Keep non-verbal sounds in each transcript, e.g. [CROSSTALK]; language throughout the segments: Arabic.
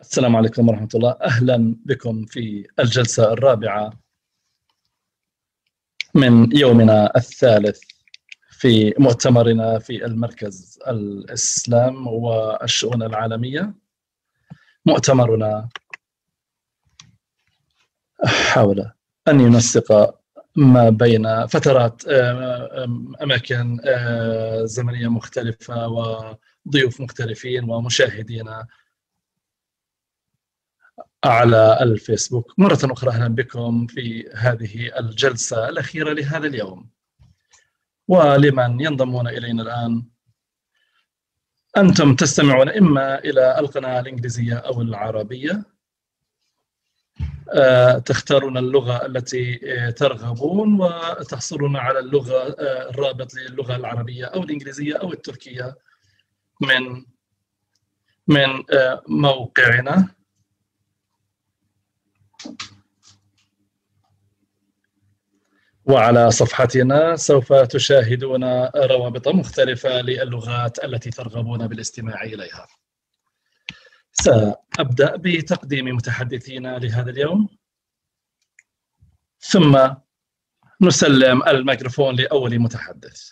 السلام عليكم ورحمة الله. أهلا بكم في الجلسة الرابعة من يومنا الثالث في مؤتمرنا في المركز الإسلام والشؤون العالمية. مؤتمرنا حول أن ينسق ما بين فترات أماكن زمنية مختلفة وضيوف مختلفين ومشاهدين على الفيسبوك. مرة أخرى أهلا بكم في هذه الجلسة الأخيرة لهذا اليوم. ولمن ينضمون إلينا الآن أنتم تستمعون إما إلى القناة الإنجليزية أو العربية. آه، تختارون اللغة التي آه، ترغبون وتحصلون على اللغة آه، الرابط للغة العربية أو الإنجليزية أو التركية من من موقعنا. وعلى صفحتنا سوف تشاهدون روابط مختلفة للغات التي ترغبون بالاستماع إليها. سأبدأ بتقديم متحدثينا لهذا اليوم. ثم نسلم الميكروفون لأول متحدث.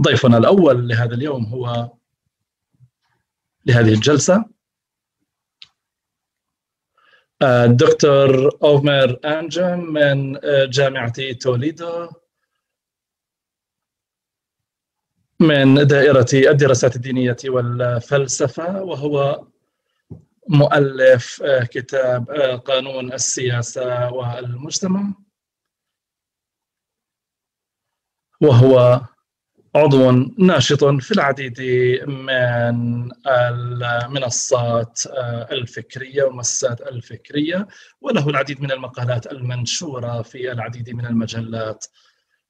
ضيفنا الأول لهذا اليوم هو لهذه الجلسة الدكتور أومر أنجم من جامعة توليدو من دائرة الدراسات الدينية والفلسفة وهو مؤلف كتاب قانون السياسة والمجتمع وهو عضو ناشط في العديد من المنصات الفكرية والمؤسسات الفكرية وله العديد من المقالات المنشورة في العديد من المجلات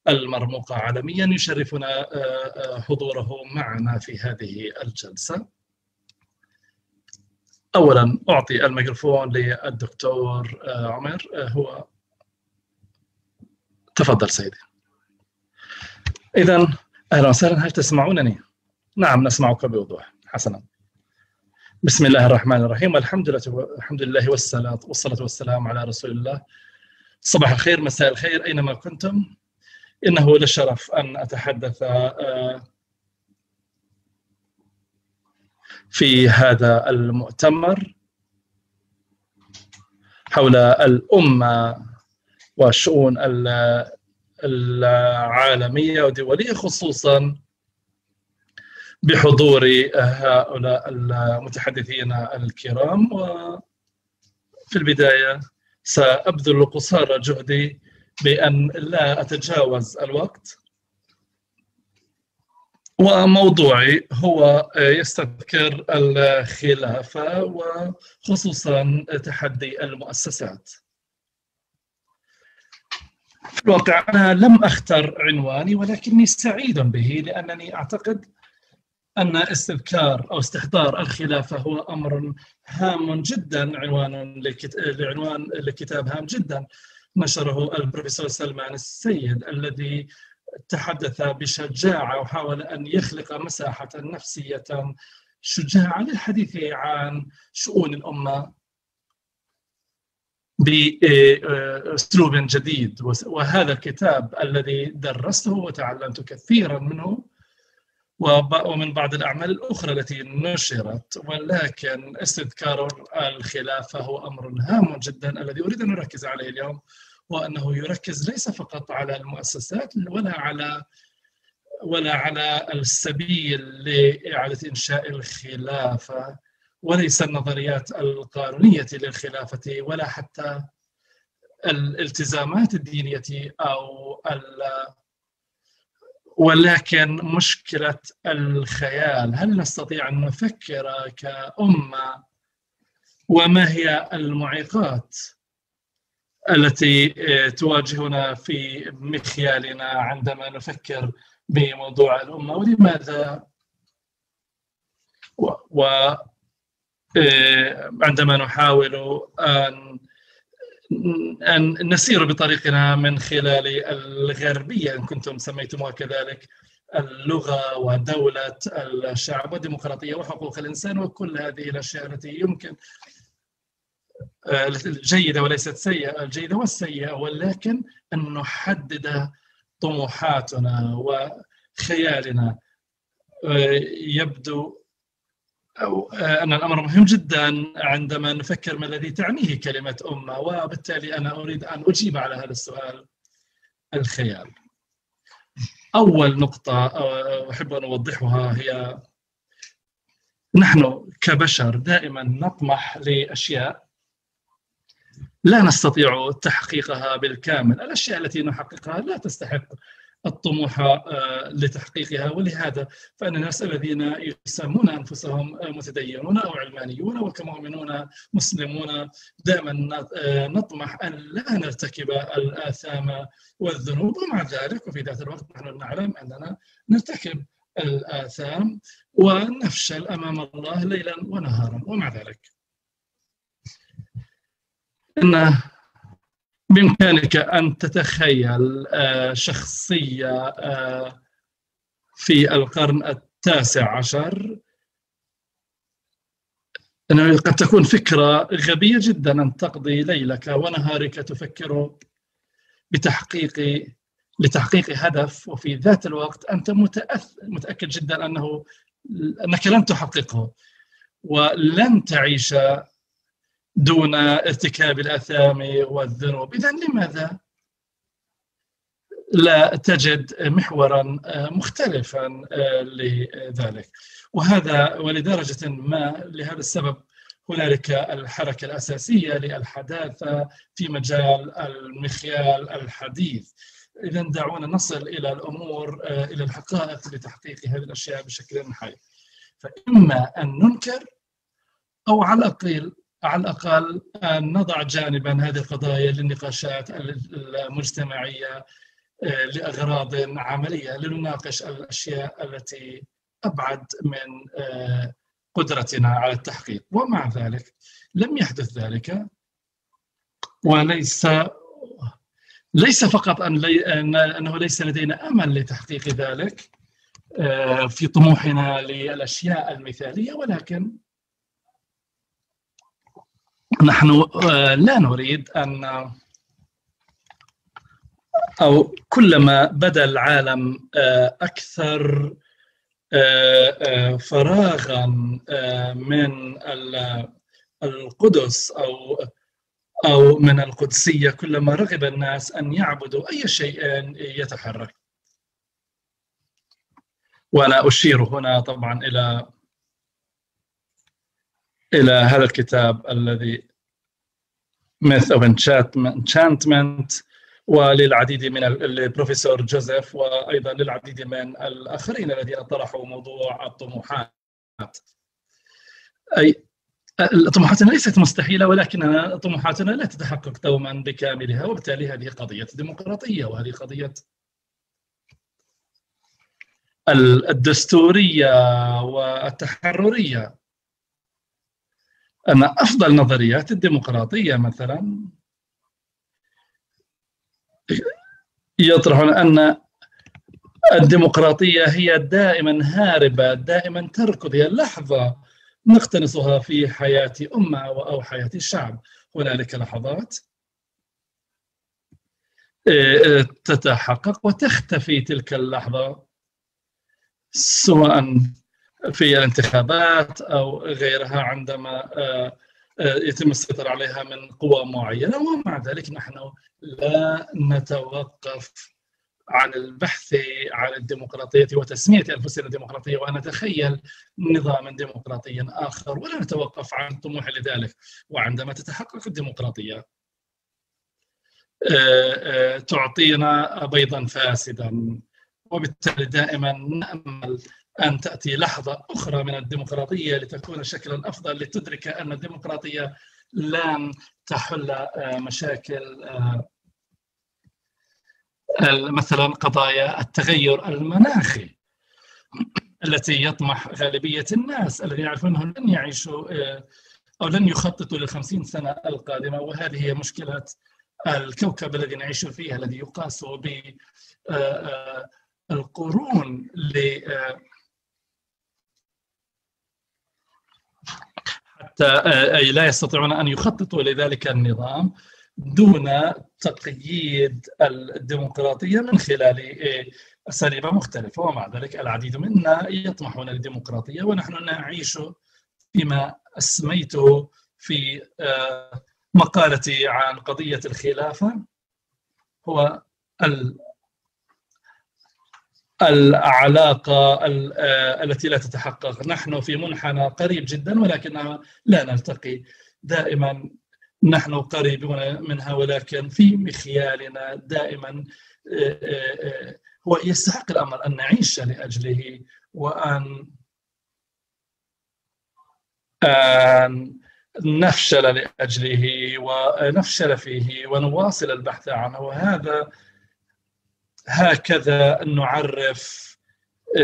المرموقة عالميا يشرفنا حضوره معنا في هذه الجلسة. أولا أعطي الميكروفون للدكتور عمر هو تفضل سيدي. إذا أهلا وسهلا. هل تسمعونني؟ نعم نسمعك بوضوح. حسنا. بسم الله الرحمن الرحيم. والحمد لله الحمد لله والصلاة والصلاة والسلام على رسول الله. صباح الخير مساء الخير أينما كنتم؟ إنه للشرف أن أتحدث آه، في هذا المؤتمر حول الأمة والشؤون العالمية والدولية خصوصا بحضور هؤلاء المتحدثين الكرام. وفي البداية سأبذل قصارى جهدي بأن لا أتجاوز الوقت. وموضوعي هو يستذكر الخلافة وخصوصا تحدي المؤسسات. في الواقع أنا لم أختر عنواني ولكني سعيد به لأنني أعتقد أن استذكار أو استحضار الخلافة هو أمر هام جدا عنوان لعنوان لكتاب هام جدا نشره البروفيسور سلمان السيد الذي تحدث بشجاعة وحاول أن يخلق مساحة نفسية شجاعة للحديث عن شؤون الأمة باسلوب جديد. وهذا الكتاب الذي درسته وتعلمت كثيرا منه ومن بعض الأعمال الأخرى التي نشرت. ولكن استذكار الخلافة هو أمر هام جدا الذي أريد أن أركز عليه اليوم وأنه يركز ليس فقط على المؤسسات ولا على ولا على السبيل لإعادة إنشاء الخلافة. وليس النظريات القانونية للخلافة ولا حتى الالتزامات الدينية أو ولكن مشكلة الخيال. هل نستطيع أن نفكر كأمة؟ وما هي المعيقات التي تواجهنا في مخيالنا عندما نفكر بموضوع الأمة؟ ولماذا؟ و عندما نحاول أن أن نسير بطريقنا من خلال الغربية إن كنتم سميتموها كذلك اللغة ودولة الشعب والديمقراطية وحقوق الإنسان وكل هذه الأشياء التي يمكن. الجيدة وليست سيئة الجيدة والسيئة ولكن أن نحدد طموحاتنا وخيالنا. يبدو أو أن الأمر مهم جدا عندما نفكر ما الذي تعنيه كلمة أمة وبالتالي أنا أريد أن أجيب على هذا السؤال الخيال. أول نقطة أحب أن أوضحها هي نحن كبشر دائما نطمح لأشياء لا نستطيع تحقيقها بالكامل. الأشياء التي نحققها لا تستحق الطموح آه، لتحقيقها. ولهذا فإن الناس الذين يسمون أنفسهم متدينون أو علمانيون وكمؤمنون مسلمون دائما آه، نطمح أن لا نرتكب الآثام والذنوب. ومع ذلك وفي ذات الوقت نحن نعلم أننا نرتكب الآثام ونفشل أمام الله ليلا ونهارا. ومع ذلك إن بإمكانك أن تتخيل آه، شخصية آه، في القرن التاسع عشر. أنه قد تكون فكرة غبية جدا أن تقضي ليلك ونهارك تفكر بتحقيق لتحقيق هدف وفي ذات الوقت أنت متأكد جدا أنه أنك لن تحققه ولن تعيش دون ارتكاب الآثام والذنوب. إذا لماذا لا تجد محورا مختلفا لذلك؟ وهذا ولدرجة ما لهذا السبب هنالك الحركة الأساسية للحداثة في مجال المخيال الحديث. إذا دعونا نصل إلى الأمور إلى الحقائق لتحقيق هذه الأشياء بشكل حي. فإما أن ننكر أو على الأقل على الأقل أن نضع جانبا هذه القضايا للنقاشات المجتمعية آه، لأغراض عملية لنناقش الأشياء التي أبعد من آه، قدرتنا على التحقيق. ومع ذلك لم يحدث ذلك وليس ليس فقط أن لي أنه ليس لدينا أمل لتحقيق ذلك آه، في طموحنا للأشياء المثالية ولكن نحن آه، لا نريد أن أو كلما بدا العالم آه، أكثر آه، فراغا من القدس أو أو من القدسية كلما رغب الناس أن يعبدوا أي شيء يتحرك. وأنا أشير هنا طبعا إلى إلى هذا الكتاب الذي myth of enchantment وللعديد من البروفيسور جوزيف وأيضا للعديد من الآخرين الذين طرحوا موضوع الطموحات. اي طموحاتنا ليست مستحيلة ولكن طموحاتنا لا تتحقق دوما بكاملها وبالتالي هذه قضية الديمقراطيه وهذه قضية الدستورية والتحررية. أن أفضل نظريات الديمقراطية مثلا يطرحون أن الديمقراطية هي دائما هاربة دائما تركض هي لحظة نقتنصها في حياة أمة أو حياة الشعب. هنالك لحظات آه، تتحقق وتختفي تلك اللحظة سواء في الانتخابات أو غيرها عندما آه، آه، يتم السيطرة عليها من قوى معينة. ومع ذلك نحن لا نتوقف عن البحث عن الديمقراطية وتسمية أنفسنا ديمقراطية ونتخيل نظاما ديمقراطيا آخر. ولا نتوقف عن الطموح لذلك. وعندما تتحقق الديمقراطية آه، تعطينا بيضا فاسدا. وبالتالي دائما نأمل أن تأتي لحظة أخرى من الديمقراطية لتكون شكلا أفضل لتدرك أن الديمقراطية لن تحل آه، مشاكل آه، مثلا قضايا التغير المناخي التي يطمح غالبية الناس الذين يعرفون أنهم لن يعيشوا آه، أو لن يخططوا للخمسين سنة القادمة. وهذه هي مشكلة الكوكب الذي نعيش فيه الذي يقاس ب القرون حتى أي لا يستطيعون أن يخططوا لذلك النظام دون تقييد الديمقراطية من خلال أساليب مختلفة ومع ذلك العديد منا يطمحون للديمقراطية ونحن نعيش فيما أسميته في آه، مقالتي عن قضية الخلافة هو العلاقة آه، التي لا تتحقق. نحن في منحنى قريب جدا ولكننا لا نلتقي دائما. نحن قريبون منها ولكن في مخيالنا دائما آه، هو يستحق الأمر أن نعيش لأجله وأن أن نفشل لأجله ونفشل فيه ونواصل البحث عنه. وهذا هكذا نعرف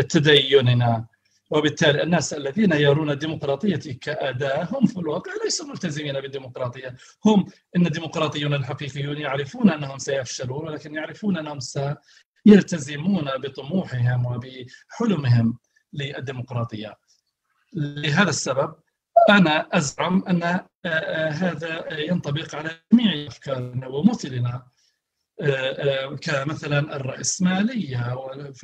تديننا. وبالتالي الناس الذين يرون الديمقراطية كأداة هم في الواقع ليسوا ملتزمين بالديمقراطية. هم إن الديمقراطيون الحقيقيون يعرفون أنهم سيفشلون ولكن يعرفون أنهم سيلتزمون بطموحهم وبحلمهم للديمقراطية. لهذا السبب أنا أزعم أن آه، آه، هذا ينطبق على جميع أفكارنا ومثلنا. كمثلا الرأسمالية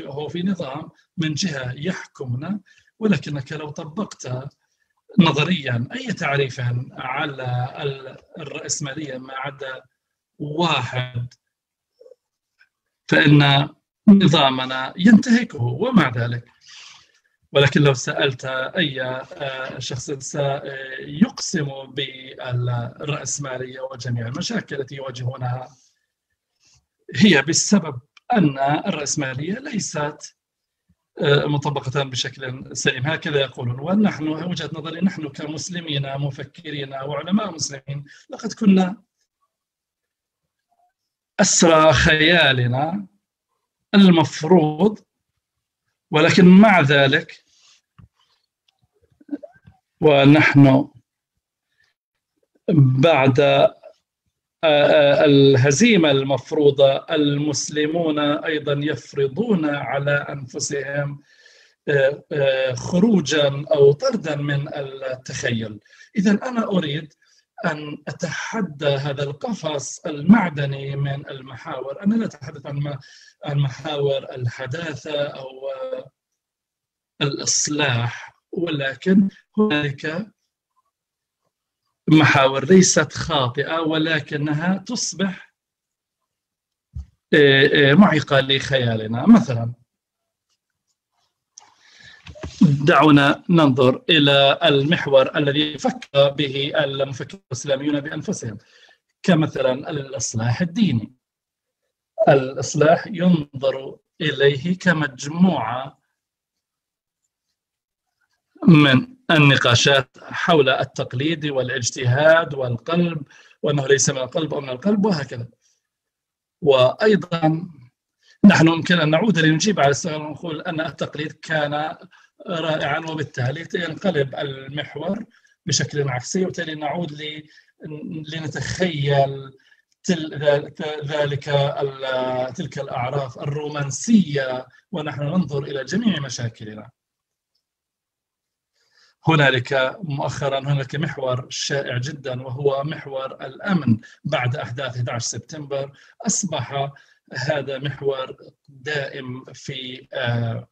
وهو في نظام من جهة يحكمنا ولكنك لو طبقت نظريا أي تعريف على الرأسمالية ما عدا واحد فإن نظامنا ينتهكه ومع ذلك. ولكن لو سألت أي آه، شخص سيقسم بالرأسمالية وجميع المشاكل التي يواجهونها هي بسبب أن الرأسمالية ليست آه، مطبقة بشكل سليم. هكذا يقولون. ونحن وجهة نظري نحن كمسلمين مفكرين وعلماء مسلمين لقد كنا أسرى خيالنا المفروض ولكن مع ذلك ونحن بعد الهزيمة المفروضة المسلمون أيضا يفرضون على أنفسهم خروجا أو طردا من التخيل. إذا أنا أريد أن أتحدى هذا القفص المعدني من المحاور. أنا لا أتحدث عن محاور الحداثة أو الإصلاح ولكن هنالك محاور ليست خاطئة ولكنها تصبح آه، آه، معيقة لخيالنا. مثلا دعونا ننظر إلى المحور الذي فكر به المفكرون الإسلاميون بأنفسهم. كمثلا الإصلاح الديني. الإصلاح ينظر إليه كمجموعة من النقاشات حول التقليد والاجتهاد والقلب وأنه ليس من القلب أو من القلب وهكذا. وأيضا نحن يمكن أن نعود لنجيب على السؤال ونقول أن التقليد كان رائعا وبالتالي ينقلب المحور بشكل عكسي وبالتالي نعود لنتخيل ذلك تلك الأعراف الرومانسية ونحن ننظر إلى جميع مشاكلنا. هنالك مؤخرا هنالك محور شائع جدا وهو محور الأمن. بعد أحداث 11 سبتمبر أصبح هذا محور دائم في آه،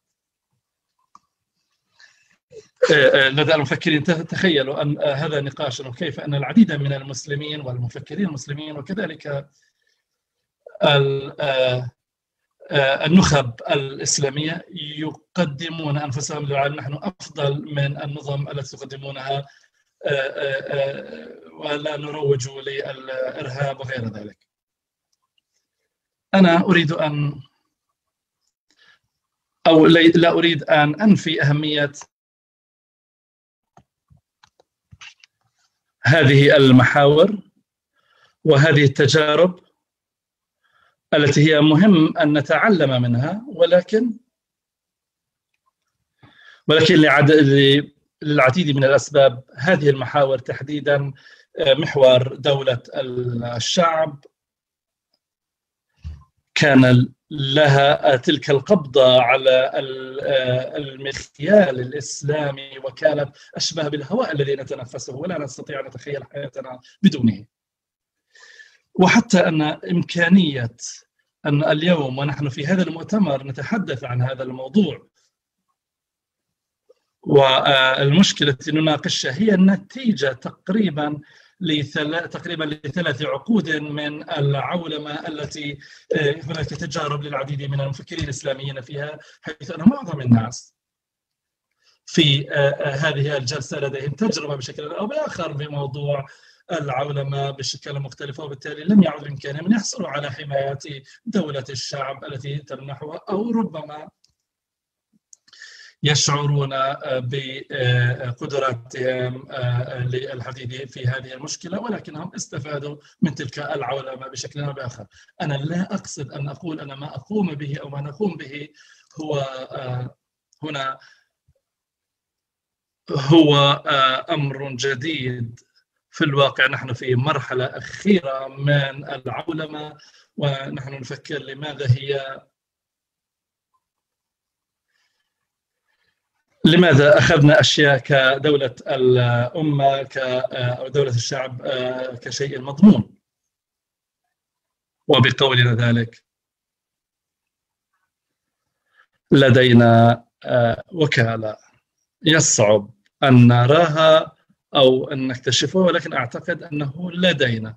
آه، لدى المفكرين. تخيلوا أن هذا نقاش وكيف أن العديد من المسلمين والمفكرين المسلمين وكذلك آه، آه، النخب الإسلامية يقدمون أنفسهم للعالم نحن أفضل من النظم التي تقدمونها آه، آه، ولا نروج للإرهاب وغير ذلك. أنا أريد أن أو لا أريد أن أنفي أهمية هذه المحاور وهذه التجارب التي هي مهم أن نتعلم منها ولكن ولكن للعديد من الأسباب هذه المحاور تحديدا آه، محور دولة الشعب. كان لها تلك القبضة على المخيال الإسلامي وكانت أشبه بالهواء الذي نتنفسه ولا نستطيع أن نتخيل حياتنا بدونه. وحتى أن إمكانية أن اليوم ونحن في هذا المؤتمر نتحدث عن هذا الموضوع. والمشكلة التي نناقشها هي النتيجة تقريبا تقريبا لثلاث عقود من العولمة التي آه، هناك تجارب للعديد من المفكرين الإسلاميين فيها حيث أن معظم الناس في آه، آه، هذه الجلسة لديهم تجربة بشكل أو بآخر بموضوع العولمه بشكل مختلف وبالتالي لم يعد بامكانهم أن يحصلوا على حماية دولة الشعب التي تمنحها أو ربما يشعرون بقدراتهم للحديث في هذه المشكلة ولكنهم استفادوا من تلك العولمة بشكل أو بآخر. أنا لا أقصد أن أقول أن ما أقوم به أو ما نقوم به هو هنا هو أمر جديد في الواقع نحن في مرحلة أخيرة من العولمة ونحن نفكر لماذا هي لماذا أخذنا أشياء كدولة الأمة أو دولة الشعب كشيء مضمون. وبقولنا ذلك لدينا وكالة يصعب أن نراها أو أن نكتشفها ولكن أعتقد أنه لدينا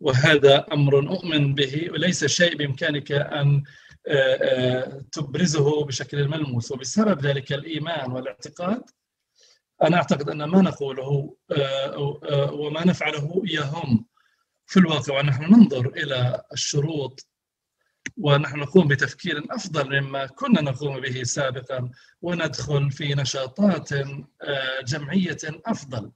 وهذا أمر اؤمن به وليس شيء بإمكانك أن تبرزه بشكل ملموس. وبسبب ذلك الإيمان والاعتقاد أنا أعتقد أن ما نقوله آه، آه، وما نفعله يهم في الواقع ونحن ننظر إلى الشروط ونحن نقوم بتفكير أفضل مما كنا نقوم به سابقا وندخل في نشاطات آه، جمعية أفضل.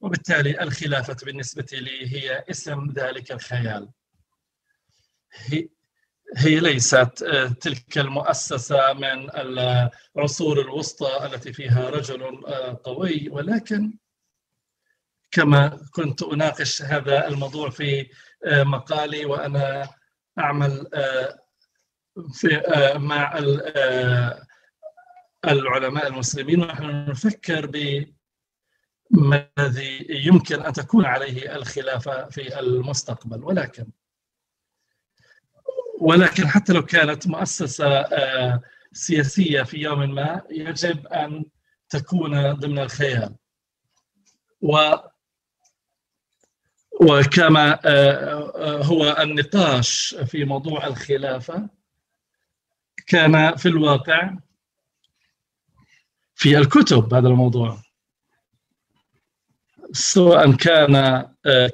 وبالتالي الخلافة بالنسبة لي هي اسم ذلك الخيال. هي ليست آه، تلك المؤسسة من العصور الوسطى التي فيها رجل آه، قوي. ولكن كما كنت أناقش هذا الموضوع في مقالي وأنا أعمل في مع العلماء المسلمين ونحن نفكر بما الذي يمكن أن تكون عليه الخلافة في المستقبل. ولكن ولكن حتى لو كانت مؤسسة آه، سياسية في يوم ما يجب أن تكون ضمن الخيال و وكما آه، آه، هو النقاش في موضوع الخلافة كان في الواقع في الكتب هذا الموضوع. سواء كان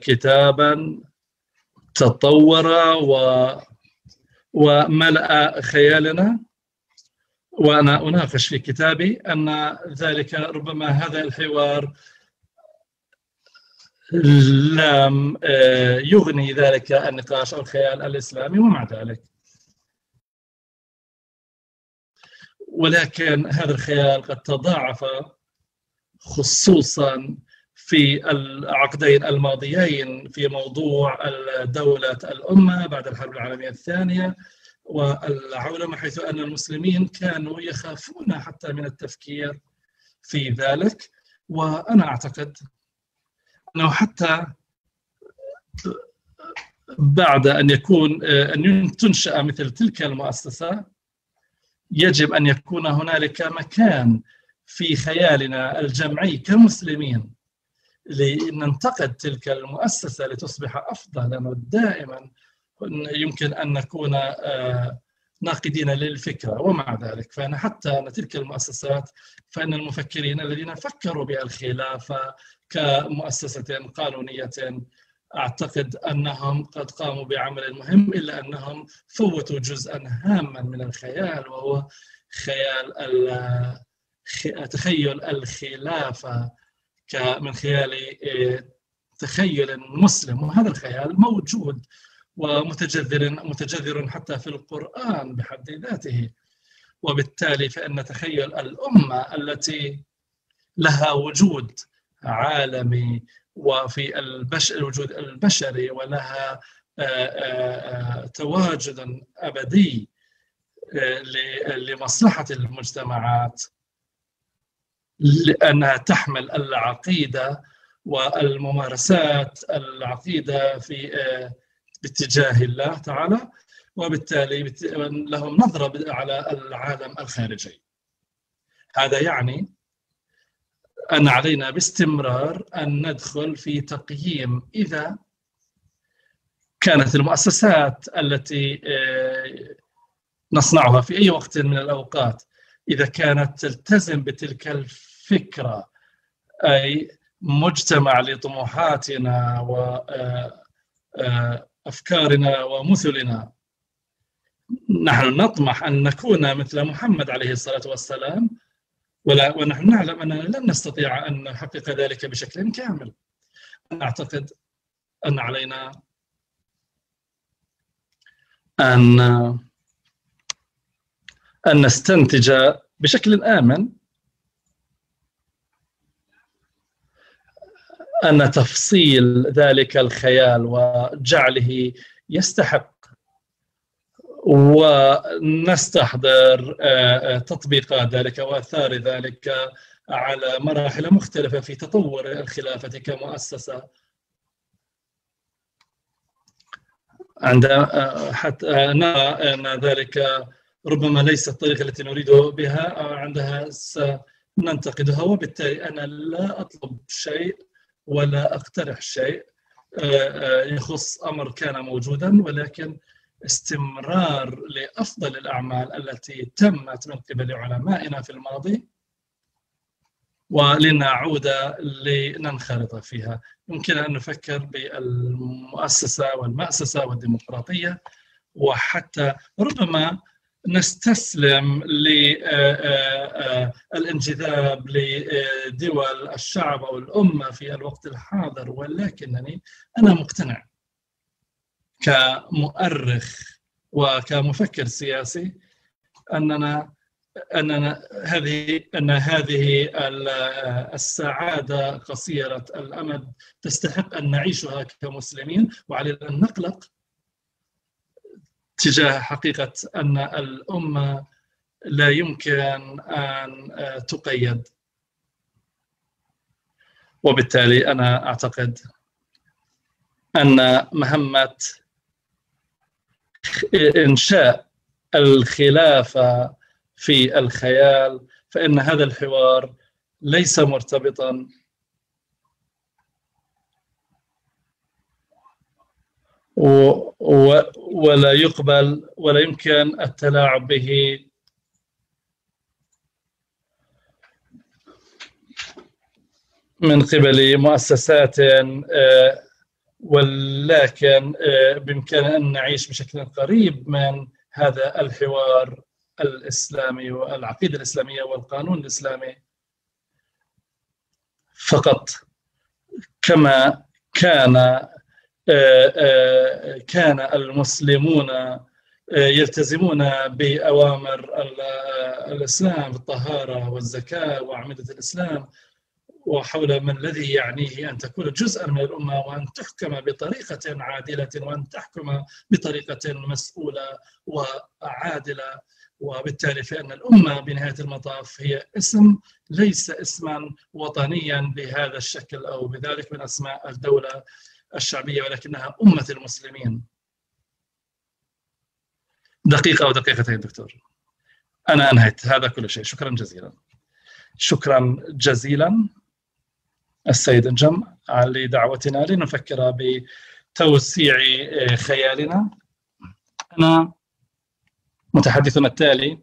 كتابا تطور و وملأ خيالنا. وأنا أناقش في كتابي أن ذلك ربما هذا الحوار لم آه، يغني ذلك النقاش أو الخيال الإسلامي ومع ذلك. ولكن هذا الخيال قد تضاعف خصوصا في العقدين الماضيين في موضوع دولة الأمة بعد الحرب العالمية الثانية والعولمة حيث أن المسلمين كانوا يخافون حتى من التفكير في ذلك. وأنا أعتقد أنه حتى بعد أن يكون أن تنشأ مثل تلك المؤسسة يجب أن يكون هنالك مكان في خيالنا الجمعي كمسلمين لننتقد تلك المؤسسة لتصبح أفضل لأنه دائما. يمكن أن نكون آه، ناقدين للفكرة ومع ذلك. فان حتى ان تلك المؤسسات فان المفكرين الذين فكروا بالخلافة كمؤسسة قانونية. أعتقد أنهم قد قاموا بعمل مهم إلا أنهم فوتوا جزءا هاما من الخيال وهو خيال تخيل الخلافة من خلال آه، تخيل مسلم. وهذا الخيال موجود ومتجذر متجذر حتى في القرآن بحد ذاته. وبالتالي فإن تخيل الأمة التي لها وجود عالمي وفي الوجود البشري ولها تواجدا أبدي لمصلحة المجتمعات لأنها تحمل العقيدة والممارسات العقيدة في باتجاه الله تعالى وبالتالي لهم نظرة على العالم الخارجي. هذا يعني أن علينا باستمرار أن ندخل في تقييم إذا كانت المؤسسات التي آه، نصنعها في أي وقت من الأوقات إذا كانت تلتزم بتلك الفكرة أي مجتمع لطموحاتنا وافكارنا آه، آه، ومثلنا. نحن نطمح أن نكون مثل محمد عليه الصلاة والسلام ولا ونحن نعلم أننا لن نستطيع أن نحقق ذلك بشكل كامل. أعتقد أن علينا أن أن نستنتج بشكل آمن أن تفصيل ذلك الخيال وجعله يستحق ونستحضر آه، آه، تطبيقات ذلك وآثار ذلك على مراحل مختلفة في تطور الخلافة كمؤسسة. عندما آه، حتى نرى أن ذلك ربما ليس الطريقة التي نريد بها عندها سننتقدها وبالتالي أنا لا أطلب شيء ولا أقترح شيء يخص أمر كان موجودا ولكن استمرار لأفضل الأعمال التي تمت من قبل علمائنا في الماضي ولنعود لننخرط فيها. يمكن أن نفكر بالمؤسسة والمأسسة والديمقراطية وحتى ربما نستسلم للانجذاب لدول الشعب أو الامه في الوقت الحاضر. ولكنني أنا مقتنع كمؤرخ وكمفكر سياسي اننا أننا هذه أن هذه السعادة قصيرة الأمد تستحق أن نعيشها كمسلمين وعلينا أن نقلق تجاه حقيقة أن الأمة لا يمكن أن تقيد. وبالتالي أنا أعتقد أن مهمه إنشاء الخلافه في الخيال فإن هذا الحوار ليس مرتبطا. ولا يقبل ولا يمكن التلاعب به. من قبل مؤسسات آه، ولكن آه، بإمكاننا أن نعيش بشكل قريب من هذا الحوار الإسلامي والعقيدة الإسلامية والقانون الإسلامي. فقط كما كان آه، آه، كان المسلمون يلتزمون بأوامر الإسلام الطهارة والزكاة وأعمدة الإسلام. وحول ما الذي يعنيه أن تكون جزءا من الأمة وأن تحكم بطريقة عادلة وأن تحكم بطريقة مسؤولة وعادلة. وبالتالي فإن الأمة بنهاية المطاف هي اسم ليس اسما وطنيا بهذا الشكل أو بذلك من أسماء الدولة الشعبية ولكنها أمة المسلمين. دقيقة أو دقيقتين دكتور. أنا أنهيت. هذا كل شيء. شكرا جزيلا. شكرا جزيلا. السيد الجم لدعوتنا لنفكر بتوسيع خيالنا. أنا متحدثنا التالي.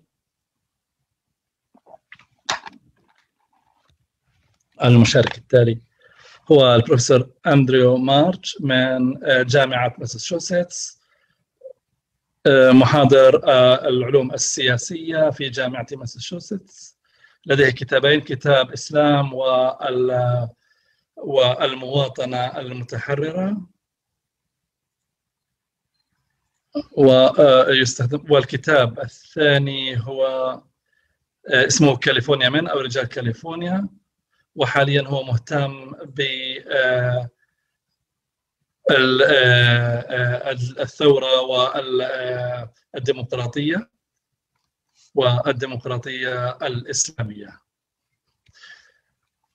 المشارك التالي هو البروفيسور أندريو مارش من جامعة ماساتشوستس محاضر العلوم السياسية في جامعة ماساتشوستس. لديه كتابين كتاب إسلام وال والمواطنة المتحررة ويستخدم والكتاب الثاني هو آه، اسمه كاليفورنيا من أو رجال كاليفورنيا وحاليا هو مهتم ب آه، الثورة والديمقراطيه والديمقراطية الإسلامية.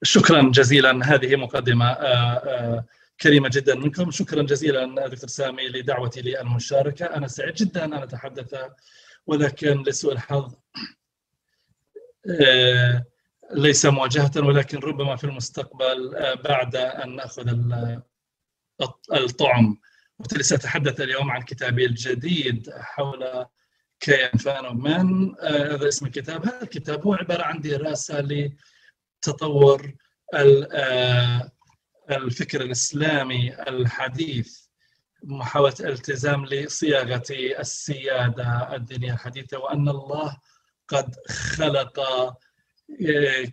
شكرا جزيلا. هذه مقدمة كريمة جدا منكم، شكرا جزيلا دكتور سامي لدعوتي للمشاركة، أنا سعيد جدا أن أتحدث ولكن لسوء الحظ ليس مواجهة ولكن ربما في المستقبل آه، بعد أن نأخذ الطعم. وبالتالي سأتحدث اليوم عن كتابي الجديد حول كيان فانومان آه، هذا اسم الكتاب. هذا الكتاب هو عبارة عن دراسة لتطور آه، الفكر الإسلامي الحديث محاولة الالتزام لصياغة السيادة الدينية الحديثة وأن الله قد خلق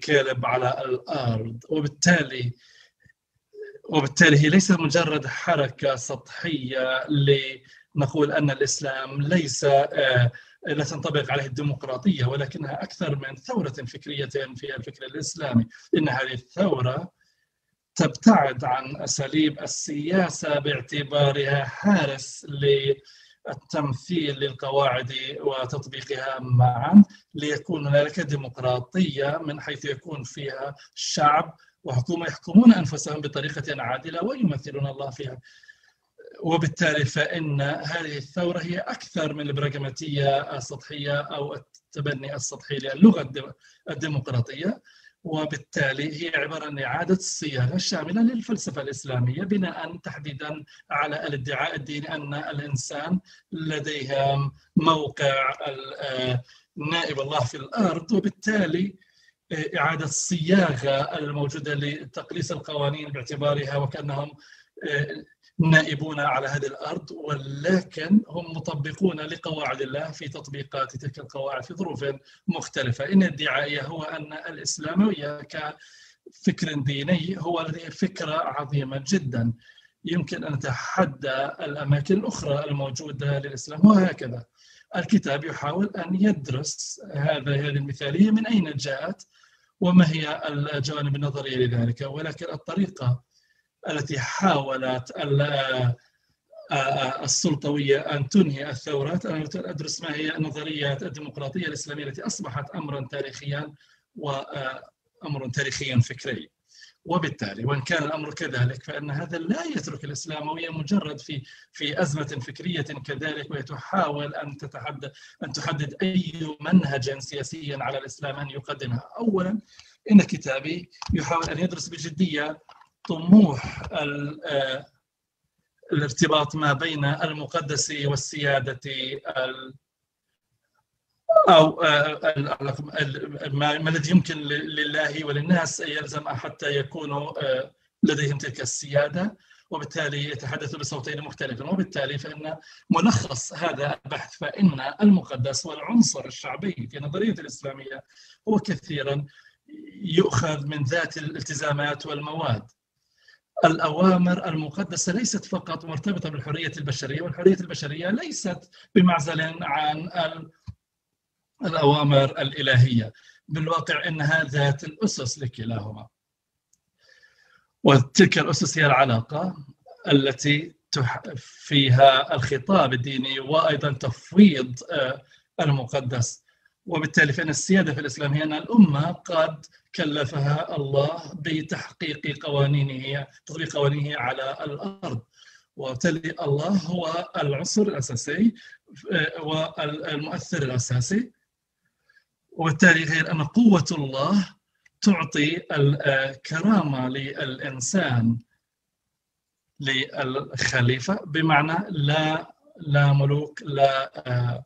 كلب على الأرض. وبالتالي وبالتالي هي ليست مجرد حركة سطحية لنقول أن الإسلام ليس آه، لا تنطبق عليه الديمقراطية ولكنها أكثر من ثورة فكرية في الفكر الإسلامي. إن هذه الثورة تبتعد عن أساليب السياسة باعتبارها حارس التمثيل للقواعد وتطبيقها معا ليكون هنالك ديمقراطية من حيث يكون فيها شعب وحكومة يحكمون أنفسهم بطريقة عادلة ويمثلون الله فيها. وبالتالي فإن هذه الثورة هي أكثر من البراغماتية السطحية أو التبني السطحي للغة الديمقراطية وبالتالي هي عبارة عن إعادة الصياغة الشاملة للفلسفة الإسلامية بناء تحديدا على الادعاء الديني أن الإنسان لديه موقع نائب الله في الأرض وبالتالي إعادة الصياغة الموجودة لتقليص القوانين باعتبارها وكأنهم نائبون على هذه الأرض ولكن هم مطبقون لقواعد الله في تطبيقات تلك القواعد في ظروف مختلفة، إن ادعائي هو أن الإسلامية كفكر ديني هو فكرة عظيمة جدا يمكن أن نتحدى الأماكن الأخرى الموجودة للإسلام وهكذا. الكتاب يحاول أن يدرس هذا هذه المثالية من أين جاءت وما هي الجوانب النظرية لذلك ولكن الطريقة التي حاولت السلطوية أن تنهي الثورات أنا أدرس ما هي نظرية الديمقراطية الإسلامية التي أصبحت أمرا تاريخيا وأمر تاريخيا فكري وبالتالي وإن كان الأمر كذلك فإن هذا لا يترك الاسلامويه مجرد في في أزمة فكرية كذلك وهي تحاول أن تتحدد أن تحدد أي منهج سياسي على الإسلام أن يقدمها. اولا إن كتابي يحاول أن يدرس بجدية طموح آه، الارتباط ما بين المقدس والسيادة أو آه، ما الذي يمكن لله وللناس يلزم حتى يكونوا آه، لديهم تلك السيادة. وبالتالي يتحدث بصوتين مختلفين. وبالتالي فإن ملخص هذا البحث فإن المقدس والعنصر الشعبي في نظرية الإسلامية هو كثيرا يؤخذ من ذات الالتزامات والمواد. الأوامر المقدسة ليست فقط مرتبطة بالحرية البشرية والحرية البشرية ليست بمعزل عن الأوامر الإلهية. بالواقع إنها ذات الأسس لكلاهما. وتلك الأسس هي العلاقة التي فيها الخطاب الديني وأيضا تفويض آه، المقدس. وبالتالي فإن السيادة في الإسلام هي أن الأمة قد كلفها الله بتحقيق قوانينه تطبيق قوانينه على الأرض. وبالتالي الله هو العنصر الأساسي آه، والمؤثر الأساسي. وبالتالي غير أن قوة الله تعطي الكرامة للإنسان للخليفة بمعنى لا لا ملوك لا آه،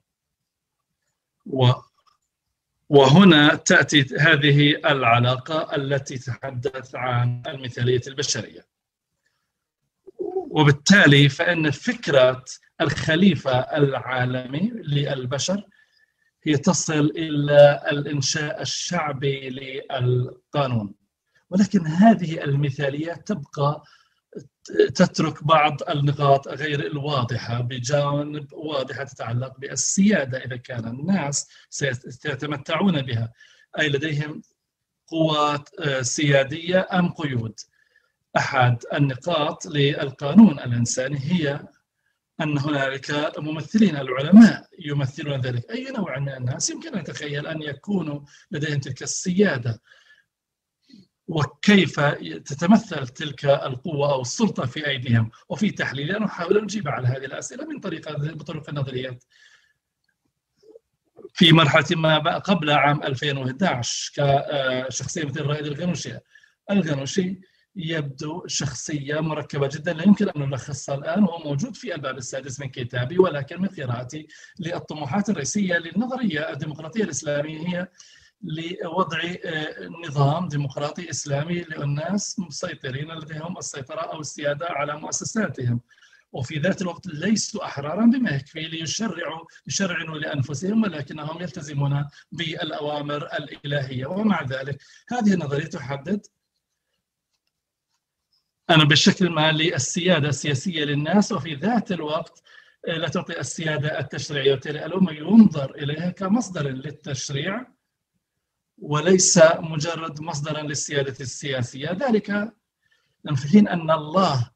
و وهنا تأتي هذه العلاقة التي تتحدث عن المثالية البشرية. وبالتالي فإن فكرة الخليفة العالمي للبشر هي تصل إلى الإنشاء الشعبي للقانون. ولكن هذه المثالية تبقى تترك بعض النقاط غير الواضحة بجانب واضحة تتعلق بالسيادة إذا كان الناس سيتمتعون بها. أي لديهم قوات آه، سيادية أم قيود. أحد النقاط للقانون الإنساني هي أن هنالك ممثلين العلماء يمثلون ذلك. أي نوع من الناس؟ يمكن أن نتخيل أن يكونوا لديهم تلك السيادة. وكيف تتمثل تلك القوة أو السلطة في أيديهم وفي تحليلها. نحاول أن نجيب على هذه الأسئلة من طريقة بطرق النظريات. في مرحلة ما قبل عام 2011 كشخصية مثل رائد الغنوشي. الغنوشي يبدو شخصية مركبة جدا لا يمكن أن نلخصها الآن وهو موجود في الباب السادس من كتابي ولكن من قراءتي للطموحات الرئيسية للنظرية الديمقراطية الإسلامية هي لوضع آه، نظام ديمقراطي إسلامي للناس مسيطرين لديهم السيطرة أو السيادة على مؤسساتهم. وفي ذات الوقت ليسوا أحرارا بما يكفي ليشرعوا يشرعنوا لأنفسهم ولكنهم يلتزمون بالأوامر الإلهية. ومع ذلك هذه النظرية تحدد أنا بشكل ما للسيادة السياسية للناس وفي ذات الوقت آه، لا تعطي السيادة التشريعية وبالتالي الأمة ينظر إليها كمصدر للتشريع. وليس مجرد مصدرا للسيادة السياسية. ذلك حين أن الله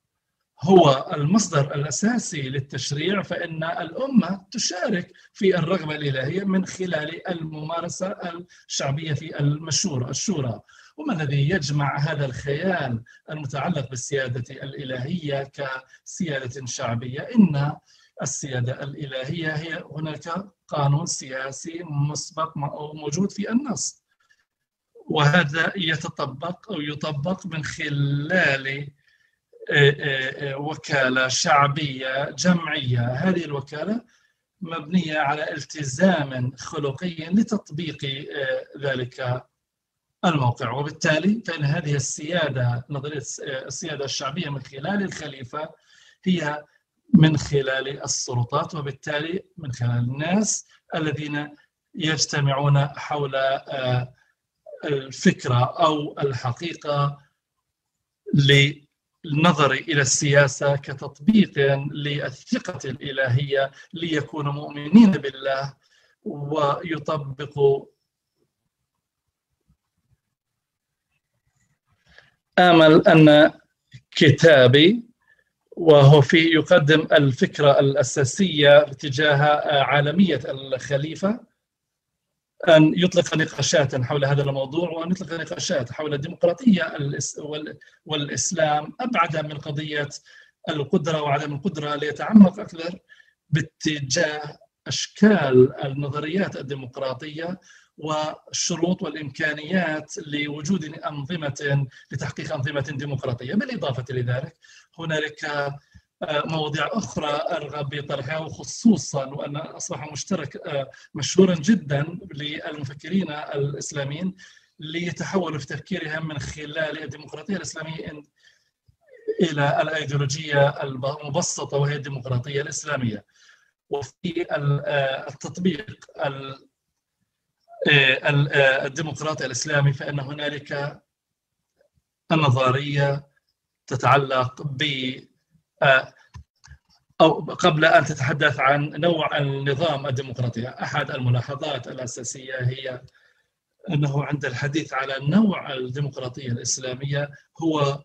هو المصدر الأساسي للتشريع فإن الأمة تشارك في الرغبة الإلهية من خلال الممارسة الشعبية في المشورة الشورى. وما الذي يجمع هذا الخيال المتعلق بالسيادة الإلهية كسيادة شعبية؟ إن السيادة الإلهية هي هناك قانون سياسي مسبق موجود في النص. وهذا يتطبق أو يطبق من خلال آه، آه، آه، وكالة شعبية جمعية. هذه الوكالة مبنية على التزام خلقي لتطبيق ذلك الموقع. وبالتالي فإن هذه السيادة نظرية السيادة الشعبية من خلال الخليفة هي من خلال السلطات وبالتالي من خلال الناس الذين يجتمعون حول الفكرة أو الحقيقة للنظر إلى السياسة كتطبيق للثقة الإلهية ليكونوا مؤمنين بالله ويطبقوا آمل أن كتابي وهو في يقدم الفكرة الأساسية تجاه عالمية الخليفة أن يطلق نقاشات حول هذا الموضوع وأن يطلق نقاشات حول الديمقراطية والإسلام أبعد من قضية القدرة وعدم القدرة ليتعمق أكثر باتجاه أشكال النظريات الديمقراطية والشروط والإمكانيات لوجود أنظمة لتحقيق أنظمة ديمقراطية. بالإضافة لذلك هنالك مواضيع أخرى أرغب بطرحها وخصوصا وأن أصبح مشترك آه، مشهورا جدا للمفكرين الإسلاميين ليتحولوا في تفكيرهم من خلال الديمقراطية الإسلامية إلى الأيديولوجية المبسطة وهي الديمقراطية الإسلامية. وفي آه، التطبيق آه، الديمقراطي الإسلامي فإن هنالك النظرية تتعلق ب أو قبل أن تتحدث عن نوع النظام الديمقراطي أحد الملاحظات الأساسية هي أنه عند الحديث على نوع الديمقراطية الإسلامية هو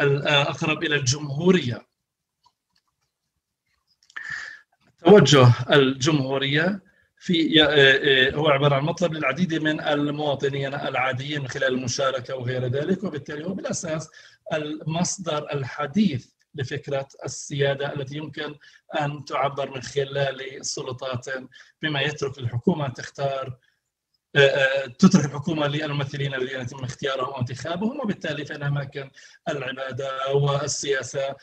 الأقرب إلى الجمهورية. توجه الجمهورية في هو عبارة عن مطلب للعديد من المواطنين العاديين من خلال المشاركة وغير ذلك وبالتالي هو بالأساس المصدر الحديث لفكرة السيادة التي يمكن أن تعبر من خلال السلطات بما يترك الحكومة تختار آه، آه، تترك الحكومة للممثلين الذين يتم اختيارهم وانتخابهم وبالتالي فإن أماكن العبادة والسياسة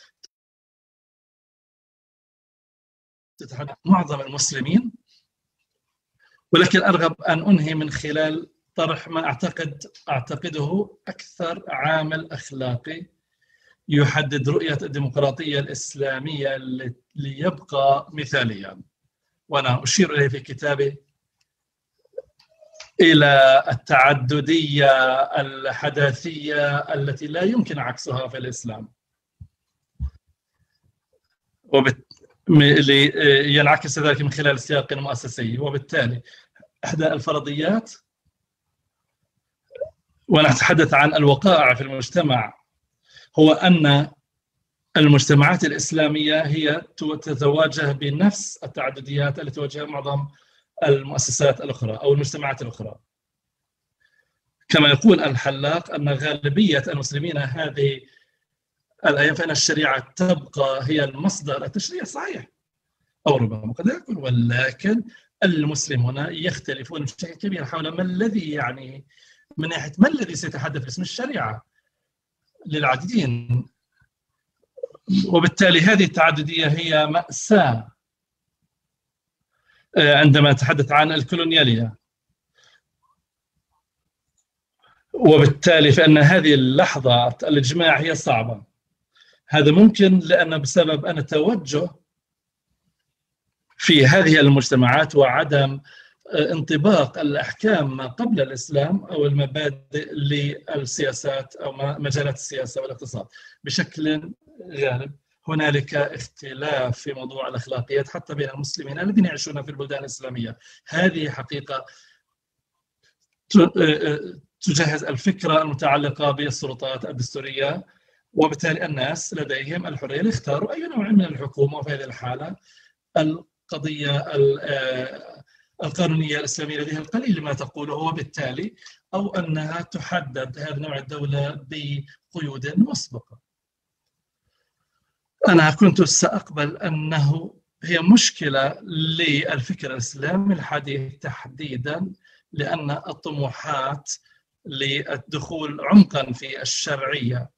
تتحدث معظم المسلمين. ولكن أرغب أن أنهي من خلال طرح ما أعتقد أعتقده أكثر عامل أخلاقي يحدد رؤية الديمقراطية الإسلامية ليبقى مثاليا. وأنا أشير إليه في كتابي إلى التعددية الحداثية التي لا يمكن عكسها في الإسلام. وبت... ينعكس ذلك من خلال السياق المؤسسي وبالتالي إحدى الفرضيات ونتحدث عن الوقائع في المجتمع هو أن المجتمعات الإسلامية هي تتواجه بنفس التعدديات التي تواجهها معظم المؤسسات الأخرى أو المجتمعات الأخرى. كما يقول الحلاق أن غالبية المسلمين هذه الأيام فإن الشريعة تبقى هي المصدر التشريع صحيح أو ربما قد يكون ولكن المسلمون يختلفون بشكل كبير حول ما الذي يعني من ناحية ما الذي سيتحدث باسم الشريعة. للعديدين وبالتالي هذه التعددية هي مأساة آه، عندما نتحدث عن الكولونيالية. وبالتالي فإن هذه اللحظة الإجماع هي صعبة. هذا ممكن لأن بسبب أن التوجه في هذه المجتمعات وعدم انطباق الأحكام ما قبل الإسلام أو المبادئ للسياسات أو مجالات السياسة والاقتصاد. بشكل غالب هنالك اختلاف في موضوع الأخلاقيات حتى بين المسلمين الذين يعيشون في البلدان الإسلامية. هذه حقيقة تجهز الفكرة المتعلقة بالسلطات الدستورية وبالتالي الناس لديهم الحرية لاختاروا أي نوع من الحكومة وفي هذه الحالة القضية القانونية الإسلامية لديها القليل ما تقوله وبالتالي أو أنها تحدد هذا نوع الدولة بقيود مسبقة. أنا كنت سأقبل أنه هي مشكلة للفكر الإسلامي الحديث تحديدا لأن الطموحات للدخول عمقا في الشرعية.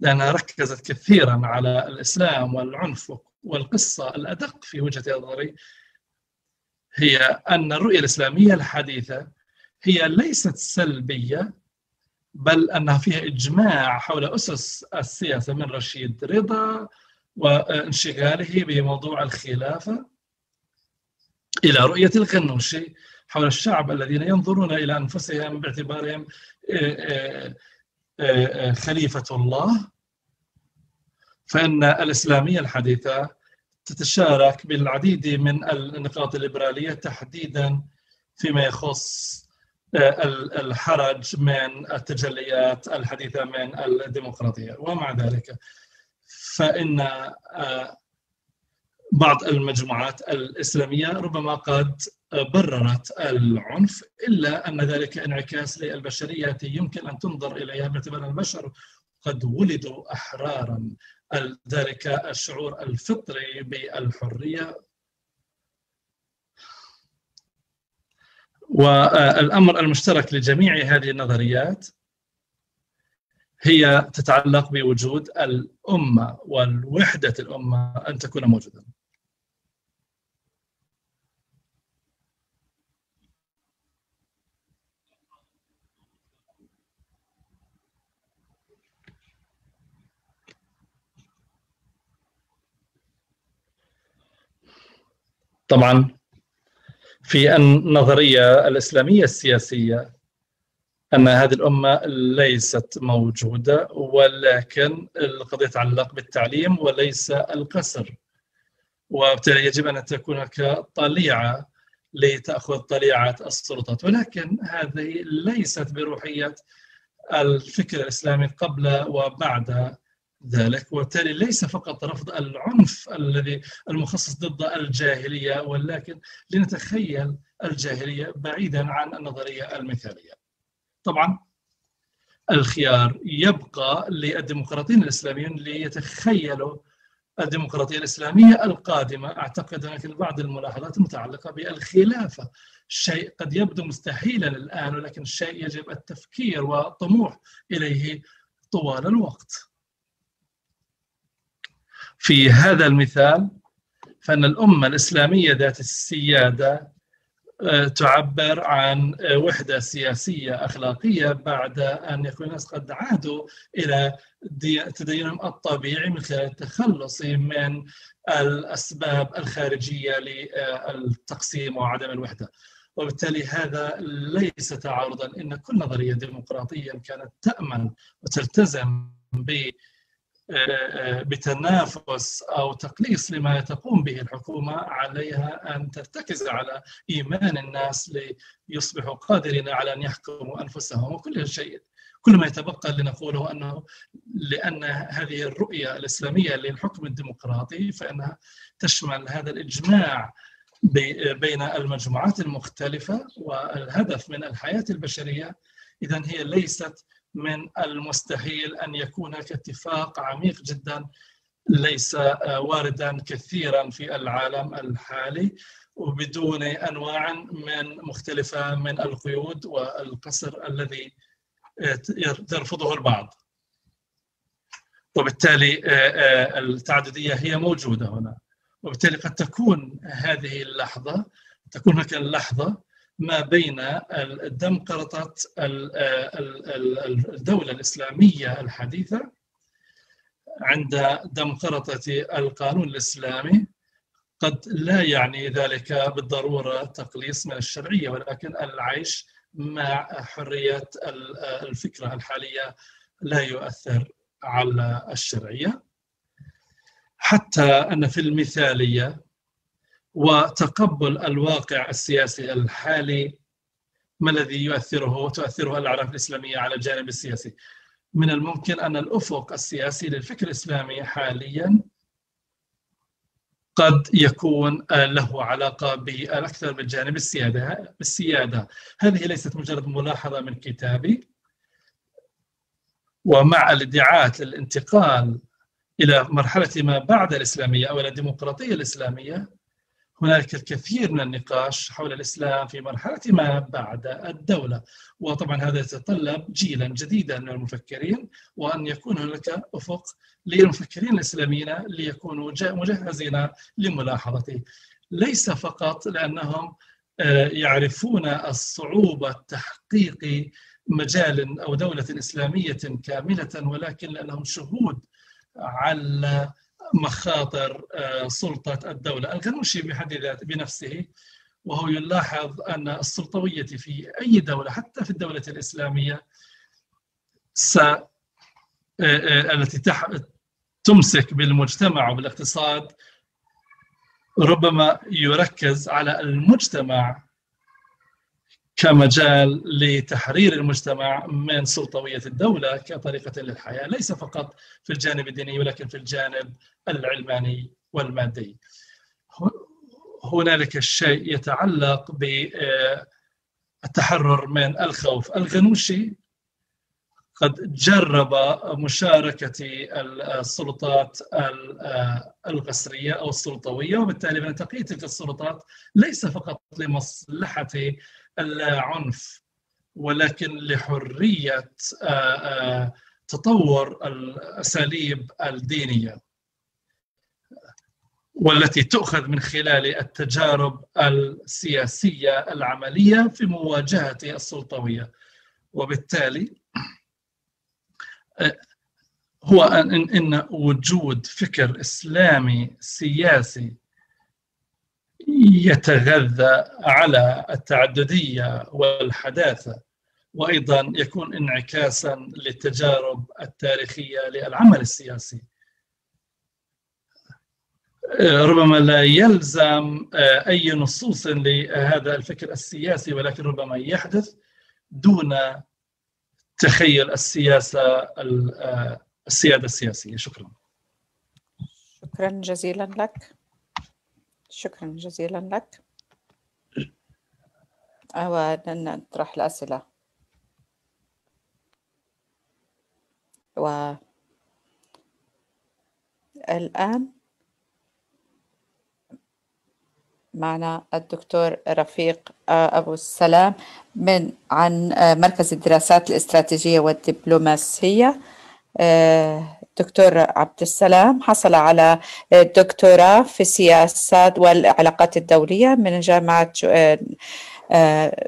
لأنها ركزت كثيرا على الإسلام والعنف والقصة الأدق في وجهة نظري هي أن الرؤية الإسلامية الحديثة هي ليست سلبية بل أنها فيها إجماع حول أسس السياسة من رشيد رضا وانشغاله بموضوع الخلافة إلى رؤية الغنوشي حول الشعب الذين ينظرون إلى أنفسهم باعتبارهم آه، آه، آه، خليفة الله. فإن الإسلامية الحديثة تتشارك بالعديد من النقاط الليبرالية تحديدا فيما يخص الحرج من التجليات الحديثة من الديمقراطية. ومع ذلك فإن بعض المجموعات الإسلامية ربما قد بررت العنف إلا أن ذلك انعكاس للبشرية يمكن أن تنظر إليها باعتبار البشر قد ولدوا أحرارا. ذلك الشعور الفطري بالحرية. والأمر المشترك لجميع هذه النظريات هي تتعلق بوجود الأمة والوحدة الأمة أن تكون موجودة. طبعا في النظرية الإسلامية السياسية أن هذه الأمة ليست موجودة ولكن القضية تتعلق بالتعليم وليس القصر. وبالتالي يجب أن تكون هناك طليعة لتأخذ طليعة السلطات. ولكن هذه ليست بروحية الفكر الإسلامي قبل وبعد ذلك وبالتالي ليس فقط رفض العنف الذي المخصص ضد الجاهلية ولكن لنتخيل الجاهلية بعيدا عن النظرية المثالية. طبعا الخيار يبقى للديمقراطيين الإسلاميين ليتخيلوا الديمقراطية الإسلامية القادمة. أعتقد هناك بعض الملاحظات المتعلقة بالخلافة شيء قد يبدو مستحيلا الآن ولكن الشيء يجب التفكير والطموح إليه طوال الوقت. في هذا المثال فإن الأمة الإسلامية ذات السيادة آه، تعبر عن آه، وحدة سياسية أخلاقية بعد أن يكون الناس قد عادوا إلى تدينهم الطبيعي من خلال التخلص من الأسباب الخارجية للتقسيم وعدم الوحدة. وبالتالي هذا ليس تعارضا. إن كل نظرية ديمقراطية كانت تأمن وتلتزم ب بتنافس أو تقليص لما تقوم به الحكومة عليها أن ترتكز على إيمان الناس ليصبحوا قادرين على أن يحكموا أنفسهم وكل شيء. كل ما يتبقى لنقوله أنه لأن هذه الرؤية الإسلامية للحكم الديمقراطي فإنها تشمل هذا الإجماع بين المجموعات المختلفة والهدف من الحياة البشرية إذا هي ليست من المستحيل أن يكون هناك اتفاق عميق جدا ليس واردا كثيرا في العالم الحالي وبدون أنواع من مختلفة من القيود والقصر الذي يرفضه البعض. وبالتالي التعددية هي موجودة هنا. وبالتالي قد تكون هذه اللحظة تكون هناك اللحظه ما بين دمقرطه الدولة الإسلامية الحديثة عند دمقرطه القانون الإسلامي. قد لا يعني ذلك بالضرورة تقليص من الشرعية ولكن العيش مع حرية الفكرة الحالية لا يؤثر على الشرعية. حتى أن في المثالية وتقبل الواقع السياسي الحالي ما الذي يؤثره تؤثره الأعراف الإسلامية على الجانب السياسي. من الممكن أن الأفق السياسي للفكر الإسلامي حاليا قد يكون له علاقة بالأكثر بالجانب السيادة. السيادة. هذه ليست مجرد ملاحظة من كتابي. ومع الادعاءات للانتقال إلى مرحلة ما بعد الإسلامية أو الديمقراطية الإسلامية هناك الكثير من النقاش حول الإسلام في مرحلة ما بعد الدولة. وطبعا هذا يتطلب جيلا جديدا من المفكرين وأن يكون هناك أفق للمفكرين الإسلاميين ليكونوا مجهزين لملاحظته ليس فقط لأنهم آه، يعرفون الصعوبة تحقيق مجال أو دولة إسلامية كاملة ولكن لأنهم شهود على مخاطر آه، سلطة الدولة. الغنوشي بحد ذاته بنفسه وهو يلاحظ أن السلطوية في أي دولة حتى في الدولة الإسلامية س آه، آه، التي تمسك بالمجتمع وبالاقتصاد ربما يركز على المجتمع كمجال لتحرير المجتمع من سلطوية الدولة كطريقة للحياة ليس فقط في الجانب الديني ولكن في الجانب العلماني والمادي. هنالك الشيء يتعلق بالتحرر من الخوف. الغنوشي قد جرب مشاركة السلطات القسرية أو السلطوية وبالتالي من تقييد تلك السلطات ليس فقط لمصلحة العنف ولكن لحرية تطور الأساليب الدينية والتي تؤخذ من خلال التجارب السياسية العملية في مواجهة السلطوية. وبالتالي هو أن إن وجود فكر إسلامي سياسي يتغذى على التعددية والحداثة وأيضا يكون انعكاسا للتجارب التاريخية للعمل السياسي. ربما لا يلزم أي نصوص لهذا الفكر السياسي ولكن ربما يحدث دون تخيل السياسة السيادة السياسية. شكرا. شكرا جزيلا لك. شكرا جزيلا لك. ونطرح الأسئلة. و الآن معنا الدكتور رفيق أبو السلام من عن مركز الدراسات الاستراتيجية والدبلوماسية. دكتور عبد السلام حصل على دكتوراه في السياسات والعلاقات الدولية من جامعة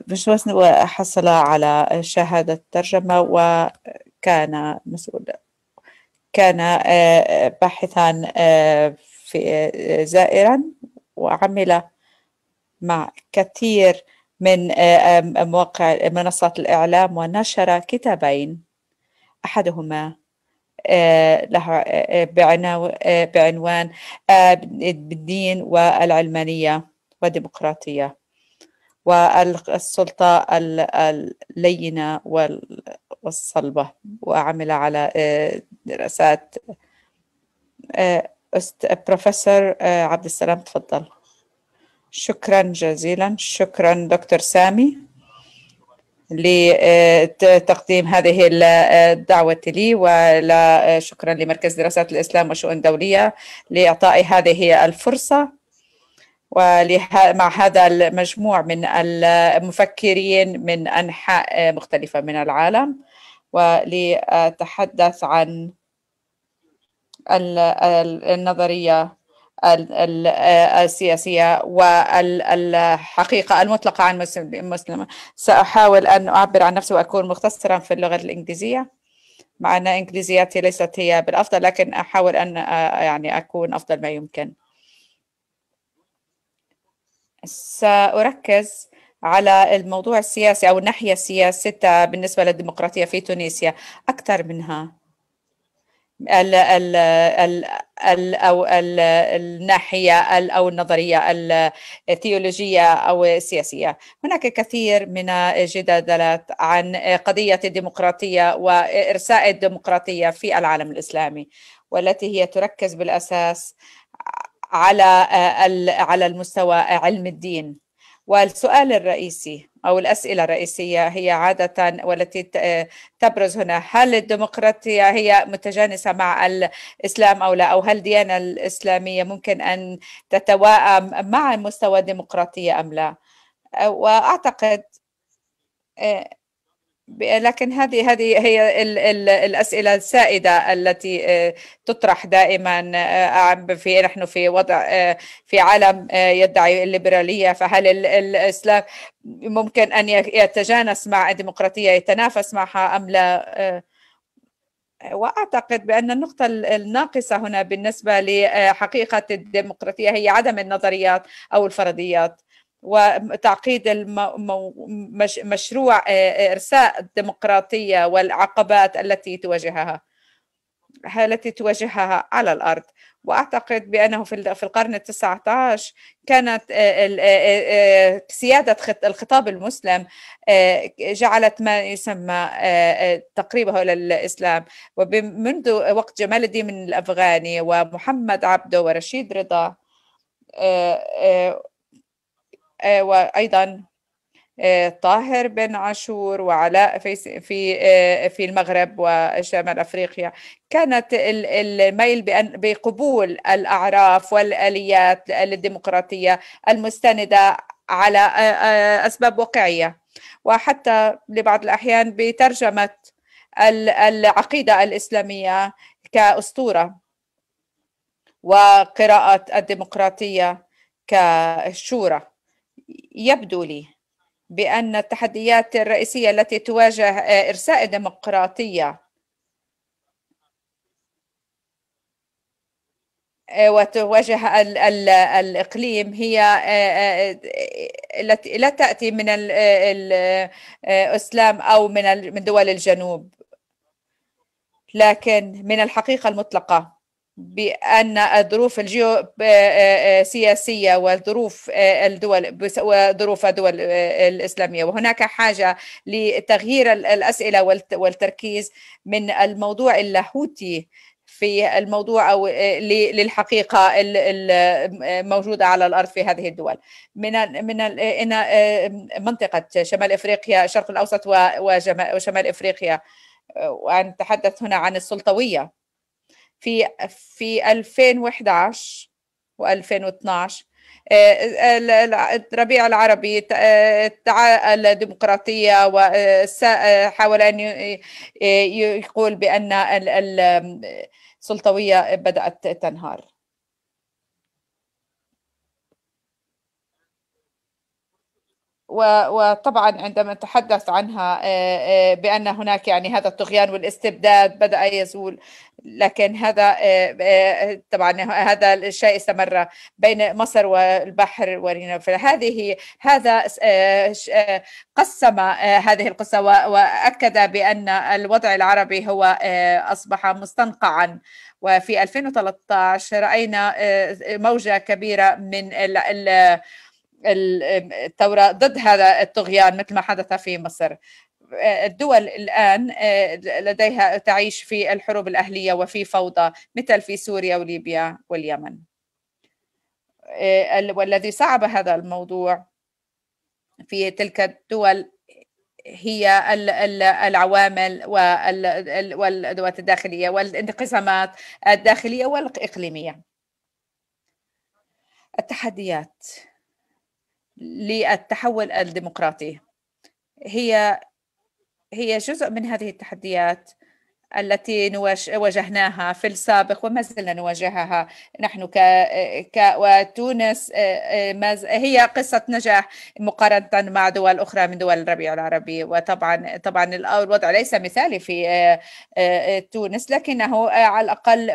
بشوسن وحصل على شهادة ترجمة وكان مسؤول كان باحثا في زائرا وعمل مع كثير من مواقع منصات الإعلام ونشر كتابين. أحدهما له بعنوان بالدين والعلمانية والديمقراطية والسلطة اللينة والصلبة وعمل على دراسات. بروفيسور عبد السلام تفضل. شكرا جزيلا. شكرا دكتور سامي. لتقديم هذه الدعوة لي وشكرا لمركز دراسات الإسلام وشؤون دولية لإعطاء هذه الفرصة. ومع هذا المجموع من المفكرين من أنحاء مختلفة من العالم. ولأتحدث عن النظرية السياسية والحقيقة المطلقة عن مسلمة. سأحاول أن أعبر عن نفسي وأكون مختصرا في اللغة الإنجليزية. مع أن إنجليزيتي ليست هي بالأفضل لكن أحاول أن يعني أكون أفضل ما يمكن. سأركز على الموضوع السياسي أو الناحية السياسية بالنسبة للديمقراطية في تونسيا. أكثر منها. ال ال ال ال أو ال الناحية ال أو النظرية الثيولوجية أو السياسية. هناك كثير من الجدالات عن قضية الديمقراطية وإرساء الديمقراطية في العالم الإسلامي والتي هي تركز بالأساس على على المستوى علم الدين. والسؤال الرئيسي أو الأسئلة الرئيسية هي عادة والتي تبرز هنا هل الديمقراطية هي متجانسة مع الإسلام أو لا؟ أو هل الديانة الإسلامية ممكن أن تتواءم مع مستوى الديمقراطية أم لا؟ وأعتقد لكن هذه هذه هي ال ال الأسئلة السائدة التي آه، تطرح دائما آه، في نحن في وضع آه، في عالم يدعي الليبرالية. فهل الإسلام ممكن أن يتجانس مع الديمقراطية يتنافس معها أم لا؟ وأعتقد بأن النقطة الناقصة هنا بالنسبة لحقيقة الديمقراطية هي عدم النظريات أو الفرضيات. وتعقيد مشروع إرساء الديمقراطية والعقبات التي تواجهها التي تواجهها على الأرض. وأعتقد بأنه في القرن التاسع عشر كانت سيادة الخطاب المسلم جعلت ما يسمى تقريبه إلى الإسلام. ومنذ وقت جمال الدين الأفغاني ومحمد عبده ورشيد رضا آه، وأيضا آه، طاهر بن عاشور وعلاء في في آه، في المغرب وشمال أفريقيا. كانت الميل بقبول الأعراف والآليات الديمقراطية المستندة على أسباب واقعية. وحتى لبعض الأحيان بترجمة العقيدة الإسلامية كأسطورة. وقراءة الديمقراطية كشورى. يبدو لي بأن التحديات الرئيسية التي تواجه آه، إرساء الديمقراطية آه، وتواجه الإقليم هي آه، التي لا تأتي من الإسلام أو من من دول الجنوب لكن من الحقيقة المطلقة. بأن الظروف الجيوسياسية والظروف الدول وظروف الدول الإسلامية. وهناك حاجة لتغيير الأسئلة والتركيز من الموضوع اللاهوتي في الموضوع أو للحقيقة الموجوده على الأرض في هذه الدول. من من إن منطقة شمال إفريقيا الشرق الأوسط وشمال إفريقيا. ونتحدث هنا عن السلطوية. في في 2011 و2012 الربيع العربي الديمقراطية وحاول أن يقول بأن السلطوية بدأت تنهار. وطبعا عندما نتحدث عنها آه، آه، بأن هناك يعني هذا الطغيان والاستبداد بدأ يزول. لكن هذا آه، طبعا هذا الشيء استمر بين مصر والبحر ورينا فهذه هذا قسم هذه القصة وأكد بأن الوضع العربي هو أصبح مستنقعا. وفي 2013 رأينا موجة كبيرة من الثورة ضد هذا الطغيان مثل ما حدث في مصر. الدول الآن لديها تعيش في الحروب الأهلية وفي فوضى مثل في سوريا وليبيا واليمن. والذي صعب هذا الموضوع في تلك الدول هي العوامل والأدوات الداخلية والانقسامات الداخلية والإقليمية. التحديات. للتحول الديمقراطي. هي هي جزء من هذه التحديات التي واجهناها في السابق وما زلنا نواجهها. نحن ك... وتونس آه، آه، هي قصة نجاح مقارنة مع دول أخرى من دول الربيع العربي. وطبعا طبعا الوضع ليس مثالي في آه، تونس لكنه على الأقل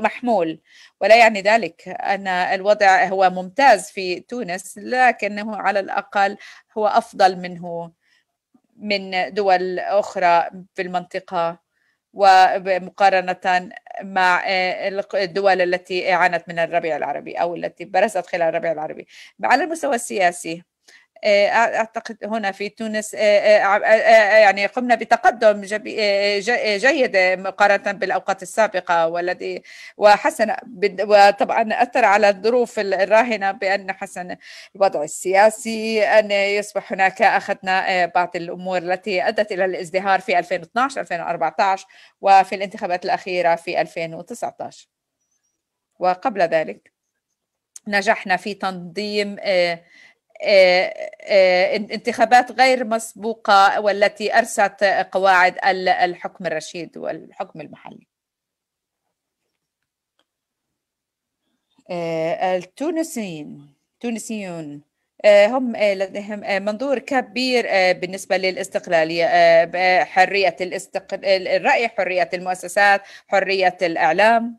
محمول. ولا يعني ذلك أن الوضع هو ممتاز في تونس لكنه على الأقل هو أفضل منه من دول أخرى في المنطقة. ومقارنة مع آه، الدول التي عانت من الربيع العربي أو التي برزت خلال الربيع العربي. على المستوى السياسي أعتقد هنا في تونس آه، يعني قمنا بتقدم جيد مقارنة بالأوقات السابقة والذي وحسن وطبعا أثر على الظروف الراهنة بأن حسن الوضع السياسي أن يصبح هناك أخذنا بعض الأمور التي أدت إلى الازدهار في 2012 2014 وفي الانتخابات الأخيرة في 2019 وقبل ذلك نجحنا في تنظيم آه، آه، انتخابات غير مسبوقة والتي أرست قواعد الحكم الرشيد والحكم المحلي. آه، التونسيين تونسيون هم لديهم منظور كبير بالنسبة للاستقلالية حرية الاستقلال الرأي حرية المؤسسات حرية الإعلام.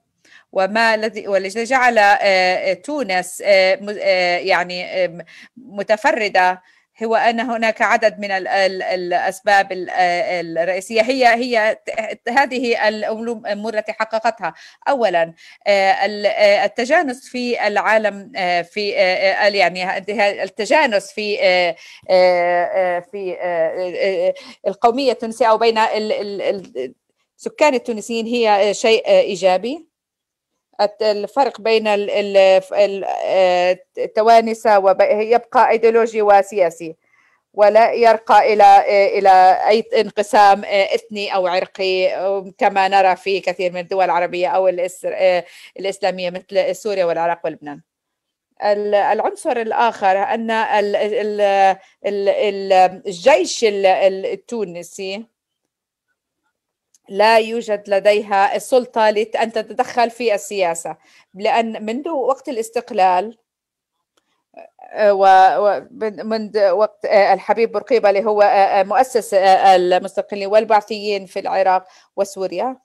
وما الذي والذي جعل آه، آه، تونس آه، يعني متفردة هو أن هناك عدد من الأسباب الرئيسية. هي هي هذه الأمور التي حققتها. اولا التجانس في العالم في يعني التجانس في في القومية التونسية أو بين السكان التونسيين هي شيء إيجابي. الفرق بين التوانسة يبقى إيديولوجي وسياسي ولا يرقى إلى إلى أي انقسام إثني أو عرقي كما نرى في كثير من الدول العربية أو الإسلامية مثل سوريا والعراق ولبنان. العنصر الآخر أن الجيش التونسي لا يوجد لديها السلطة لأن تتدخل في السياسة. لأن منذ وقت الاستقلال آه، ومنذ وقت آه، الحبيب بورقيبة اللي هو آه، مؤسس المستقلين والبعثيين في العراق وسوريا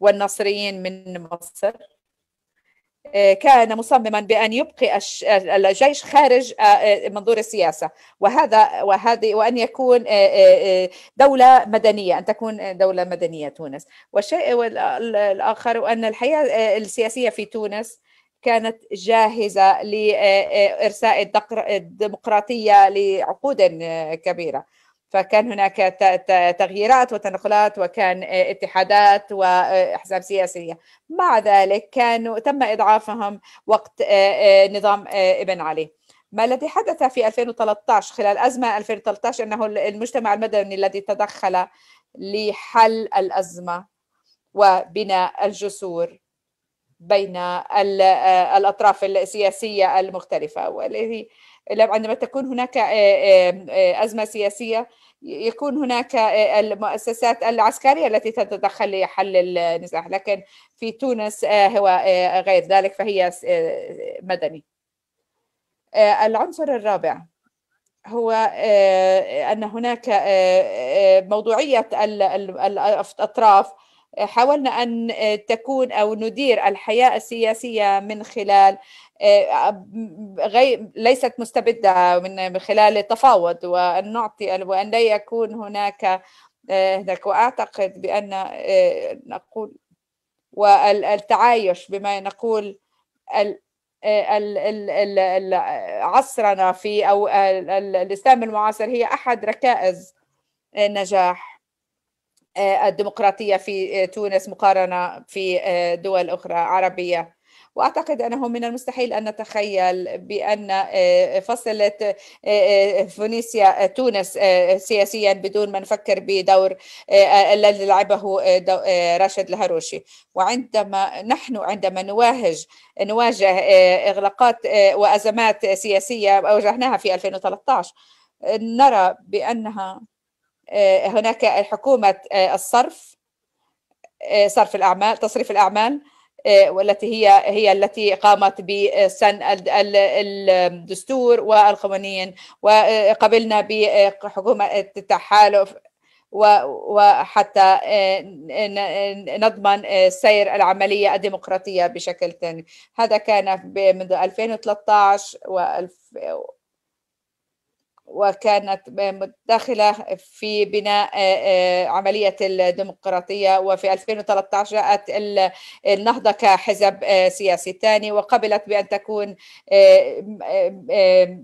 والنصريين من مصر كان مصمما بأن يبقي الجيش خارج آه، آه، منظور السياسة. وهذا وهذه وأن يكون دولة مدنية أن تكون دولة مدنية تونس. والشيء الآخر أن الحياة السياسية في تونس كانت جاهزة لارساء الديمقراطية لعقود كبيرة. فكان هناك تغييرات وتنقلات وكان اتحادات وأحزاب سياسية. مع ذلك كانوا تم إضعافهم وقت نظام ابن علي. ما الذي حدث في 2013 خلال أزمة 2013 أنه المجتمع المدني الذي تدخل لحل الأزمة وبناء الجسور بين الأطراف السياسية المختلفة والذي عندما تكون هناك أزمة سياسية يكون هناك المؤسسات العسكرية التي تتدخل لحل النزاع. لكن في تونس هو غير ذلك فهي مدني. العنصر الرابع هو أن هناك موضوعية الأطراف. حاولنا أن تكون أو ندير الحياة السياسية من خلال ليست مستبدة من خلال التفاوض وأن نعطي وأن لا يكون هناك هناك وأعتقد بأن نقول والتعايش بما نقول عصرنا في أو الإسلام المعاصر هي أحد ركائز نجاح الديمقراطية في تونس مقارنة في دول أخرى عربية. وأعتقد أنه من المستحيل أن نتخيل بأن آه، فصلت آه، آه، فونيسيا تونس سياسيا بدون ما نفكر بدور الذي لعبه راشد الهروشي. وعندما نحن عندما نواجه نواجه إغلاقات وأزمات سياسية واجهناها في 2013 نرى بأنها هناك حكومة الصرف صرف الأعمال تصريف الأعمال والتي هي هي التي قامت بسن الدستور والقوانين وقبلنا بحكومة التحالف وحتى آه، نضمن آه، سير العملية الديمقراطية بشكل ثاني هذا كان منذ 2013 وكانت مدخلة في بناء آه، آه، عملية الديمقراطية وفي 2013 جاءت النهضة كحزب آه، سياسي ثاني وقبلت بأن تكون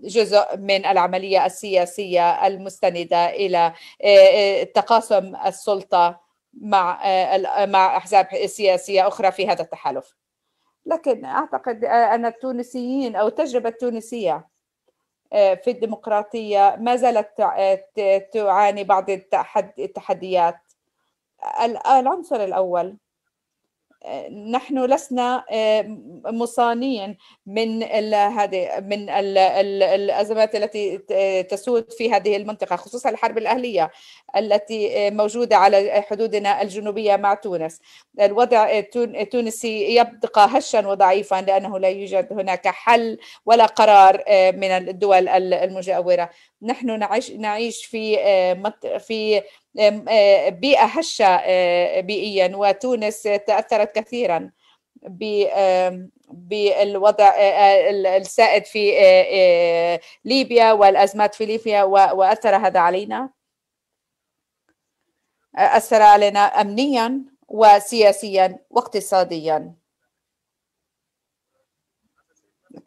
جزء من العملية السياسية المستندة إلى تقاسم السلطة مع مع أحزاب سياسية أخرى في هذا التحالف. لكن أعتقد أن التونسيين أو التجربة التونسية في الديمقراطية ما زالت آه، تعاني بعض التحديات. العنصر الأول. نحن لسنا آه، مصانين من هذه من الأزمات التي تسود في هذه المنطقة خصوصا الحرب الأهلية التي آه، موجودة على حدودنا الجنوبية مع تونس. الوضع التونسي يبقى هشا وضعيفا لأنه لا يوجد هناك حل ولا قرار آه، من الدول المجاورة. نحن نعيش نعيش في في بيئة هشة آه، بيئيا وتونس تأثرت كثيرا بالوضع آه، آه، السائد في ليبيا والأزمات في ليبيا وأثر هذا علينا. أثر علينا أمنيا وسياسيا واقتصاديا.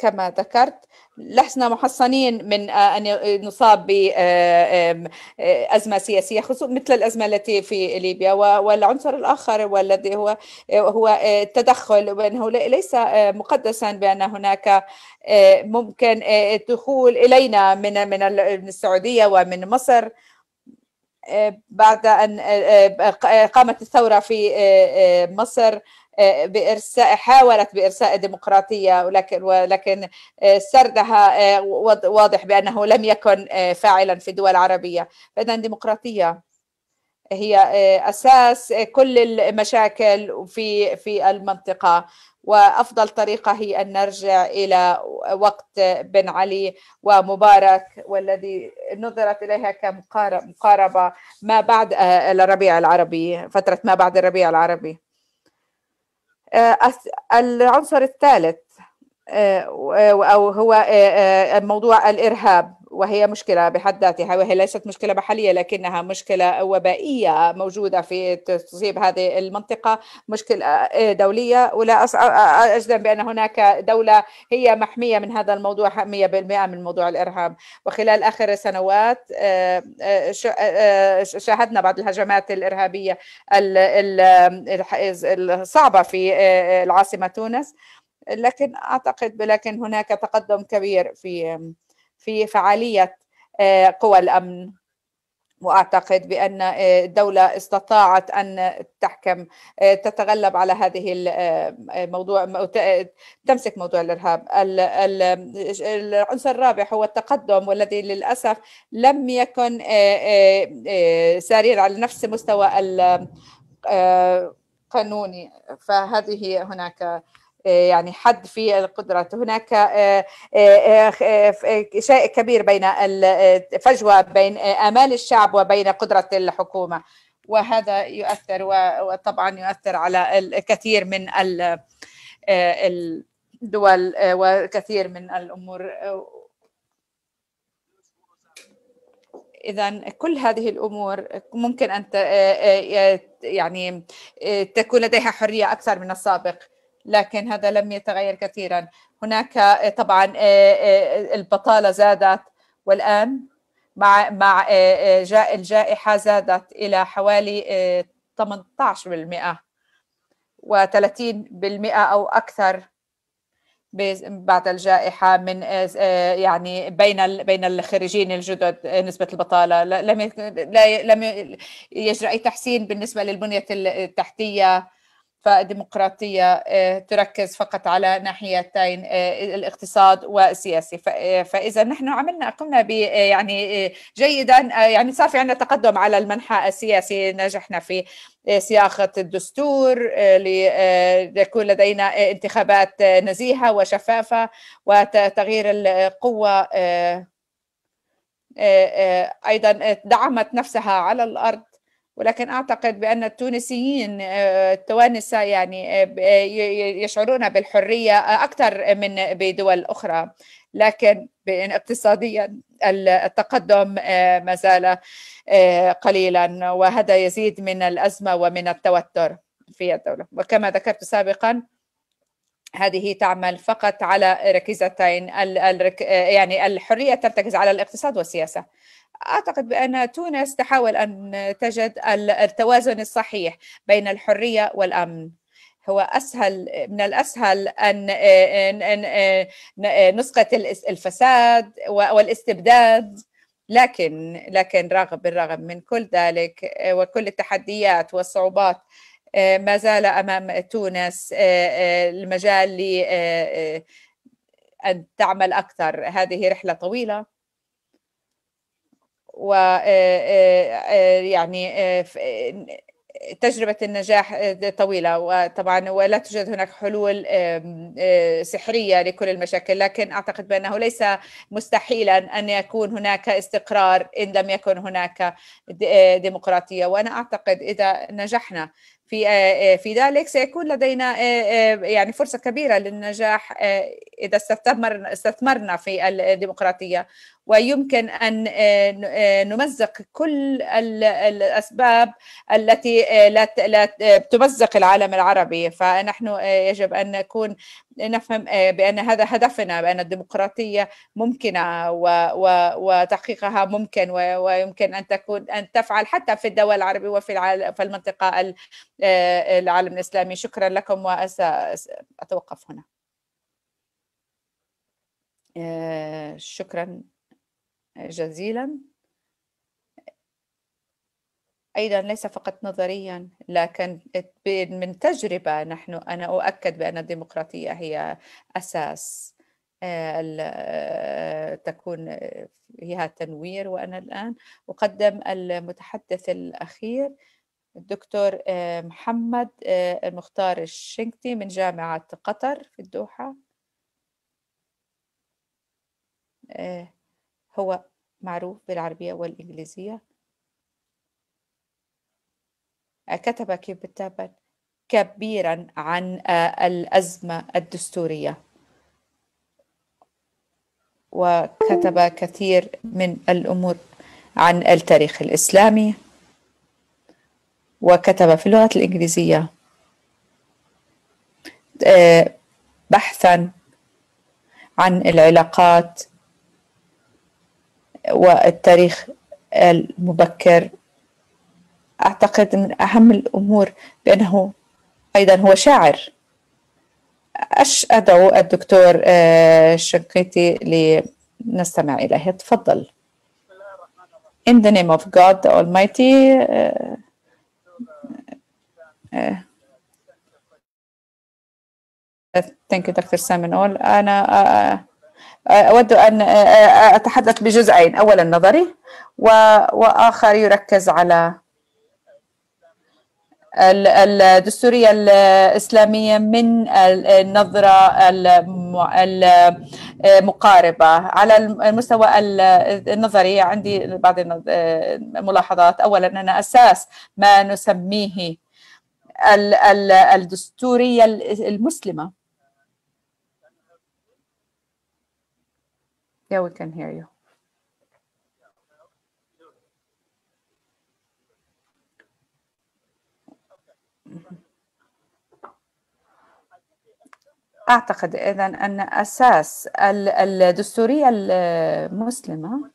كما ذكرت لسنا محصنين من آه، أن نصاب بازمه آه، سياسية خصوصا مثل الأزمة التي في ليبيا والعنصر الآخر والذي هو هو التدخل وأنه ليس مقدسا بأن هناك ممكن دخول إلينا من من السعودية ومن مصر بعد أن قامت الثورة في مصر. بإرساء حاولت بإرساء ديمقراطية ولكن ولكن آه، سردها آه، واضح بأنه لم يكن آه، فاعلا في الدول العربية. فإذا الديمقراطية هي أساس كل المشاكل في في المنطقة. وأفضل طريقة هي أن نرجع إلى وقت بن علي ومبارك والذي نظرت إليها كمقاربه ما بعد الربيع العربي فترة ما بعد الربيع العربي. العنصر الثالث آه، أو هو آه، موضوع الإرهاب. وهي مشكلة بحد ذاتها وهي ليست مشكلة محلية لكنها مشكلة وبائية موجودة في تصيب هذه المنطقة. مشكلة دولية ولا أجزم بأن هناك دولة هي محمية من هذا الموضوع 100% من موضوع الإرهاب. وخلال آخر السنوات شاهدنا بعض الهجمات الإرهابية الصعبة في العاصمة تونس. لكن أعتقد لكن هناك تقدم كبير في في فعالية آه، قوى الأمن. وأعتقد بأن آه، الدولة استطاعت أن تحكم آه، تتغلب على هذه الموضوع تمسك موضوع الإرهاب. العنصر الرابع هو التقدم والذي للأسف لم يكن ساريا على نفس مستوى القانوني فهذه هناك يعني حد في القدرة. هناك آه، آه، آه، شيء كبير بين فجوة بين آمال الشعب وبين قدرة الحكومة. وهذا يؤثر وطبعا يؤثر على الكثير من الدول وكثير من الأمور. اذا كل هذه الأمور ممكن أن يعني تكون لديها حرية أكثر من السابق. لكن هذا لم يتغير كثيرا. هناك طبعا آه، آه، البطالة زادت والآن مع مع الجائحة زادت إلى حوالي 18% و30% أو أكثر بعد الجائحة من يعني بين بين الخريجين الجدد نسبة البطالة. لم لم يجرى أي تحسين بالنسبة للبنية التحتية. فالديمقراطية آه، تركز فقط على ناحيتين آه، الاقتصاد والسياسي. آه، فإذا نحن عملنا قمنا ب يعني جيدا يعني صار في عندنا تقدم على المنحى السياسي. نجحنا في صياغة الدستور ليكون لدينا انتخابات نزيهة وشفافة وتغيير القوة أيضا دعمت نفسها على الأرض. ولكن أعتقد بأن التونسيين آه، التوانسة يعني آه، آه، يشعرون بالحرية أكثر من بدول أخرى. لكن اقتصاديا التقدم ما زال قليلا وهذا يزيد من الأزمة ومن التوتر في الدولة. وكما ذكرت سابقا هذه تعمل فقط على ركيزتين يعني الحرية ترتكز على الاقتصاد والسياسة. أعتقد بأن تونس تحاول أن تجد التوازن الصحيح بين الحرية والأمن. هو أسهل من الأسهل أن أن نسقط الفساد والاستبداد. لكن لكن رغم بالرغم من كل ذلك وكل التحديات والصعوبات ما زال أمام تونس المجال لأن تعمل أكثر. هذه رحلة طويلة. و آه، آه، آه، يعني تجربة النجاح طويلة. وطبعا ولا توجد هناك حلول سحرية لكل المشاكل. لكن أعتقد بأنه ليس مستحيلا أن يكون هناك استقرار إن لم يكن هناك ديمقراطية. وأنا أعتقد إذا نجحنا في في ذلك سيكون لدينا يعني فرصة كبيرة للنجاح إذا استثمرنا استثمرنا في الديمقراطية. ويمكن أن نمزق كل الأسباب التي لا تمزق العالم العربي. فنحن يجب أن نكون نفهم بأن هذا هدفنا بأن الديمقراطية ممكنة وتحقيقها ممكن ويمكن أن تكون أن تفعل حتى في الدول العربية وفي في المنطقة العالم الإسلامي. شكرا لكم وساتوقف هنا. شكرا. جزيلا. أيضا ليس فقط نظريا لكن من تجربة نحن أنا أؤكد بأن الديمقراطية هي أساس آه، آه، تكون فيها تنوير. وأنا الآن أقدم المتحدث الأخير الدكتور آه، محمد المختار الشنكتي من جامعة قطر في الدوحة. هو معروف بالعربية والإنجليزية. كتب كتابا كبيرا عن آه، الأزمة الدستورية. وكتب كثير من الأمور عن التاريخ الإسلامي. وكتب في اللغة الإنجليزية آه، بحثا عن العلاقات والتاريخ المبكر. أعتقد من أهم الأمور بأنه أيضا هو شاعر. أدعو الدكتور آه، شنقيتي لنستمع إليه. تفضل. In the name of God the Almighty uh, uh, Thank you Dr. All أنا uh, أود أن أتحدث بجزئين. أولا نظري وآخر يركز على الدستورية الإسلامية من النظرة المقاربة على المستوى النظري عندي بعض الملاحظات أولا أن أساس ما نسميه الدستورية المسلمة. Yeah, we can hear you. أعتقد إذا أن أساس الدستورية المسلمة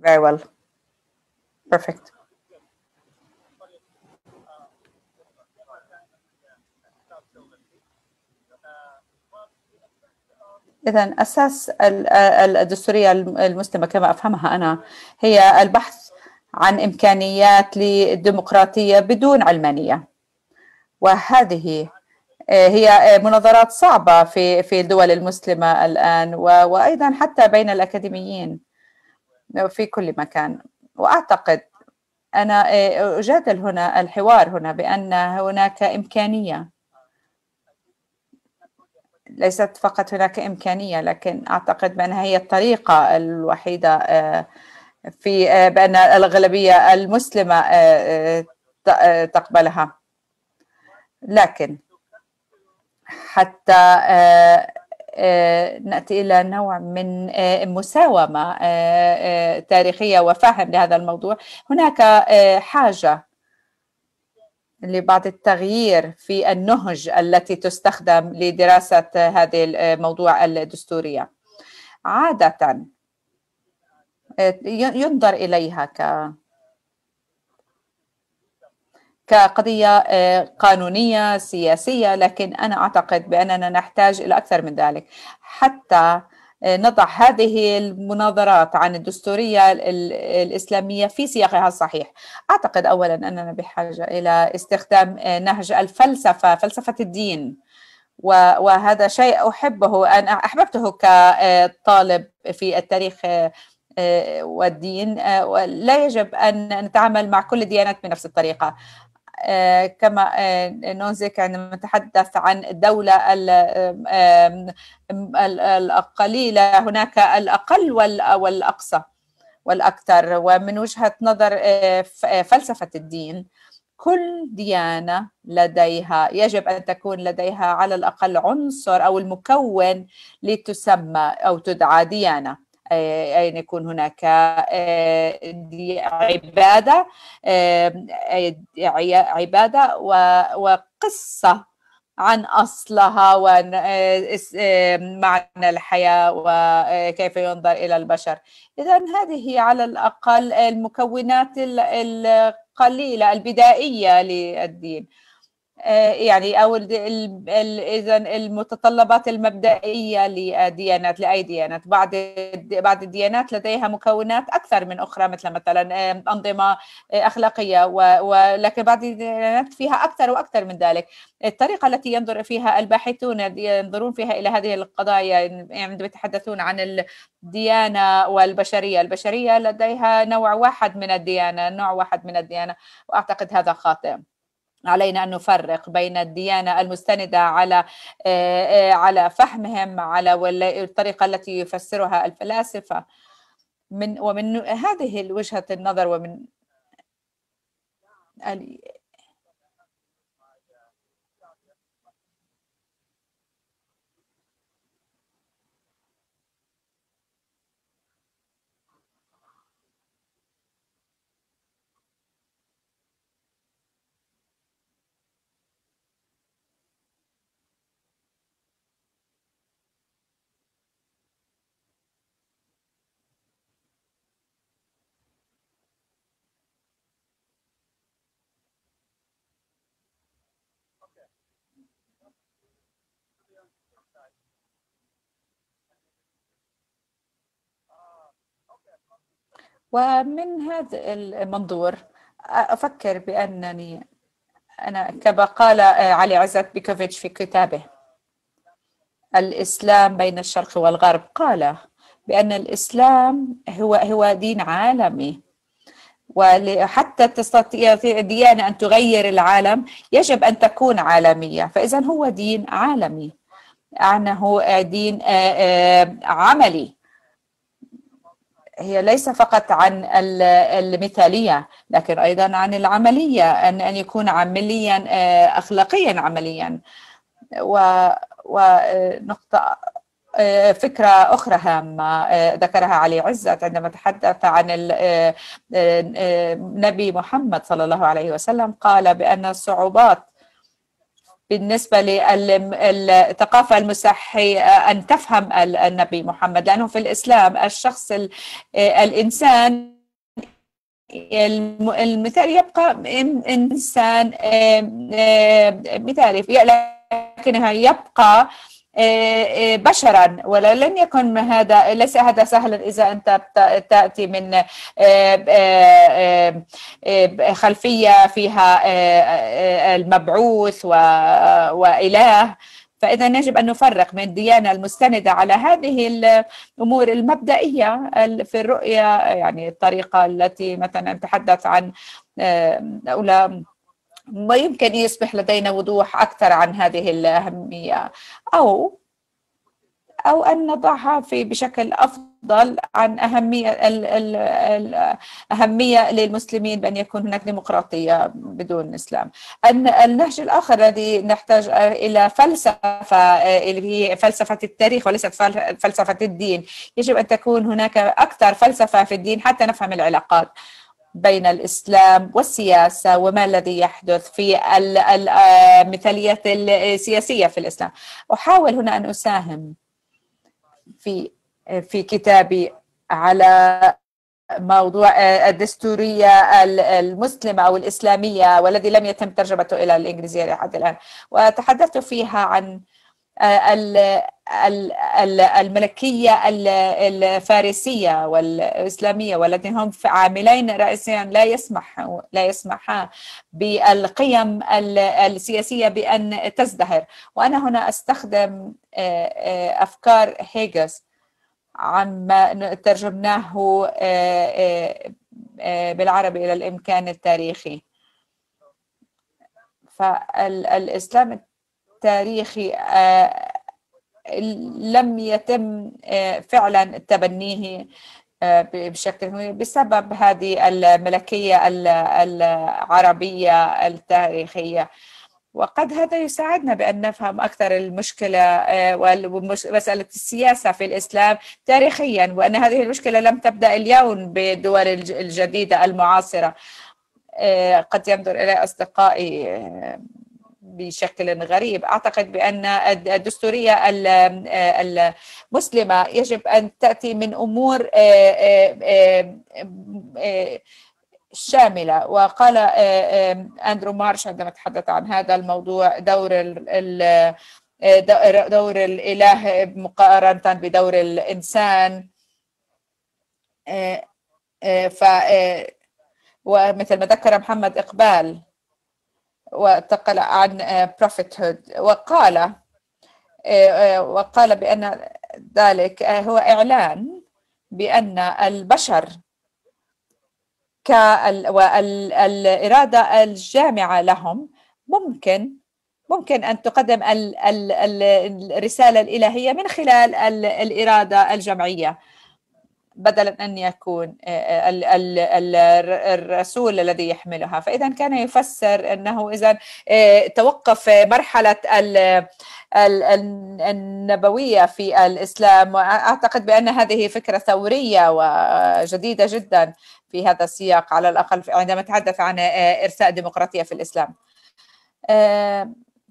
Very well. Perfect. إذا أساس الدستورية المسلمة كما أفهمها أنا هي البحث عن إمكانيات للديمقراطية بدون علمانية وهذه آه، هي آه، مناظرات صعبة في في الدول المسلمة الآن وأيضا حتى بين الأكاديميين في كل مكان. وأعتقد أنا آه، أجادل هنا الحوار هنا بأن هناك إمكانية. ليست فقط هناك إمكانية لكن أعتقد بأنها هي الطريقة الوحيدة في بأن الأغلبية المسلمة تقبلها. لكن حتى آه، آه، نأتي إلى نوع من آه، مساومة تاريخية وفهم لهذا الموضوع. هناك حاجة لبعض التغيير في النهج التي تستخدم لدراسة هذه الموضوع الدستورية. عادة ينظر إليها ك كقضية آه، قانونية سياسية لكن أنا أعتقد بأننا نحتاج إلى أكثر من ذلك. حتى آه، نضع هذه المناظرات عن الدستورية الإسلامية في سياقها الصحيح. أعتقد أولا أننا بحاجة إلى استخدام آه، نهج الفلسفة فلسفة الدين. وهذا شيء أحبه أنا أحببته كطالب في التاريخ والدين. لا يجب أن نتعامل مع كل الديانات بنفس الطريقة. كما آه، نونزك عندما نتحدث عن الدولة القليلة هناك الأقل والأقصى والأكثر. ومن وجهة نظر آه، فلسفة الدين كل ديانة لديها يجب أن تكون لديها على الأقل عنصر أو المكون لتسمى أو تدعى ديانة. أن يكون هناك آه، عبادة عبادة وقصة عن أصلها ومعنى الحياة وكيف ينظر إلى البشر. إذا هذه على الأقل المكونات القليلة البدائية للدين. آه، يعني أو إذا المتطلبات المبدئية للديانات لأي ديانات؟ بعض بعض الديانات لديها مكونات أكثر من أخرى مثل مثلا أنظمة آه، أخلاقية ولكن بعض الديانات فيها أكثر وأكثر من ذلك. الطريقة التي ينظر فيها الباحثون ينظرون فيها إلى هذه القضايا عندما يتحدثون عن الديانة والبشرية البشرية لديها نوع واحد من الديانة نوع واحد من الديانة وأعتقد هذا خاطئ. علينا أن نفرق بين الديانة المستندة على آه، آه، على فهمهم على الطريقة التي يفسرها الفلاسفة. من ومن هذه وجهه النظر ومن ومن هذا المنظور أفكر بأنني أنا كما قال علي عزت بيكوفيتش في كتابه الإسلام بين الشرق والغرب. قال بأن الإسلام هو هو دين عالمي وحتى تستطيع ديانة أن تغير العالم يجب أن تكون عالمية. فإذا هو دين عالمي أنه دين عملي. هي ليس فقط عن المثالية لكن أيضا عن العملية أن أن يكون عمليا آه، أخلاقيا عمليا. ونقطة آه، فكرة أخرى هامة آه، ذكرها علي عزت عندما تحدث عن النبي محمد صلى الله عليه وسلم قال بأن الصعوبات بالنسبة للثقافة المسيحية أن تفهم النبي محمد لأنه في الإسلام الشخص الإنسان المثال يبقى إنسان مثالي لكنها يبقى بشرا ولا لن يكن هذا ليس هذا سهلا إذا أنت تأتي من آه، خلفية فيها المبعوث وإله. فإذا يجب أن نفرق من الديانة المستندة على هذه الأمور المبدئية في الرؤية يعني الطريقة التي مثلا نتحدث عن أولى ويمكن يصبح لدينا وضوح أكثر عن هذه الأهمية أو أو أن نضعها في بشكل أفضل عن أهمية الأهمية للمسلمين بأن يكون هناك ديمقراطية بدون إسلام. النهج الآخر الذي نحتاج إلى فلسفة اللي هي فلسفة التاريخ وليست فلسفة الدين يجب أن تكون هناك أكثر فلسفة في الدين حتى نفهم العلاقات. بين الإسلام والسياسة وما الذي يحدث في المثالية السياسية في الإسلام. أحاول هنا أن أساهم في في كتابي على موضوع الدستورية المسلمة أو الإسلامية والذي لم يتم ترجمته إلى الإنجليزية لحد الآن. وتحدثت فيها عن الملكية الفارسية والإسلامية والتي هم عاملين رئيسيا لا يسمح لا يسمحا بالقيم السياسية بأن تزدهر. وأنا هنا أستخدم أفكار هيجس عما ترجمناه بالعربي إلى الإمكان التاريخي. فالإسلام التاريخي آه، لم يتم آه، فعلا تبنيه آه، بشكل بسبب هذه الملكية العربية التاريخية. وقد هذا يساعدنا بأن نفهم أكثر المشكلة ومسألة السياسة في الإسلام تاريخيا وأن هذه المشكلة لم تبدأ اليوم بالدول الجديدة المعاصرة. قد ينظر إلى أصدقائي بشكل غريب. أعتقد بأن الدستورية المسلمة يجب أن تأتي من أمور آه، آه، آه، شاملة. وقال أندرو مارش عندما تحدث عن هذا الموضوع دور دور الإله مقارنة بدور الإنسان ف ومثل ما ذكر محمد إقبال وتقل عن prophethood. وقال آه، آه، وقال بأن ذلك آه، هو إعلان بأن البشر والإرادة الجامعة لهم ممكن ممكن أن تقدم الرسالة الإلهية من خلال الإرادة الجمعية. بدلا أن يكون آه، آه، الرسول الذي يحملها. فاذا كان يفسر أنه إذا آه، توقف مرحلة النبوية في الإسلام وأعتقد بأن هذه فكرة ثورية وجديدة جدا في هذا السياق على الأقل عندما نتحدث عن إرساء ديمقراطية في الإسلام.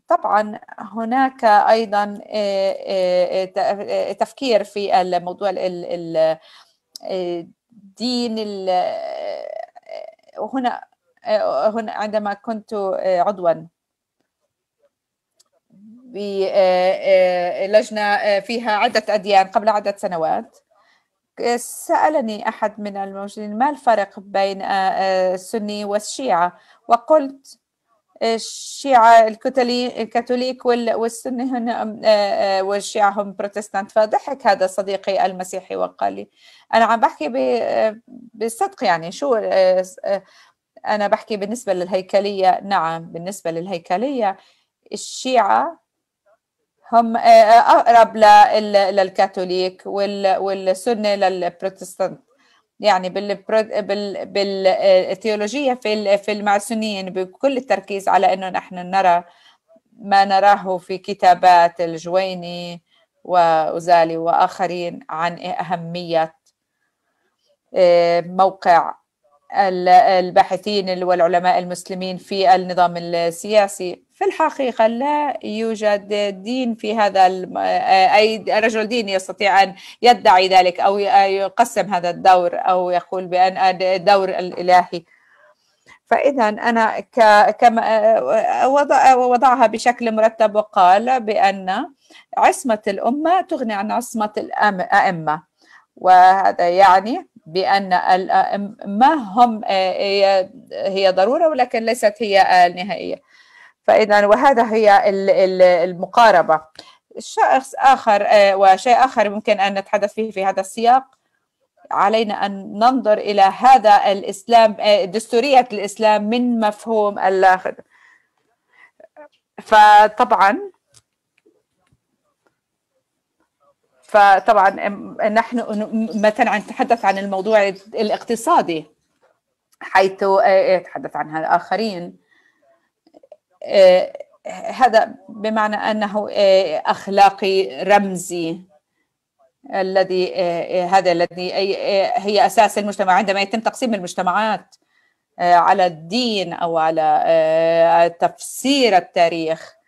طبعا هناك أيضا تفكير في الموضوع دين وهنا هنا عندما كنت عضوا بلجنة فيها عدة أديان قبل عدة سنوات سألني أحد من الموجودين ما الفرق بين السني والشيعة؟ وقلت الشيعة الكاثوليك والسني هنا والشيعة هم بروتستانت. فضحك هذا صديقي المسيحي وقال لي أنا عم بحكي بصدق يعني شو أنا بحكي بالنسبة للهيكلية. نعم بالنسبة للهيكلية الشيعة هم أقرب للكاثوليك والسنة للبروتستانت. يعني بالثيولوجية في في الماسونيين بكل التركيز على إنه نحن نرى ما نراه في كتابات الجويني وأوزالي وآخرين عن أهمية آه، موقع الباحثين والعلماء المسلمين في النظام السياسي. في الحقيقة لا يوجد دين في هذا أي رجل دين يستطيع أن يدعي ذلك أو يقسم هذا الدور أو يقول بأن الدور الإلهي. فإذا أنا كما وضع وضعها بشكل مرتب وقال بأن عصمة الأمة تغني عن عصمة الأئمة. وهذا يعني بأن الأئمة هم هي ضرورة ولكن ليست هي النهائية فإذا وهذا هي المقاربة. شخص آخر وشيء آخر ممكن أن نتحدث فيه في هذا السياق. علينا أن ننظر إلى هذا الإسلام دستورية الإسلام من مفهوم الآخر فطبعا فطبعا نحن مثلا نتحدث عن الموضوع الاقتصادي حيث يتحدث عنها الآخرين هذا بمعنى أنه أخلاقي رمزي الذي هذا الذي هي أساس المجتمع. عندما يتم تقسيم المجتمعات على الدين أو على تفسير التاريخ آه،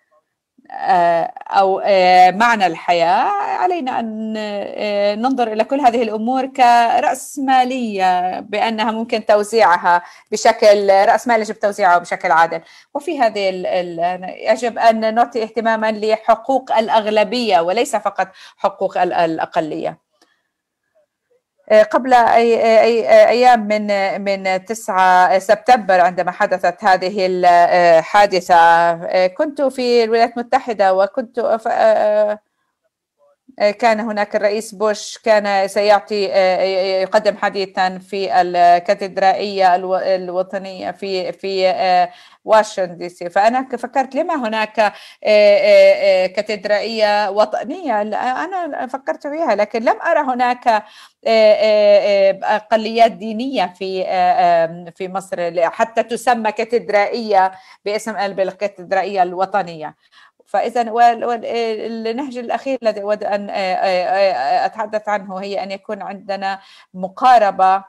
أو آه، معنى الحياة علينا أن آه، ننظر إلى كل هذه الأمور كراسماليه بأنها ممكن توزيعها بشكل رأس مال يجب توزيعه بشكل عادل. وفي هذه يجب أن نعطي اهتماما لحقوق الأغلبية وليس فقط حقوق الأقلية. آه، قبل أي أي أيام من من 9 سبتمبر عندما حدثت هذه الحادثة آه، كنت في الولايات المتحدة وكنت آه، كان هناك الرئيس بوش كان سيعطي يقدم حديثا في الكاتدرائية الوطنية في في واشنطن دي سي. فأنا فكرت لما هناك آه، آه، آه، كاتدرائية وطنية؟ أنا فكرت فيها لكن لم أرى هناك أقليات دينية في في مصر حتى تسمى كاتدرائية باسم الكاتدرائية الوطنية. فإذا النهج الأخير الذي أود أن أتحدث عنه هي أن يكون عندنا مقاربة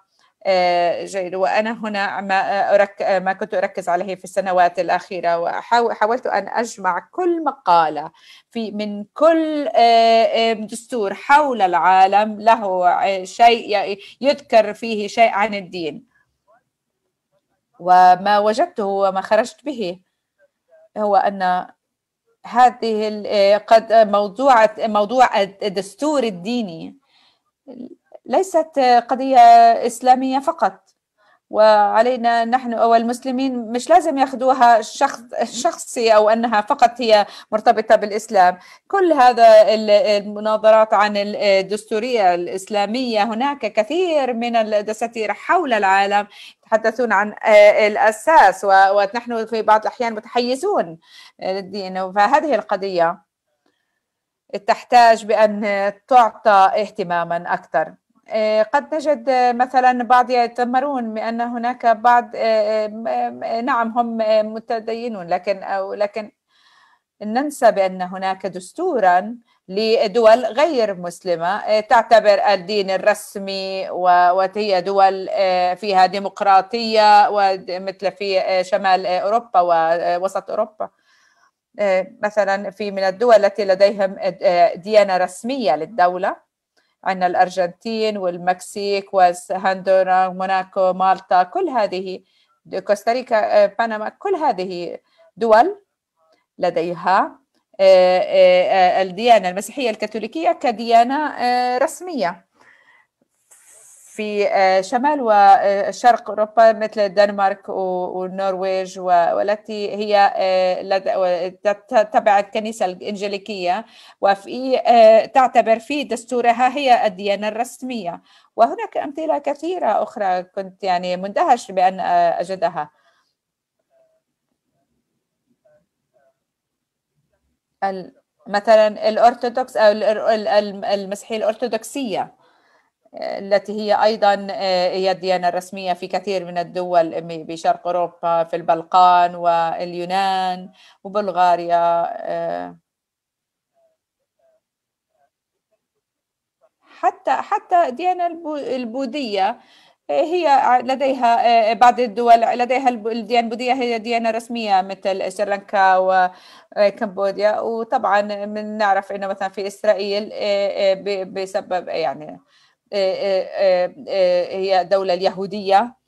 جيد وأنا هنا ما, أرك... ما كنت أركز عليه في السنوات الأخيرة. وحاولت أن أجمع كل مقالة في من كل دستور حول العالم له شيء يذكر فيه شيء عن الدين. وما وجدته وما خرجت به هو أن هذه آه، قد موضوع موضوع الدستور الديني ليست قضية إسلامية فقط. وعلينا نحن أو المسلمين مش لازم ياخذوها شخص شخصي أو أنها فقط هي مرتبطة بالإسلام. كل هذا المناظرات عن الدستورية الإسلامية هناك كثير من الدساتير حول العالم يتحدثون عن الأساس ونحن في بعض الأحيان متحيزون للدين. فهذه القضية تحتاج بأن تعطى اهتماما أكثر. آه، قد نجد مثلا بعض يتمرون بأن هناك بعض آه، آه، نعم هم متدينون لكن أو لكن ننسى بأن هناك دستورا لدول غير مسلمة تعتبر الدين الرسمي وهي دول فيها ديمقراطية مثل في شمال أوروبا ووسط أوروبا. مثلا في من الدول التي لديهم ديانة رسمية للدولة. عندنا الأرجنتين والمكسيك وهندورا موناكو مالطا كل هذه كوستاريكا آه، بنما كل هذه دول لديها آه، آه، الديانة المسيحية الكاثوليكية كديانة رسمية. في آه، شمال وشرق أوروبا مثل الدنمارك والنرويج والتي هي آه، تتبع الكنيسة الانجليكيه وفي آه، تعتبر في دستورها هي الديانة الرسمية. وهناك أمثلة كثيرة أخرى كنت يعني مندهش بأن أجدها. مثلا الأرثوذكس أو المسيحية الأرثوذكسية. التي هي أيضا آه، هي الديانة الرسمية في كثير من الدول بشرق أوروبا في البلقان واليونان وبلغاريا آه، حتى حتى الديانة البوذية هي لديها بعض الدول لديها الديانة البوذية هي ديانة رسمية مثل سريلانكا وكمبوديا وطبعا من نعرف إنه مثلا في إسرائيل بسبب يعني هي دولة اليهودية.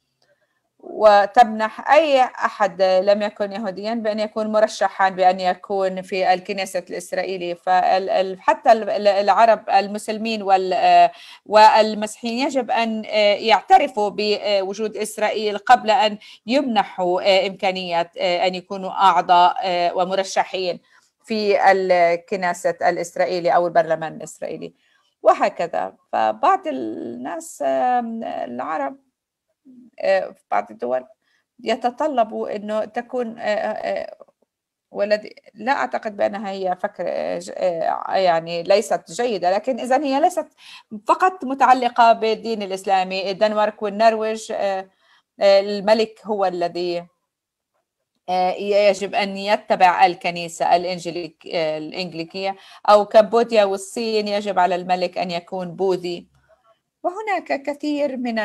وتمنح أي أحد لم يكن يهوديا بأن يكون مرشحا بأن يكون في الكنيسة الإسرائيلي فحتى العرب المسلمين والمسيحيين يجب أن يعترفوا بوجود إسرائيل قبل أن يمنحوا إمكانية أن يكونوا أعضاء ومرشحين في الكنيسة الإسرائيلي أو البرلمان الإسرائيلي. وهكذا. فبعض الناس العرب آه، في بعض الدول يتطلبوا إنه تكون آه، آه، والذي لا أعتقد بأنها هي فكر يعني ليست جيدة لكن اذا هي ليست فقط متعلقة بالدين الإسلامي. الدنمارك والنرويج الملك هو الذي يجب أن يتبع الكنيسة الإنجليكية أو كمبوديا والصين يجب على الملك أن يكون بوذي. وهناك كثير من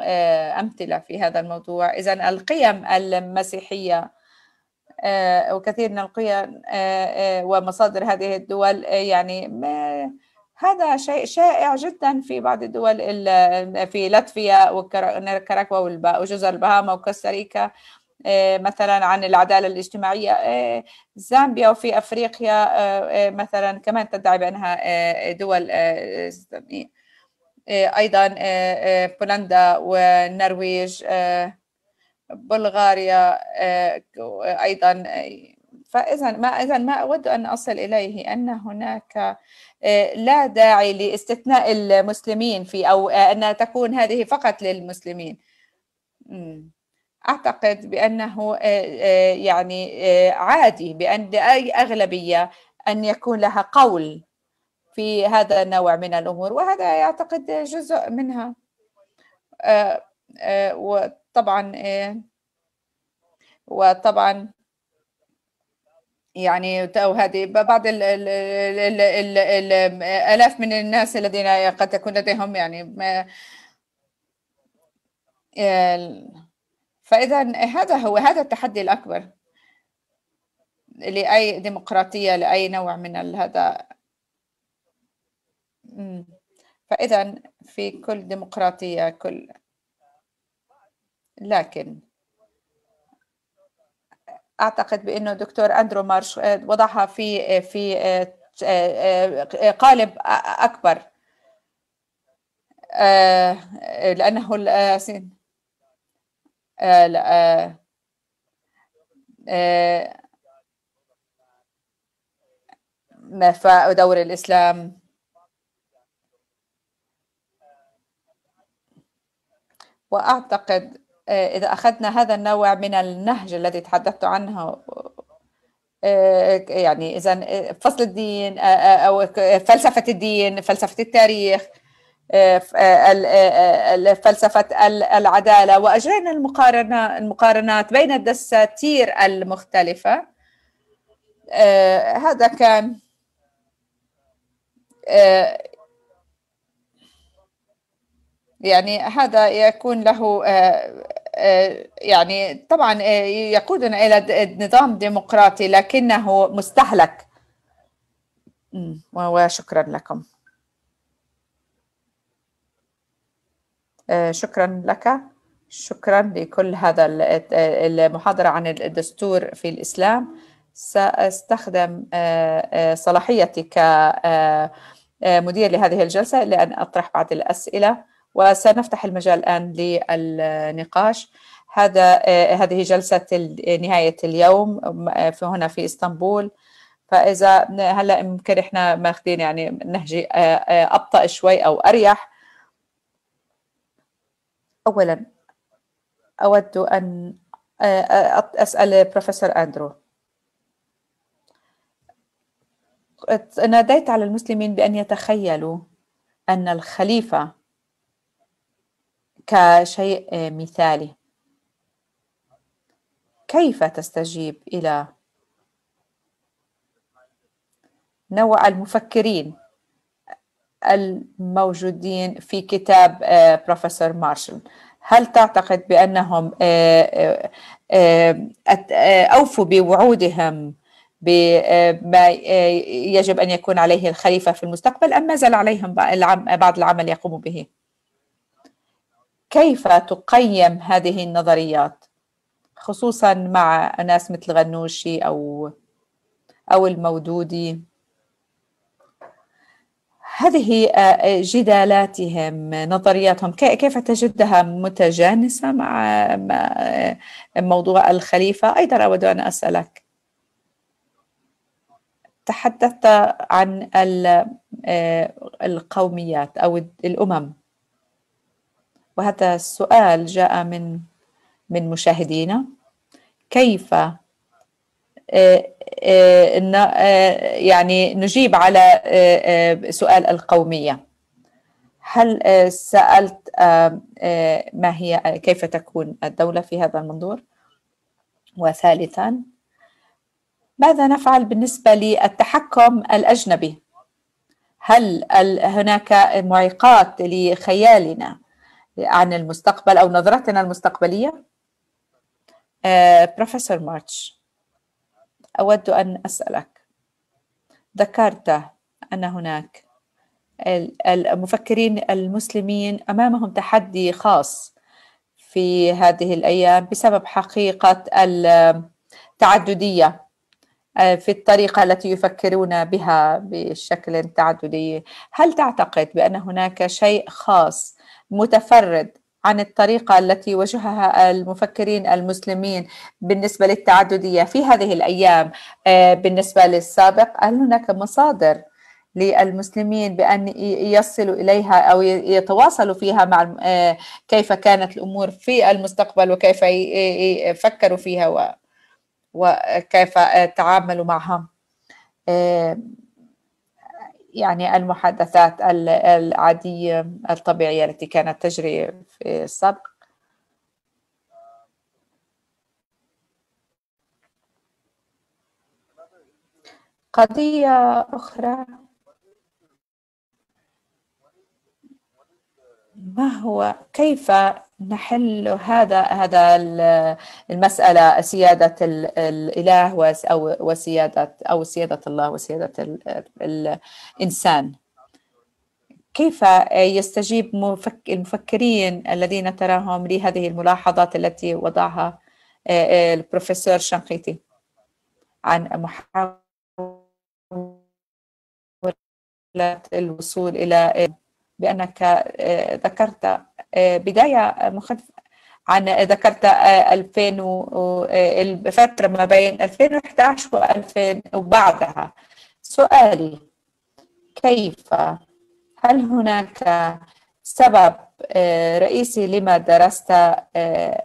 الأمثلة في هذا الموضوع. إذا القيم المسيحية وكثير من القيم ومصادر هذه الدول يعني هذا شيء شائع جدا في بعض الدول في لاتفيا وكاراكوا وجزر البهاما وكوستاريكا. مثلا عن العدالة الاجتماعية. زامبيا وفي أفريقيا مثلا كمان تدعي بأنها دول أيضا بولندا والنرويج بلغاريا أيضا فاذا ما اذا ما أود أن أصل إليه أن هناك لا داعي لاستثناء المسلمين في أو أن تكون هذه فقط للمسلمين. أعتقد بأنه يعني عادي بأن اي أغلبية أن يكون لها قول في هذا النوع من الأمور وهذا أعتقد جزء منها. آه، آه، وطبعا آه، وطبعا يعني وهذه بعض الآلاف من الناس الذين قد تكون لديهم يعني فإذا هذا هو هذا التحدي الأكبر لأي ديمقراطية لأي نوع من هذا. فإذا في كل ديمقراطية كل. لكن أعتقد بأنه دكتور أندرو مارش آه، وضعها في في آه، آه، قالب أكبر. لأنه السين فدور الإسلام. وأعتقد آه، إذا أخذنا هذا النوع من النهج الذي تحدثت عنه آه، يعني إذا آه، فصل الدين أو فلسفة الدين فلسفة التاريخ فلسفة العدالة وأجرينا المقارنة المقارنات بين الدساتير المختلفة. هذا كان يعني هذا يكون له آه، آه، يعني طبعا آه، يقودنا إلى نظام ديمقراطي لكنه مستهلك. وشكرا لكم. شكرا لك. شكرا لكل هذا المحاضرة عن الدستور في الإسلام. سأستخدم صلاحيتي كمدير لهذه الجلسة لأن أطرح بعض الأسئلة وسنفتح المجال الآن للنقاش. هذا آه، هذه جلسة نهاية اليوم هنا في إسطنبول. فإذا هلأ يمكن إحنا ماخذين يعني نهجي آه، آه، أبطأ شوي أو أريح. أولا أود أن أسأل بروفيسور أندرو ناديت على المسلمين بأن يتخيلوا أن الخليفة كشيء مثالي. كيف تستجيب إلى نوع المفكرين؟ الموجودين في كتاب بروفيسور مارشال هل تعتقد بأنهم أوفوا بوعودهم بما يجب أن يكون عليه الخليفة في المستقبل أم ما زال عليهم بعض العمل يقوم به؟ كيف تقيم هذه النظريات؟ خصوصا مع ناس مثل غنوشي أو أو المودودي؟ هذه جدالاتهم نظرياتهم. كيف تجدها متجانسة مع موضوع الخليفة؟ أيضا أود أن أسألك. تحدثت عن القوميات أو الأمم. وهذا السؤال جاء من من مشاهدينا. كيف يعني نجيب على سؤال القومية. هل سألت ما هي كيف تكون الدولة في هذا المنظور؟ وثالثا ماذا نفعل بالنسبة للتحكم الأجنبي؟ هل هناك معيقات لخيالنا عن المستقبل أو نظرتنا المستقبلية؟ بروفيسور مارتش. أود أن أسألك. ذكرت أن هناك المفكرين المسلمين أمامهم تحدي خاص في هذه الأيام بسبب حقيقة التعددية في الطريقة التي يفكرون بها بشكل تعددي. هل تعتقد بأن هناك شيء خاص متفرد عن الطريقة التي وجهها المفكرين المسلمين بالنسبة للتعددية في هذه الأيام. بالنسبة للسابق هل هناك مصادر للمسلمين بأن يصلوا إليها أو يتواصلوا فيها مع كيف كانت الأمور في المستقبل وكيف يفكروا فيها وكيف تعاملوا معها؟ يعني المحادثات العادية الطبيعية التي كانت تجري في السابق؟ قضية أخرى؟ ما هو كيف نحل هذا هذا المسألة سيادة الإله أو وسيادة أو سيادة الله وسيادة الإنسان؟ كيف يستجيب المفكرين الذين تراهم لهذه الملاحظات التي وضعها البروفيسور شنقيطي عن محاولة الوصول إلى بأنك ذكرت بداية مختلفة عن ذكرت 2000 الفترة ما بين 2011 و2000 وبعدها. سؤالي كيف؟ هل هناك سبب رئيسي لما درست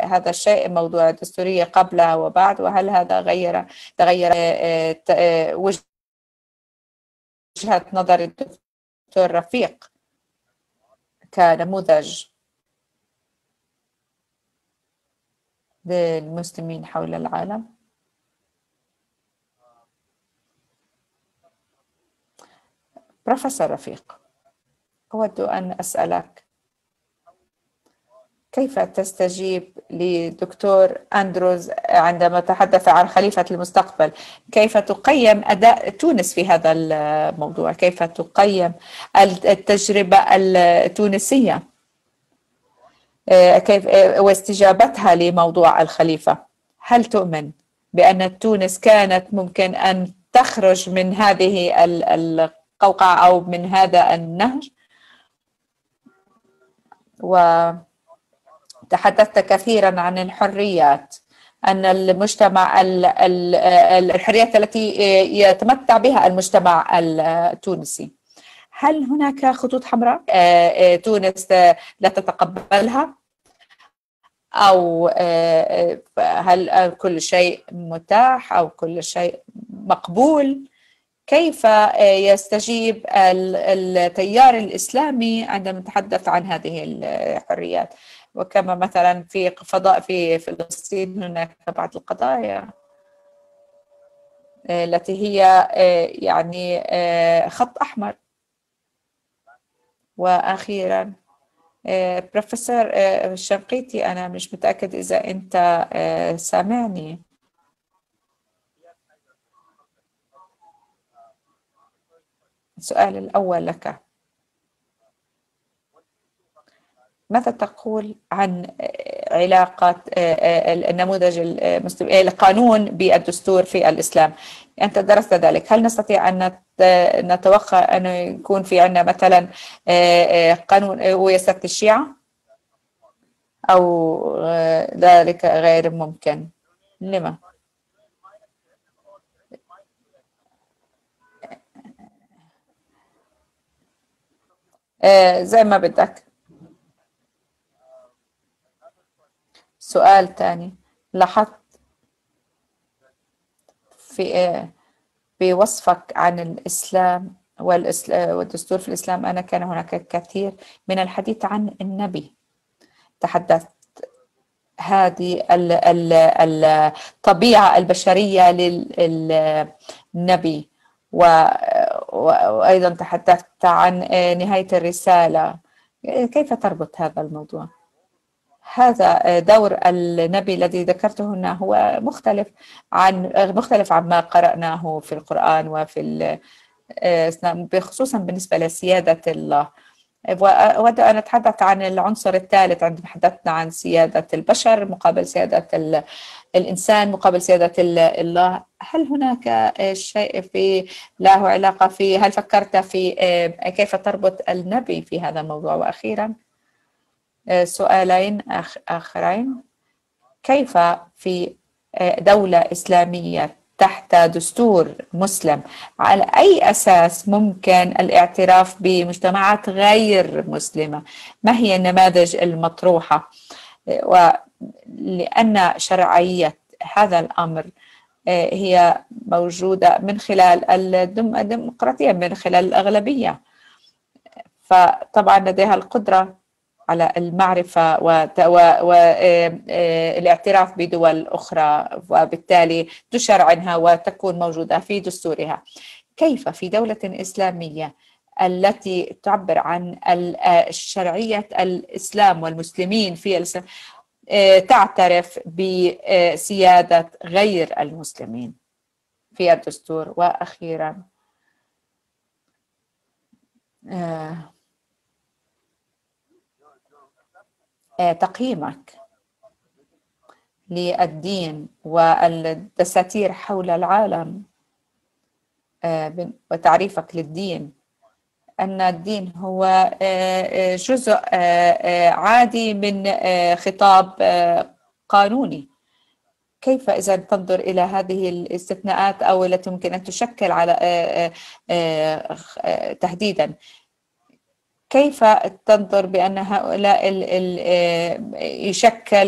هذا الشيء موضوع الدستورية قبل وبعد؟ وهل هذا غير تغير وجهة نظر الدكتور رفيق؟ كنموذج للمسلمين حول العالم. بروفيسور رفيق أود أن أسألك كيف تستجيب لدكتور أندروز عندما تحدث عن خليفة المستقبل؟ كيف تقيم أداء تونس في هذا الموضوع؟ كيف تقيم التجربة التونسية؟ كيف واستجابتها لموضوع الخليفة؟ هل تؤمن بأن تونس كانت ممكن أن تخرج من هذه القوقعة أو من هذا النهج؟ وتحدثت كثيرا عن الحريات أن المجتمع الحريات التي يتمتع بها المجتمع التونسي. هل هناك خطوط حمراء؟ تونس لا تتقبلها؟ أو هل كل شيء متاح أو كل شيء مقبول؟ كيف يستجيب التيار الإسلامي عندما نتحدث عن هذه الحريات؟ وكما مثلا في فضاء في فلسطين هناك بعض القضايا التي هي يعني خط أحمر. وأخيرا بروفيسور الشنقيطي أنا مش متأكد إذا أنت سامعني. السؤال الأول لك. ماذا تقول عن علاقة النموذج القانون بالدستور في الإسلام؟ أنت درست ذلك. هل نستطيع أن نتوقع أن يكون في عندنا مثلا قانون ويسة الشيعة؟ أو ذلك غير ممكن؟ لما؟ زي ما بدك. سؤال تاني. لاحظت في بوصفك عن الإسلام والدستور في الإسلام أنا كان هناك كثير من الحديث عن النبي. تحدثت هذه الطبيعة البشرية للنبي. وأيضا تحدثت عن نهاية الرسالة. كيف تربط هذا الموضوع؟ هذا دور النبي الذي ذكرته هنا هو مختلف عن مختلف عما قرأناه في القرآن وفي خصوصا بالنسبة لسيادة الله. وأود أن أتحدث عن العنصر الثالث عندما تحدثنا عن سيادة البشر مقابل سيادة الإنسان مقابل سيادة الله. هل هناك شيء في له علاقة في هل فكرت في كيف تربط النبي في هذا الموضوع؟ وأخيرا سؤالين آخرين. كيف في دولة إسلامية تحت دستور مسلم على أي أساس ممكن الاعتراف بمجتمعات غير مسلمة؟ ما هي النماذج المطروحة؟ ولأن شرعية هذا الأمر هي موجودة من خلال الديمقراطية من خلال الأغلبية. فطبعا لديها القدرة على المعرفة والاعتراف بدول أخرى وبالتالي تشرعنها وتكون موجودة في دستورها. كيف في دولة إسلامية التي تعبر عن شرعية الإسلام والمسلمين في الإسلام تعترف بسيادة غير المسلمين؟ في الدستور وأخيرا تقييمك للدين والدساتير حول العالم وتعريفك للدين أن الدين هو جزء عادي من خطاب قانوني. كيف إذا تنظر إلى هذه الاستثناءات أو التي ممكن أن تشكل على تهديدا؟ كيف تنظر بأن هؤلاء ال ال يشكل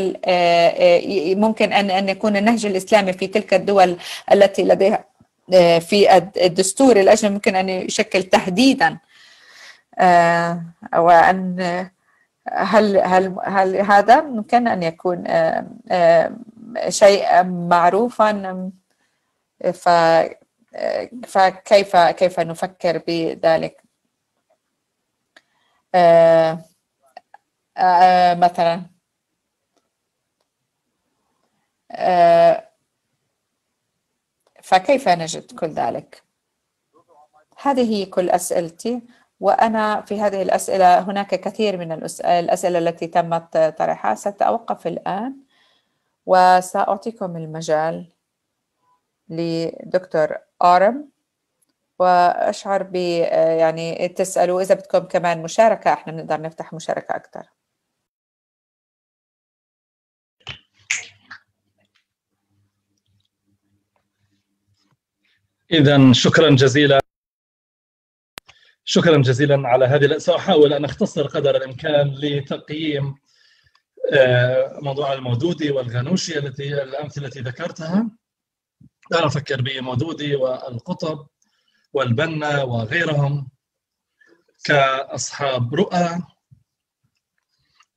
ممكن أن أن يكون النهج الإسلامي في تلك الدول التي لديها في الدستور الأجنبي ممكن أن يشكل تهديدا وأن هل هل هل هذا ممكن أن يكون شيء معروفا؟ فكيف كيف نفكر بذلك؟ آه آه مثلا. آه فكيف نجد كل ذلك؟ هذه كل أسئلتي وأنا في هذه الأسئلة هناك كثير من الأسئلة التي تمت طرحها. سأتوقف الآن وسأعطيكم المجال لدكتور آرم. وأشعر ب يعني تسألوا إذا بدكم كمان مشاركة إحنا بنقدر نفتح مشاركة أكثر اذا شكرا جزيلا. شكرا جزيلا على هذه ساحاول ان اختصر قدر الإمكان لتقييم موضوع المودودي والغنوشي التي الأمثلة التي ذكرتها. أنا أفكر بمودودي والقطب. والبنا وغيرهم كأصحاب رؤى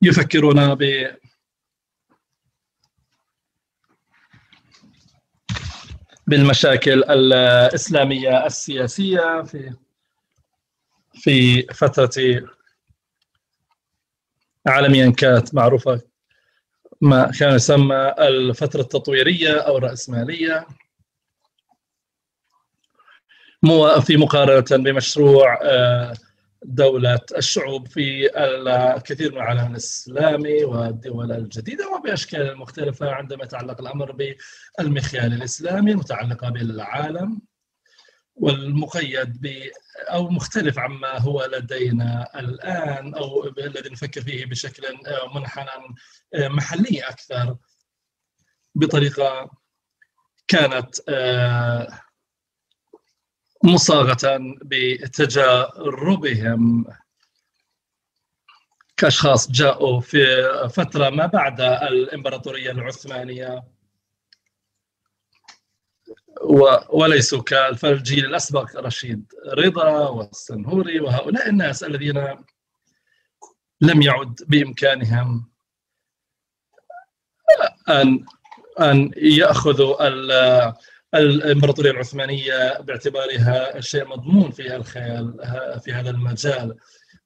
يفكرون ب بالمشاكل الإسلامية السياسية في في فترة عالميا كانت معروفة ما كان يسمى الفترة التطويرية أو الرأسمالية. في مقارنة بمشروع آه، دولة الشعوب في الكثير من العالم الإسلامي والدول الجديدة وبأشكال مختلفة عندما يتعلق الأمر بالمخيال الإسلامي المتعلقة بالعالم والمقيد ب أو مختلف عما هو لدينا الآن أو الذي نفكر فيه بشكل منحنى محلي أكثر بطريقة كانت مصاغة بتجاربهم كأشخاص جاءوا في فترة ما بعد الإمبراطورية العثمانية. وليسوا كالجيل الأسبق رشيد رضا والسنهوري وهؤلاء الناس الذين لم يعد بإمكانهم ان أن يأخذوا الامبراطوريه العثمانية باعتبارها شيء مضمون في الخيال في هذا المجال.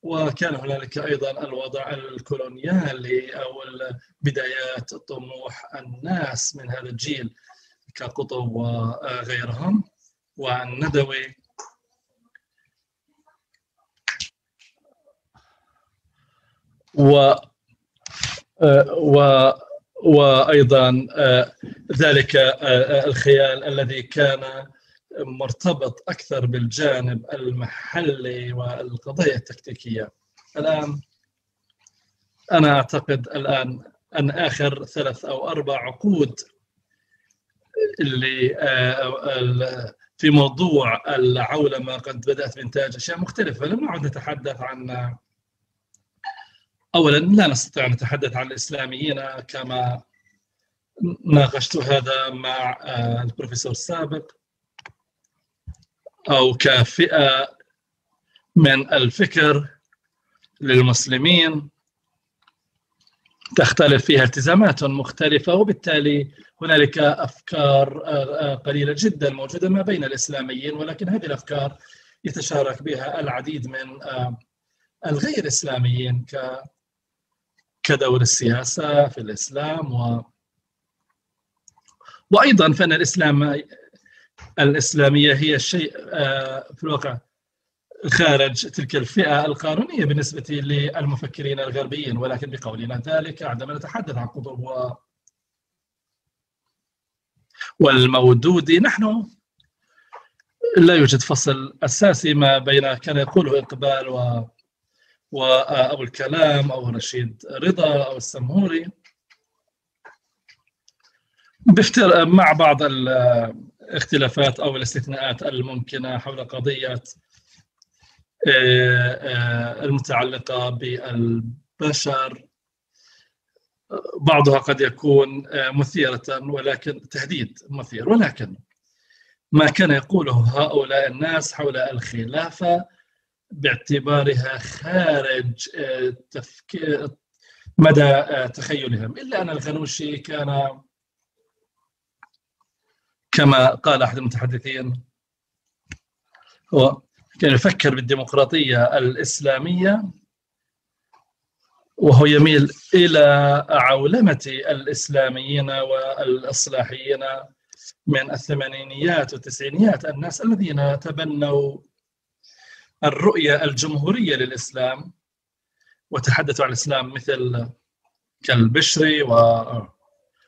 وكان هنالك أيضا الوضع الكولونيالي أو بدايات طموح الناس من هذا الجيل كقطب وغيرهم. والندوي و و وأيضا ذلك الخيال الذي كان مرتبط أكثر بالجانب المحلي والقضايا التكتيكية. الآن أنا أعتقد الآن أن آخر ثلاث أو أربع عقود اللي آه، في موضوع العولمة قد بدأت بإنتاج أشياء مختلفة. لم نعد نتحدث عن اولا لا نستطيع أن نتحدث عن الإسلاميين كما ناقشت هذا مع آه، البروفيسور السابق أو كفئة من الفكر للمسلمين. تختلف فيها التزامات مختلفة وبالتالي هنالك أفكار آه، آه، قليلة جدا موجودة ما بين الإسلاميين ولكن هذه الأفكار يتشارك بها العديد من الغير إسلاميين ك كدور السياسة في الإسلام و وأيضا فان الإسلام الإسلامية هي الشيء في الواقع خارج تلك الفئة القانونية بالنسبة للمفكرين الغربيين. ولكن بقولنا ذلك عندما نتحدث عن قطب والمودود نحن لا يوجد فصل أساسي ما بين كان يقوله إقبال و وابو الكلام أو رشيد رضا أو السمهوري. بفتر مع بعض الاختلافات أو الاستثناءات الممكنة حول قضية آه، آه، المتعلقة بالبشر. بعضها قد يكون آه، مثيرة ولكن تهديد مثير. ولكن ما كان يقوله هؤلاء الناس حول الخلافة باعتبارها خارج آه، تفكير مدى آه، تخيلهم. إلا أن الغنوشي كان كما قال أحد المتحدثين هو كان يفكر بالديمقراطية الإسلامية وهو يميل إلى عولمة الإسلاميين والإصلاحيين من الثمانينيات والتسعينيات. الناس الذين تبنوا الرؤية الجمهورية للإسلام وتحدثوا عن الإسلام مثل كالبشري و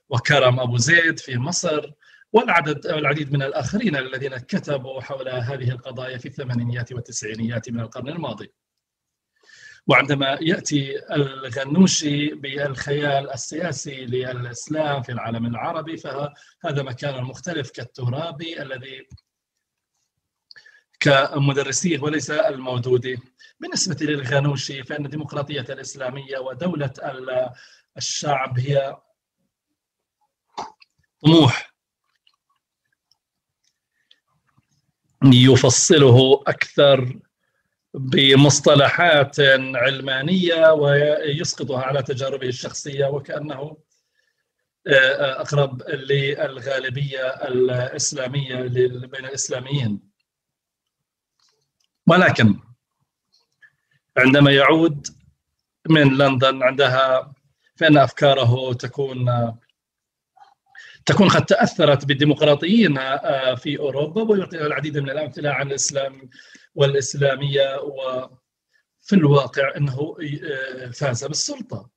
وكرم أبو زيد في مصر والعدد العديد من الآخرين الذين كتبوا حول هذه القضايا في الثمانينيات والتسعينيات من القرن الماضي. وعندما يأتي الغنوشي بالخيال السياسي للإسلام في العالم العربي فهذا مكان مختلف كالترابي الذي كمدرسية وليس المودودي بالنسبة للغنوشي فإن الديمقراطية الإسلامية ودولة الشعب هي طموح. يفصله أكثر بمصطلحات علمانية ويسقطها على تجاربه الشخصية وكأنه آه، أقرب للغالبية الإسلامية بين الإسلاميين. ولكن عندما يعود من لندن عندها فإن أفكاره تكون تكون قد تأثرت بالديمقراطيين في أوروبا ويعطينا العديد من الأمثلة عن الإسلام والإسلامية وفي الواقع أنه فاز بالسلطة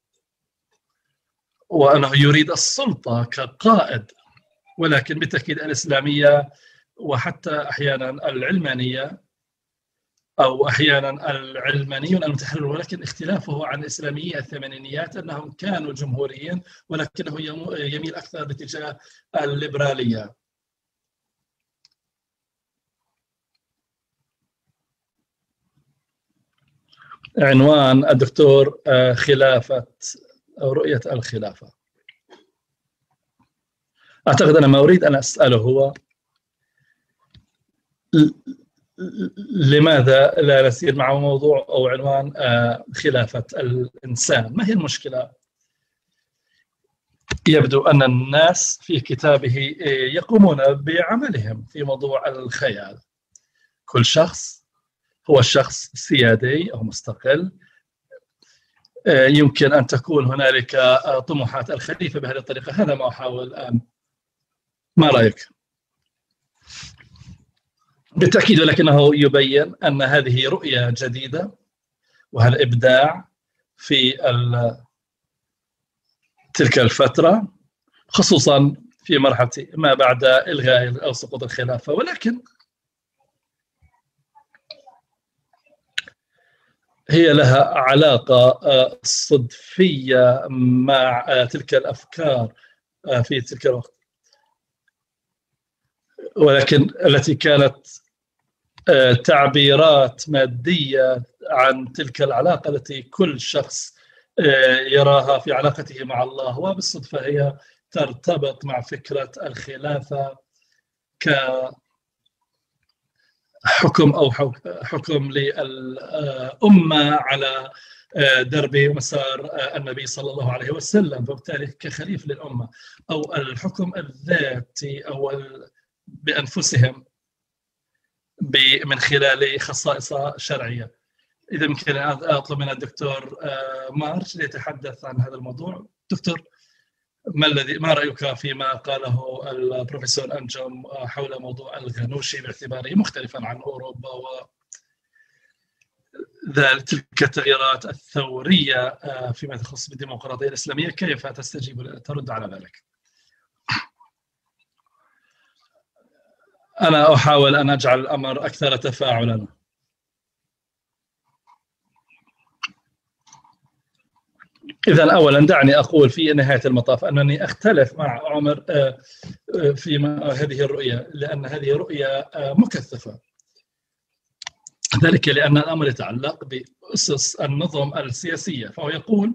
وأنه يريد السلطة كقائد ولكن بالتأكيد الإسلامية وحتى أحيانا العلمانية أو أحيانا العلمانيون المتحرر ولكن اختلافه عن إسلامي الثمانينيات أنهم كانوا جمهوريين ولكنه يميل أكثر باتجاه الليبرالية. عنوان الدكتور آه، خلافة أو رؤية الخلافة. أعتقد أنا ما أريد أن أسأله هو لماذا لا نسير مع موضوع أو عنوان آه، خلافة الإنسان؟ ما هي المشكلة؟ يبدو أن الناس في كتابه آه، يقومون بعملهم في موضوع الخيال. كل شخص هو شخص سيادي أو مستقل آه، يمكن أن تكون هنالك طموحات الخليفة بهذه الطريقة، هذا ما أحاول ان ما رأيك؟ بالتأكيد ولكنه يبين أن هذه رؤية جديدة وهذا ابداع في تلك الفترة خصوصا في مرحلة ما بعد إلغاء أو سقوط الخلافة. ولكن هي لها علاقة صدفية مع تلك الأفكار في تلك الوقت. ولكن التي كانت تعبيرات مادية عن تلك العلاقة التي كل شخص آه، يراها في علاقته مع الله. وبالصدفة هي ترتبط مع فكرة الخلافة ك حكم أو حكم للأمة على آه، درب مسار آه، النبي صلى الله عليه وسلم. فبالتالي كخليف للأمة. أو الحكم الذاتي أو بأنفسهم. من خلال خصائص شرعية. إذا يمكن أطلب من الدكتور آه، مارش ليتحدث عن هذا الموضوع. دكتور ما الذي ما رأيك فيما قاله البروفيسور انجم حول موضوع الغنوشي باعتباره مختلفا عن أوروبا و تلك التغييرات الثورية آه، فيما يخص بالديمقراطية الإسلامية كيف تستجيب ترد على ذلك؟ أنا أحاول أن أجعل الأمر أكثر تفاعلا. إذا أولا دعني أقول في نهاية المطاف أنني أختلف مع عمر آه، آه، في هذه الرؤية لأن هذه رؤية آه، مكثفة. ذلك لأن الأمر يتعلق بأسس النظم السياسية فهو يقول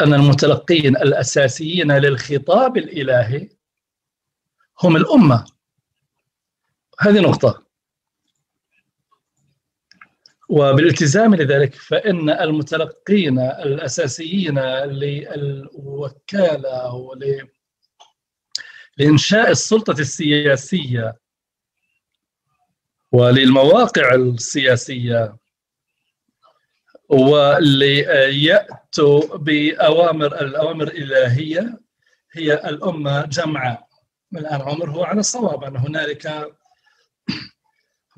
أن المتلقين الأساسيين للخطاب الإلهي هم الأمة. هذه نقطة. وبالالتزام لذلك فإن المتلقين الأساسيين للوكالة لإنشاء السلطة السياسية وللمواقع السياسية واللي يأتوا بأوامر الأوامر الإلهية هي الأمة جمعاء. الآن عمر هو على الصواب أن هنالك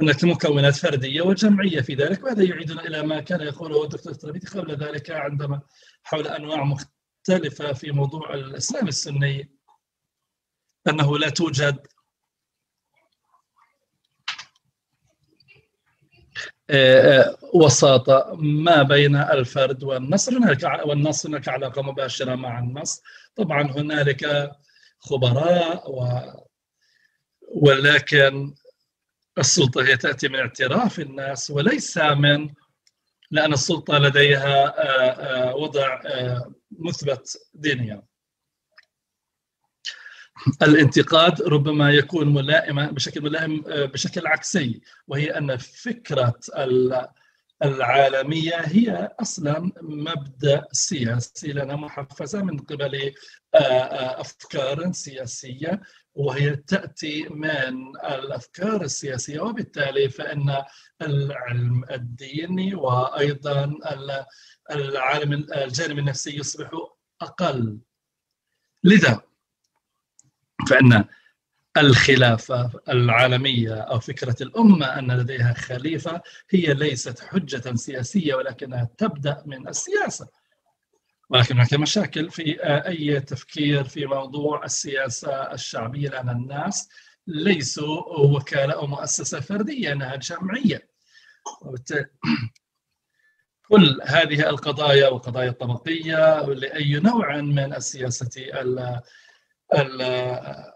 هناك مكونات فردية وجمعية في ذلك وهذا يعيدنا إلى ما كان يقوله الدكتور الترابيتي قبل ذلك عندما حول أنواع مختلفة في موضوع الإسلام السني أنه لا توجد وساطة. ما بين الفرد والنص هناك والنص هناك علاقة مباشرة مع النص طبعا هنالك خبراء و ولكن السلطة هي تأتي من اعتراف الناس وليس من لأن السلطة لديها وضع مثبت دينيا. الانتقاد ربما يكون ملائما بشكل ملائم بشكل عكسي وهي أن فكرة العالمية هي أصلا مبدأ سياسي لنا محفزة من قبل أفكار سياسية وهي تأتي من الأفكار السياسية وبالتالي فإن العلم الديني وأيضا العالم الجانب النفسي يصبح أقل. لذا فإن الخلافة العالمية أو فكرة الأمة أن لديها خليفة هي ليست حجة سياسية ولكنها تبدأ من السياسة. ولكن هناك مشاكل في أي تفكير في موضوع السياسة الشعبية لأن الناس ليسوا وكالة أو مؤسسة فردية أنها جمعية. كل هذه القضايا وقضايا الطبقية لأي نوع من السياسة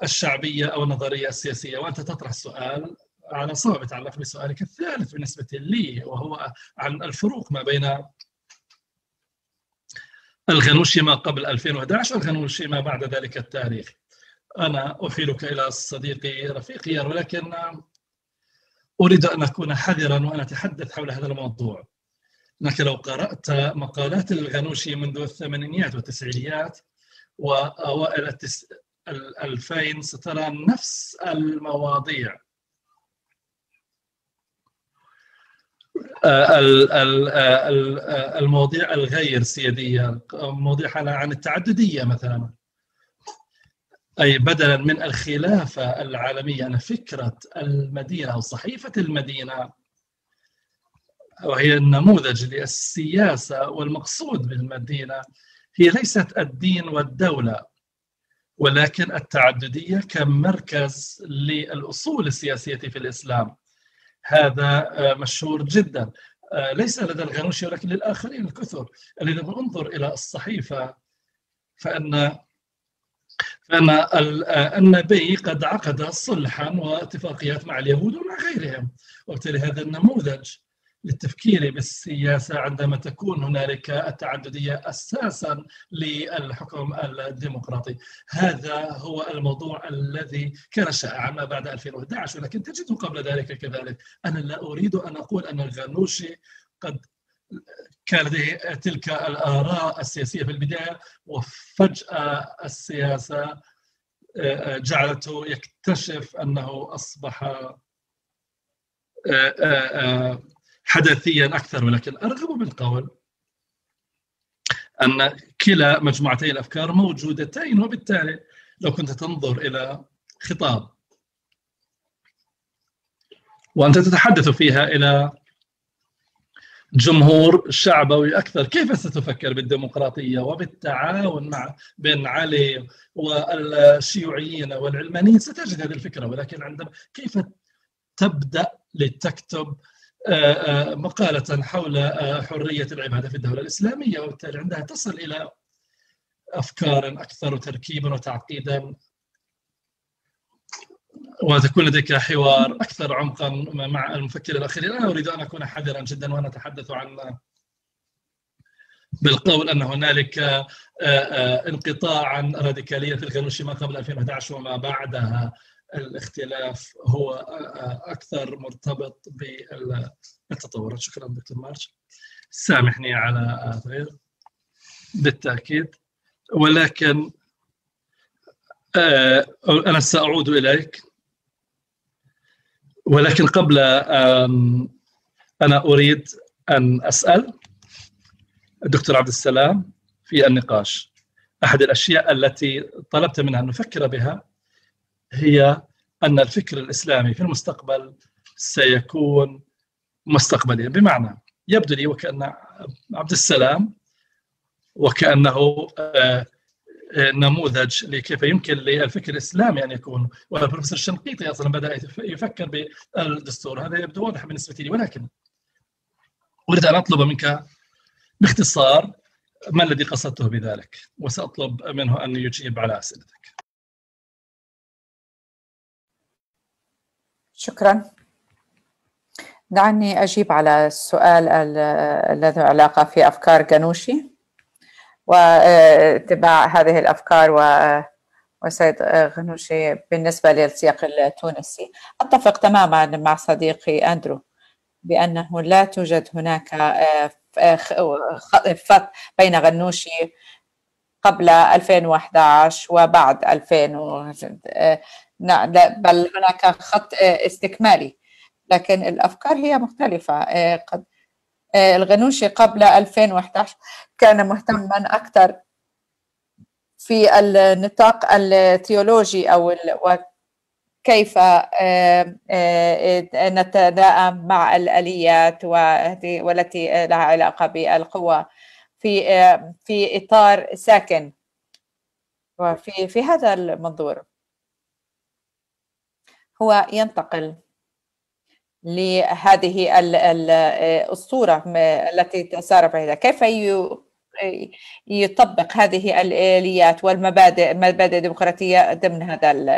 الشعبية أو النظرية السياسية. وأنت تطرح السؤال على صواب يتعلق بسؤالك الثالث بالنسبة لي وهو عن الفروق ما بين الغنوشي ما قبل 2011 والغنوشي ما بعد ذلك التاريخ. أنا أحيلك إلى صديقي رفيقي ولكن أريد أن أكون حذرا وأنا أتحدث حول هذا الموضوع. أنك لو قرأت مقالات الغنوشي منذ الثمانينيات والتسعينيات وأوائل التس... الألفين سترى نفس المواضيع. المواضيع الغير سيادية مواضيع عن التعددية مثلا. أي بدلا من الخلافة العالمية أن فكرة المدينة أو صحيفة المدينة وهي النموذج للسياسة والمقصود بالمدينة هي ليست الدين والدولة ولكن التعددية كمركز للأصول السياسية في الإسلام. هذا مشهور جدا. ليس لدى الغنوشي ولكن للآخرين الكثر. الذين انظر إلى الصحيفة فأن فأن النبي قد عقد صلحا واتفاقيات مع اليهود ومع غيرهم. وبالتالي هذا النموذج للتفكير بالسياسة عندما تكون هنالك التعددية أساسا للحكم الديمقراطي. هذا هو الموضوع الذي كان شائعا ما بعد 2011 ولكن تجد قبل ذلك كذلك. أنا لا أريد أن أقول أن الغنوشي قد كان لديه تلك الآراء السياسية في البداية وفجأة السياسة آه، آه، جعلته يكتشف أنه أصبح آه، حدثيا أكثر ولكن أرغب بالقول أن كلا مجموعتي الأفكار موجودتين وبالتالي لو كنت تنظر إلى خطاب وأنت تتحدث فيها إلى جمهور شعبوي أكثر كيف ستفكر بالديمقراطية وبالتعاون مع بين علي والشيوعيين والعلمانيين؟ ستجد هذه الفكرة ولكن عندما كيف تبدأ لتكتب مقالة حول آه، حرية العبادة في الدولة الإسلامية وبالتالي عندها تصل إلى أفكار أكثر تركيبا وتعقيدا. وتكون لديك حوار أكثر عمقا مع المفكر الأخير أنا أريد أن أكون حذرا جدا وأنا أتحدث عن بالقول أن هنالك انقطاعا راديكالية في الغنوشي ما قبل 2011 وما بعدها. الاختلاف هو أكثر مرتبط بالتطورات شكرا دكتور مارش. سامحني على التغيير بالتأكيد. ولكن أنا سأعود إليك. ولكن قبل أنا أريد أن أسأل الدكتور عبد السلام في النقاش أحد الأشياء التي طلبت منها أن نفكر بها. هي أن الفكر الإسلامي في المستقبل سيكون مستقبليا. بمعنى يبدو لي وكأن عبد السلام وكأنه آه، آه، نموذج لكيف يمكن للفكر الإسلامي أن يكون. والبروفيسور الشنقيطي أصلا بدأ يفكر بالدستور. هذا يبدو واضح بالنسبة لي. ولكن أريد أن أطلب منك باختصار ما الذي قصدته بذلك وسأطلب منه أن يجيب على أسئلتك. شكرا. دعني أجيب على السؤال الذي علاقة في أفكار جانوشي واتباع هذه الأفكار و وسيد غنوشي بالنسبة للسياق التونسي. أتفق تماما مع صديقي أندرو بأنه لا توجد هناك خط بين غنوشي قبل 2011 وبعد 2000 بل هناك خط استكمالي. لكن الأفكار هي مختلفة قد الغنوشي قبل 2011 كان مهتما أكثر في النطاق الثيولوجي أو كيف نتلائم مع الآليات والتي لها علاقة بالقوة في في إطار ساكن. وفي في هذا المنظور. هو ينتقل لهذه الأسطورة التي تسارع بها كيف يطبق هذه الآليات والمبادئ مبادئ الديمقراطية ضمن هذا ال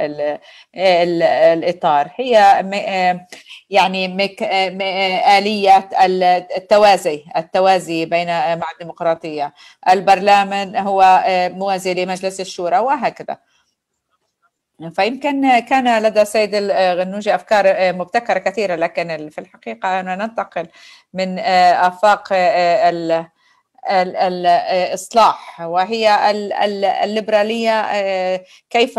ال الإطار؟ هي يعني آليات التوازي التوازي بين مع الديمقراطية. البرلمان هو موازي لمجلس الشورى وهكذا. فيمكن كان لدى سيد الغنوجي أفكار مبتكرة كثيرة لكن في الحقيقة ننتقل من آفاق الاصلاح وهي الليبرالية كيف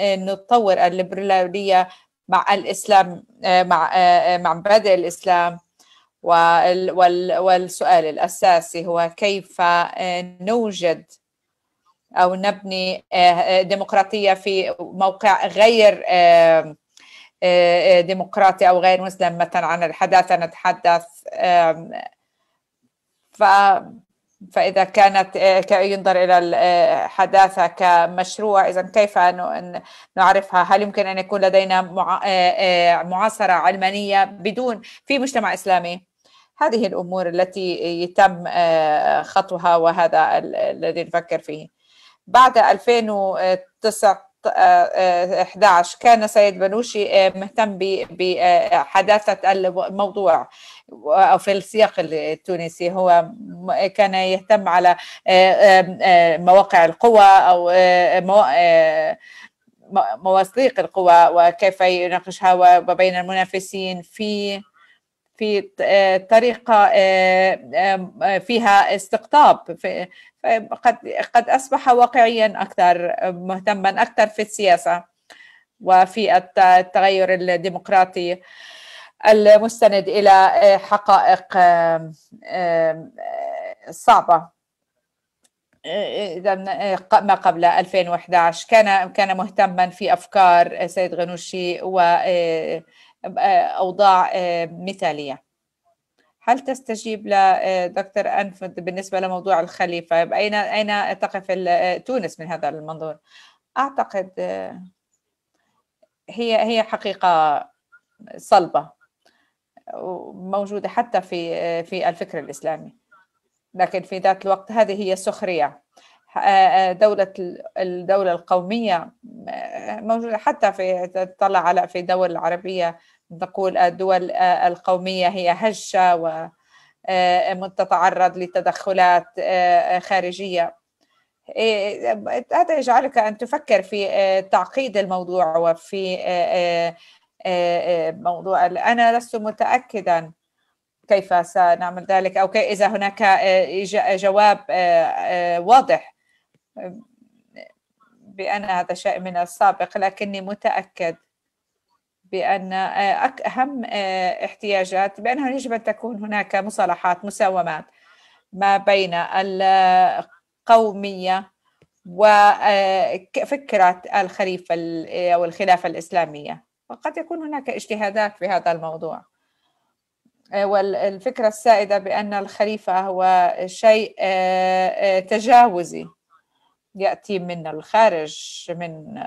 نطور الليبرالية مع الإسلام مع مع مبادئ الإسلام. والسؤال الأساسي هو كيف نوجد أو نبني ديمقراطية في موقع غير ديمقراطي أو غير مسلم. مثلا عن الحداثة نتحدث ف فإذا كانت ينظر إلى الحداثة كمشروع إذا كيف نعرفها؟ هل يمكن أن يكون لدينا معاصرة علمانية بدون في مجتمع إسلامي؟ هذه الأمور التي يتم خطوها وهذا الذي نفكر فيه. بعد 2009 11 كان سيد بنوشي مهتم بحداثة الموضوع أو في السياق التونسي. هو كان يهتم على مواقع القوى أو مواثيق القوى وكيف يناقشها وبين المنافسين في في طريقة فيها استقطاب قد قد أصبح واقعيا أكثر مهتما أكثر في السياسة وفي التغير الديمقراطي المستند إلى حقائق صعبة. إذا ما قبل 2011 كان كان مهتما في أفكار سيد غنوشي وأوضاع مثالية. هل تستجيب لدكتور أنفد بالنسبة لموضوع الخليفة؟ أين أين تقف تونس من هذا المنظور؟ أعتقد هي هي حقيقة صلبة موجودة حتى في في الفكر الإسلامي. لكن في ذات الوقت هذه هي سخرية. دولة الدولة القومية موجودة حتى في تطلع على في الدول العربية نقول الدول القومية هي هشة وتتعرض لتدخلات خارجية. هذا يجعلك أن تفكر في تعقيد الموضوع وفي موضوع أنا لست متأكدا كيف سنعمل ذلك أو إذا هناك جواب واضح بأن هذا شيء من السابق لكني متأكد بأن أهم احتياجات بأنه يجب أن تكون هناك مصالحات مساومات ما بين القومية وفكرة الخليفة أو الخلافة الإسلامية. وقد يكون هناك اجتهادات في هذا الموضوع. والفكرة السائدة بأن الخليفة هو شيء تجاوزي. يأتي من الخارج من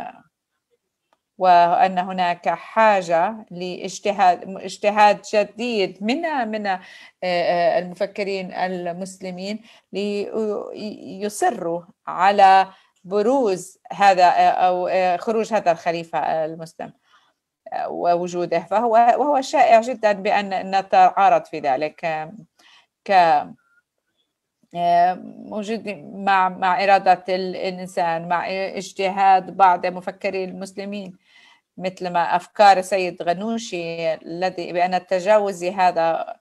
وأن هناك حاجة لاجتهاد اجتهاد جديد من من المفكرين المسلمين ليصروا على بروز هذا أو خروج هذا الخليفة المسلم ووجوده. فهو وهو شائع جدا بأن نتعارض في ذلك. ك موجود مع مع إرادة الإنسان مع اجتهاد بعض مفكري المسلمين. مثل ما أفكار سيد غنوشي الذي بأن التجاوز هذا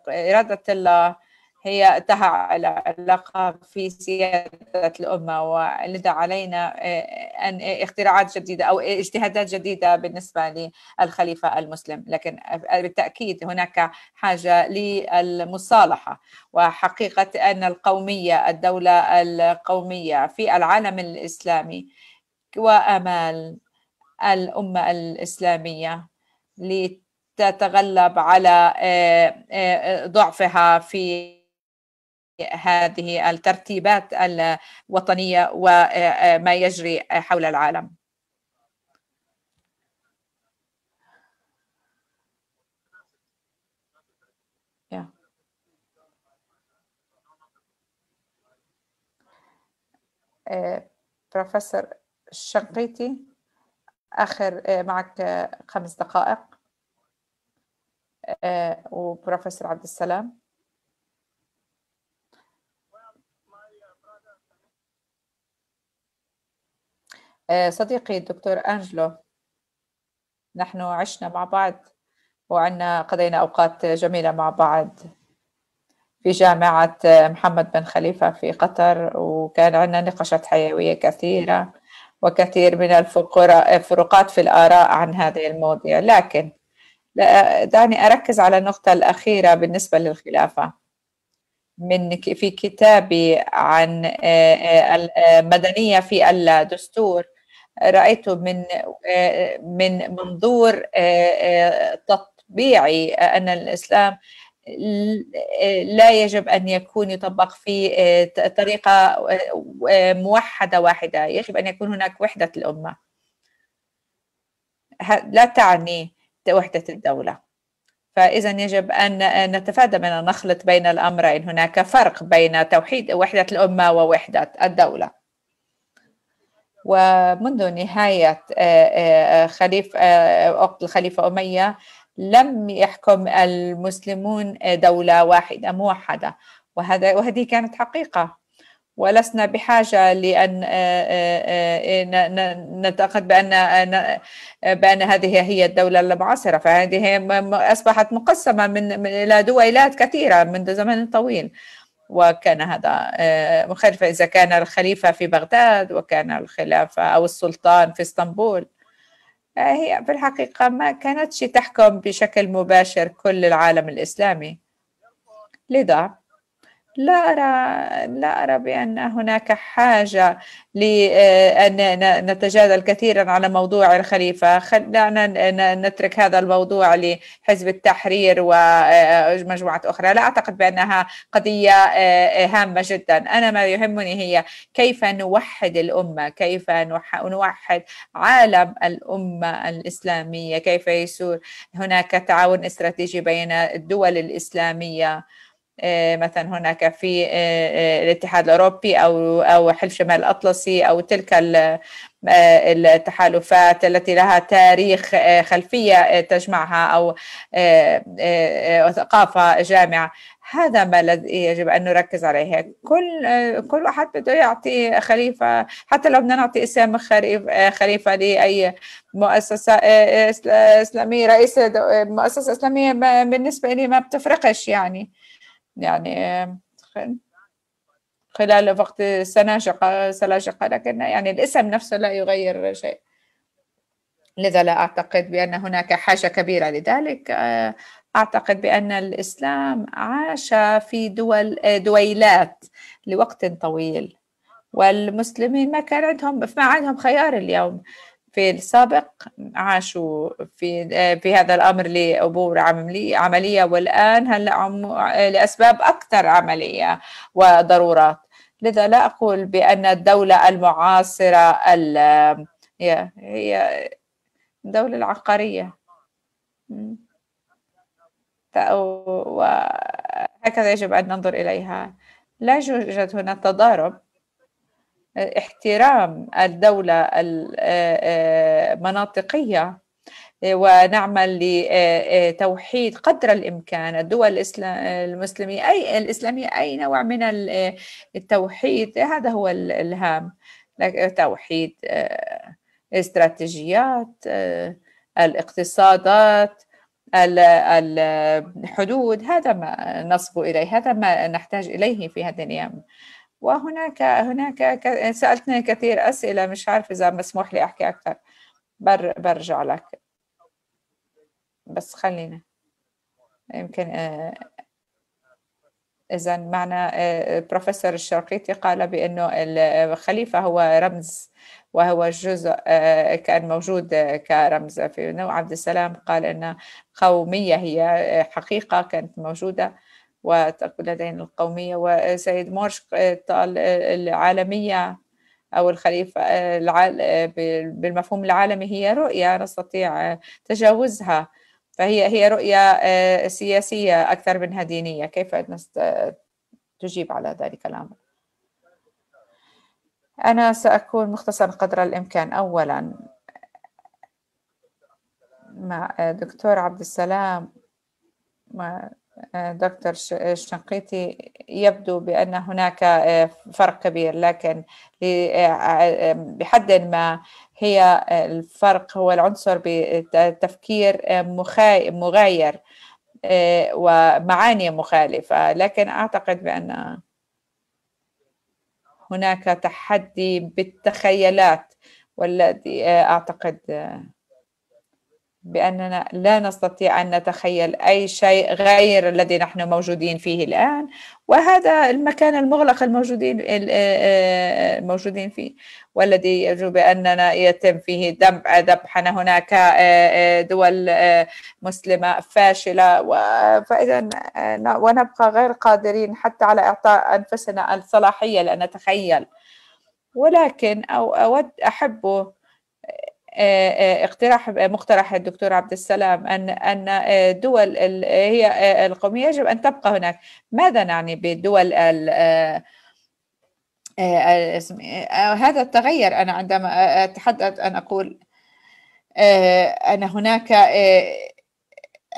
لإرادة الله هي تها علاقة في سيادة الأمة ولذا علينا آه، أن اختراعات جديدة أو اجتهادات جديدة بالنسبة للخليفة المسلم. لكن بالتأكيد هناك حاجة للمصالحة وحقيقة أن القومية الدولة القومية في العالم الإسلامي وأمال الأمة الإسلامية لتتغلب على آه، آه، ضعفها في هذه الترتيبات الوطنية وما يجري حول العالم. بروفيسور الشنقيطي آخر معك خمس دقائق. وبروفيسور عبد السلام. آه، صديقي الدكتور أنجلو نحن عشنا مع بعض وعنا قضينا أوقات جميلة مع بعض في جامعة محمد بن خليفة في قطر وكان عندنا نقاشات حيوية كثيرة. وكثير من الفروقات في الآراء عن هذه المواضيع. لكن دعني أركز على النقطة الأخيرة بالنسبة للخلافة. من في كتابي عن المدنية في الدستور رأيته من من منظور تطبيعي أن الإسلام لا يجب أن يكون يطبق في طريقة موحدة واحدة. يجب أن يكون هناك وحدة الأمة. لا تعني وحدة الدولة. فإذا يجب أن نتفادى من نخلط بين الأمرين هناك فرق بين توحيد وحدة الأمة ووحدة الدولة. ومنذ نهاية خليفة وقت الخليفة أمية لم يحكم المسلمون دولة واحدة موحدة وهذا وهذه كانت حقيقة. ولسنا بحاجة لأن نعتقد بأن بأن هذه هي الدولة المعاصرة. فهذه أصبحت مقسمة من إلى دويلات كثيرة منذ زمن طويل. وكان هذا آه، مختلف إذا كان الخليفة في بغداد وكان الخلافة أو السلطان في إسطنبول. آه، هي في الحقيقة ما كانتش تحكم بشكل مباشر كل العالم الإسلامي. لذا لا أرى لا أرى بأن هناك حاجة لأن آه، نتجادل كثيرا على موضوع الخليفة. خلينا نترك هذا الموضوع لحزب التحرير ومجموعة أخرى. لا أعتقد بأنها قضية آه، هامة جدا. أنا ما يهمني هي كيف نوحد الأمة كيف نوحد عالم الأمة الإسلامية كيف يصير هناك تعاون استراتيجي بين الدول الإسلامية. آه، مثلا هناك في آه، آه، الاتحاد الأوروبي أو أو حلف شمال الأطلسي أو تلك التحالفات التي لها تاريخ خلفية تجمعها أو ثقافه جامعة. هذا ما الذي يجب أن نركز عليه. كل كل واحد بده يعطي خليفة حتى لو بدنا نعطي اسم خليفة لأي مؤسسة إسلامية رئيس مؤسسة إسلامية بالنسبة لي ما بتفرقش يعني. يعني خلال وقت سناشقة سلاجقة لكن يعني الاسم نفسه لا يغير شيء. لذا لا أعتقد بأن هناك حاجة كبيرة لذلك. أعتقد بأن الإسلام عاش في دول دويلات لوقت طويل والمسلمين ما كان عندهم ما عندهم خيار اليوم. في السابق عاشوا في في هذا الأمر لامور عملية والآن هلأ لأسباب أكثر عملية وضرورات. لذا لا أقول بأن الدولة المعاصرة هي هي الدولة العقارية. وهكذا يجب أن ننظر إليها. لا يوجد هنا تضارب. احترام الدولة المناطقية ونعمل لتوحيد قدر الإمكان الدول المسلمية أي الإسلامية أي نوع من التوحيد. هذا هو الهام. توحيد استراتيجيات الاقتصادات الحدود هذا ما نصب إليه هذا ما نحتاج إليه في هذه الأيام. وهناك هناك سألتني كثير أسئلة مش عارف إذا مسموح لي أحكي أكثر. بر برجع لك. بس خلينا يمكن آه، إذا معنا آه، بروفيسور الشرقيطي قال بأنه الخليفة هو رمز وهو جزء آه، كان موجود كرمز في عبد السلام. قال أن قومية هي حقيقة كانت موجودة. لدينا القومية وسيد مورش قال العالمية أو الخليفة بالمفهوم العالمي هي رؤية نستطيع تجاوزها. فهي هي رؤية سياسية أكثر منها دينية. كيف تجيب على ذلك الأمر؟ أنا سأكون مختصرا قدر الإمكان. أولا مع دكتور عبد السلام دكتور الشنقيطي يبدو بأن هناك فرق كبير لكن بحد ما هي الفرق هو العنصر بتفكير مغاير ومعاني مخالفة. لكن أعتقد بأن هناك تحدي بالتخيلات والذي أعتقد بأننا لا نستطيع أن نتخيل أي شيء غير الذي نحن موجودين فيه الآن. وهذا المكان المغلق الموجودين الموجودين فيه والذي يجب أننا يتم فيه ذبحنا هناك دول مسلمة فاشلة فإذا ونبقى غير قادرين حتى على إعطاء أنفسنا الصلاحية لأن نتخيل. ولكن أو أود أحب اقتراح مقترح الدكتور عبد السلام أن أن الدول هي القوميه يجب أن تبقى هناك. ماذا نعني بالدول هذا تغير أنا عندما أتحدث أن أقول أن هناك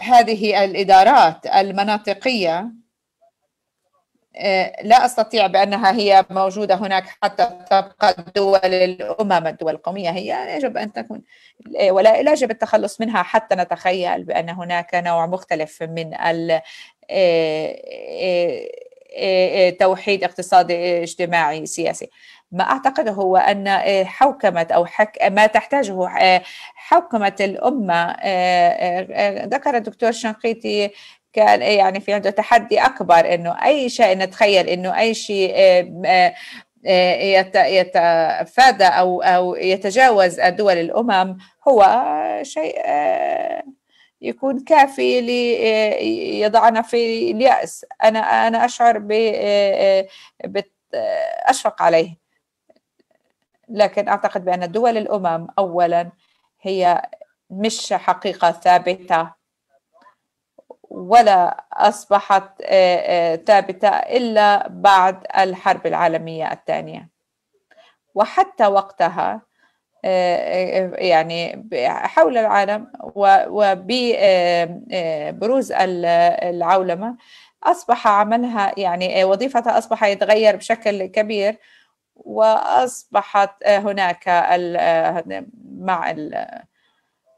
هذه الإدارات المناطقية لا أستطيع بأنها هي موجودة هناك حتى تبقى الدول الأمم الدول القومية هي يجب أن تكون ولا يجب التخلص منها حتى نتخيل بأن هناك نوع مختلف من ال آه، آه، توحيد اقتصادي اجتماعي سياسي. ما أعتقده هو أن حوكمة أو حك ما تحتاجه حوكمة الأمة ذكر الدكتور شنقيطي كان يعني في عنده تحدي أكبر إنه أي شيء نتخيل إنه أي شيء آه، آه، يتفادى أو أو يتجاوز دول الأمم هو شيء آه، يكون كافي ليضعنا في اليأس. أنا أنا أشعر ب أشفق عليه. لكن أعتقد بأن دول الأمم أولا هي مش حقيقة ثابتة. ولا أصبحت آه، آه، ثابتة إلا بعد الحرب العالمية الثانية. وحتى وقتها آه، يعني حول العالم وببروز العولمة أصبح عملها يعني وظيفتها أصبح يتغير بشكل كبير وأصبحت هناك مع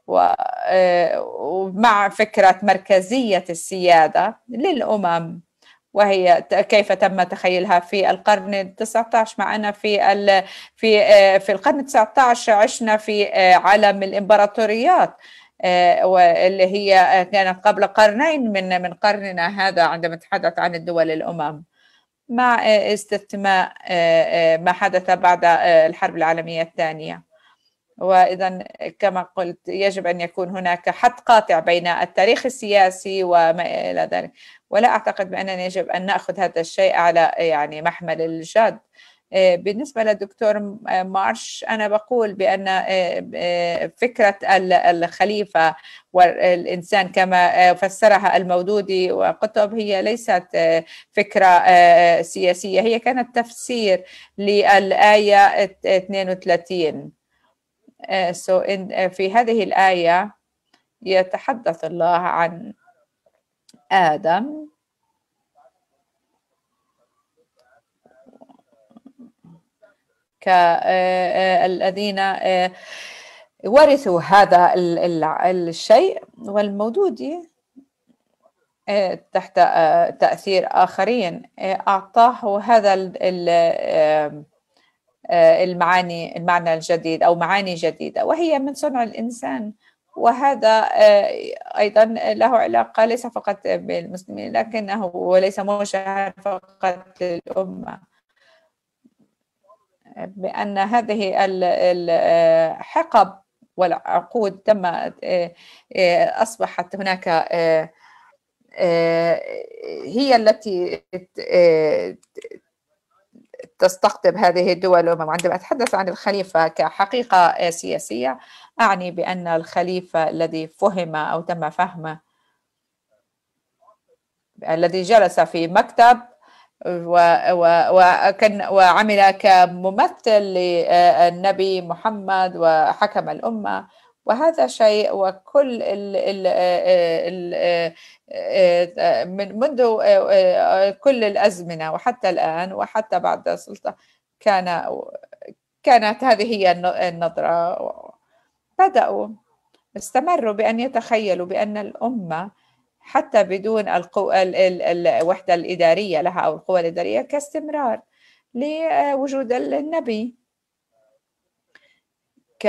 ومع فكرة مركزية السيادة للأمم وهي كيف تم تخيلها في القرن ال 19 معنا في في في القرن ال 19 عشنا في عالم الإمبراطوريات واللي هي كانت قبل قرنين من من قرننا هذا عندما نتحدث عن الدول الأمم. مع استثناء ما حدث بعد الحرب العالمية الثانية. وإذا كما قلت يجب أن يكون هناك حد قاطع بين التاريخ السياسي وما إلى ذلك. ولا أعتقد بأننا يجب أن نأخذ هذا الشيء على يعني محمل الجد آه، بالنسبة للدكتور مارش أنا بقول بأن آه، آه، فكرة الخليفة والإنسان كما فسرها المودودي وقطب هي ليست فكرة سياسية. هي كانت تفسير للآية 32 so in, في هذه الآية يتحدث الله عن آدم. كالذين ورثوا هذا الشيء. والمودودي تحت تأثير آخرين أعطاه هذا المعاني المعنى الجديد أو معاني جديدة وهي من صنع الإنسان. وهذا أيضا له علاقة ليس فقط بالمسلمين لكنه وليس موجها فقط للأمة. بأن هذه الحقب والعقود تم أصبحت هناك هي التي تستقطب هذه الدول الأمم عندما أتحدث عن الخليفة كحقيقة سياسية. أعني بأن الخليفة الذي فهم أو تم فهمه الذي جلس في مكتب وكان وعمل كممثل للنبي محمد وحكم الأمة وهذا شيء وكل ال ال ال من منذ كل الأزمنة وحتى الآن وحتى بعد السلطة كان كانت هذه هي النظرة. بدأوا استمروا بأن يتخيلوا بأن الأمة حتى بدون القوة الوحدة الإدارية لها أو القوة الإدارية كاستمرار لوجود النبي. ك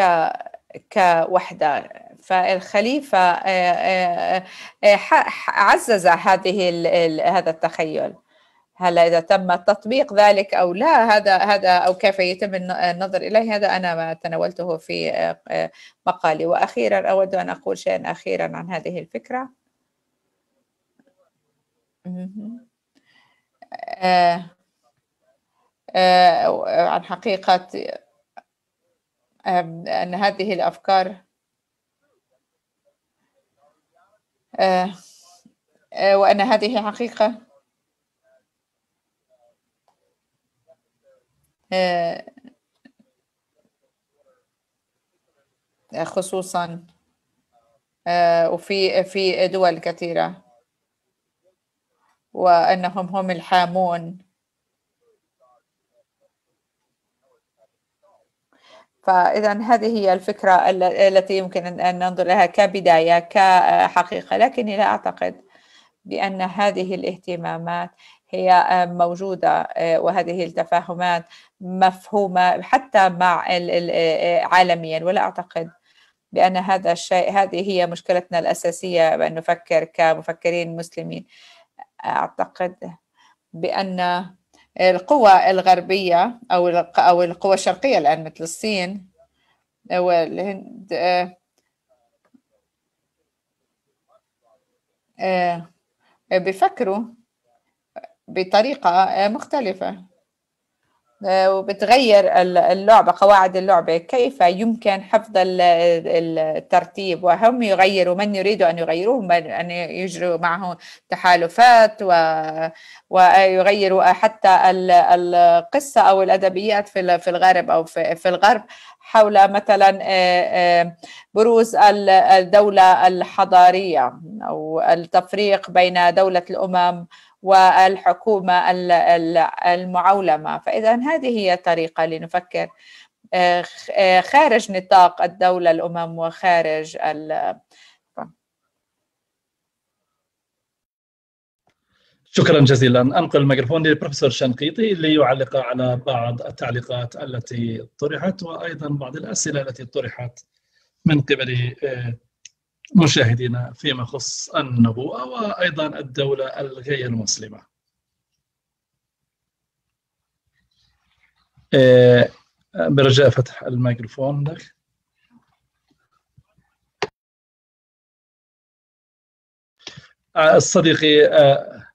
كوحدة. فالخليفة عزز هذه هذا التخيل. هلا إذا تم تطبيق ذلك أو لا هذا هذا أو كيف يتم النظر إليه هذا أنا ما تناولته في مقالي. وأخيرا أود أن أقول شيئا أخيرا عن هذه الفكرة. عن حقيقة أن هذه الأفكار وأن هذه حقيقة. خصوصا وفي في دول كثيرة وأنهم هم الحامون. فإذا هذه هي الفكرة التي يمكن أن ننظر لها كبداية كحقيقة. لكني لا أعتقد بأن هذه الاهتمامات هي موجودة وهذه التفاهمات مفهومة حتى مع عالميا. ولا أعتقد بأن هذا الشيء هذه هي مشكلتنا الأساسية بأن نفكر كمفكرين مسلمين. أعتقد بأن القوى الغربية أو أو القوى الشرقية الآن مثل الصين والهند آه، آه، بيفكروا بطريقة مختلفة. وبتغير اللعبة قواعد اللعبة. كيف يمكن حفظ الترتيب؟ وهم يغيروا من يريدوا أن يغيروه؟ أن يجروا معه تحالفات ويغيروا حتى القصة أو الأدبيات في الغرب أو في الغرب. حول مثلا بروز الدولة الحضارية أو التفريق بين دولة الأمم والحكومة المعولمة. فإذا هذه هي طريقة لنفكر. آه، آه، خارج نطاق الدولة الأمم وخارج ال شكرا جزيلا. أنقل الميكروفون للبروفيسور شنقيطي ليعلق على بعض التعليقات التي طرحت وأيضا بعض الأسئلة التي طرحت من قبل آه، مشاهدينا فيما يخص النبوءة وأيضا الدولة الغير مسلمة. آه، برجاء فتح الميكروفون لك صديقي آه،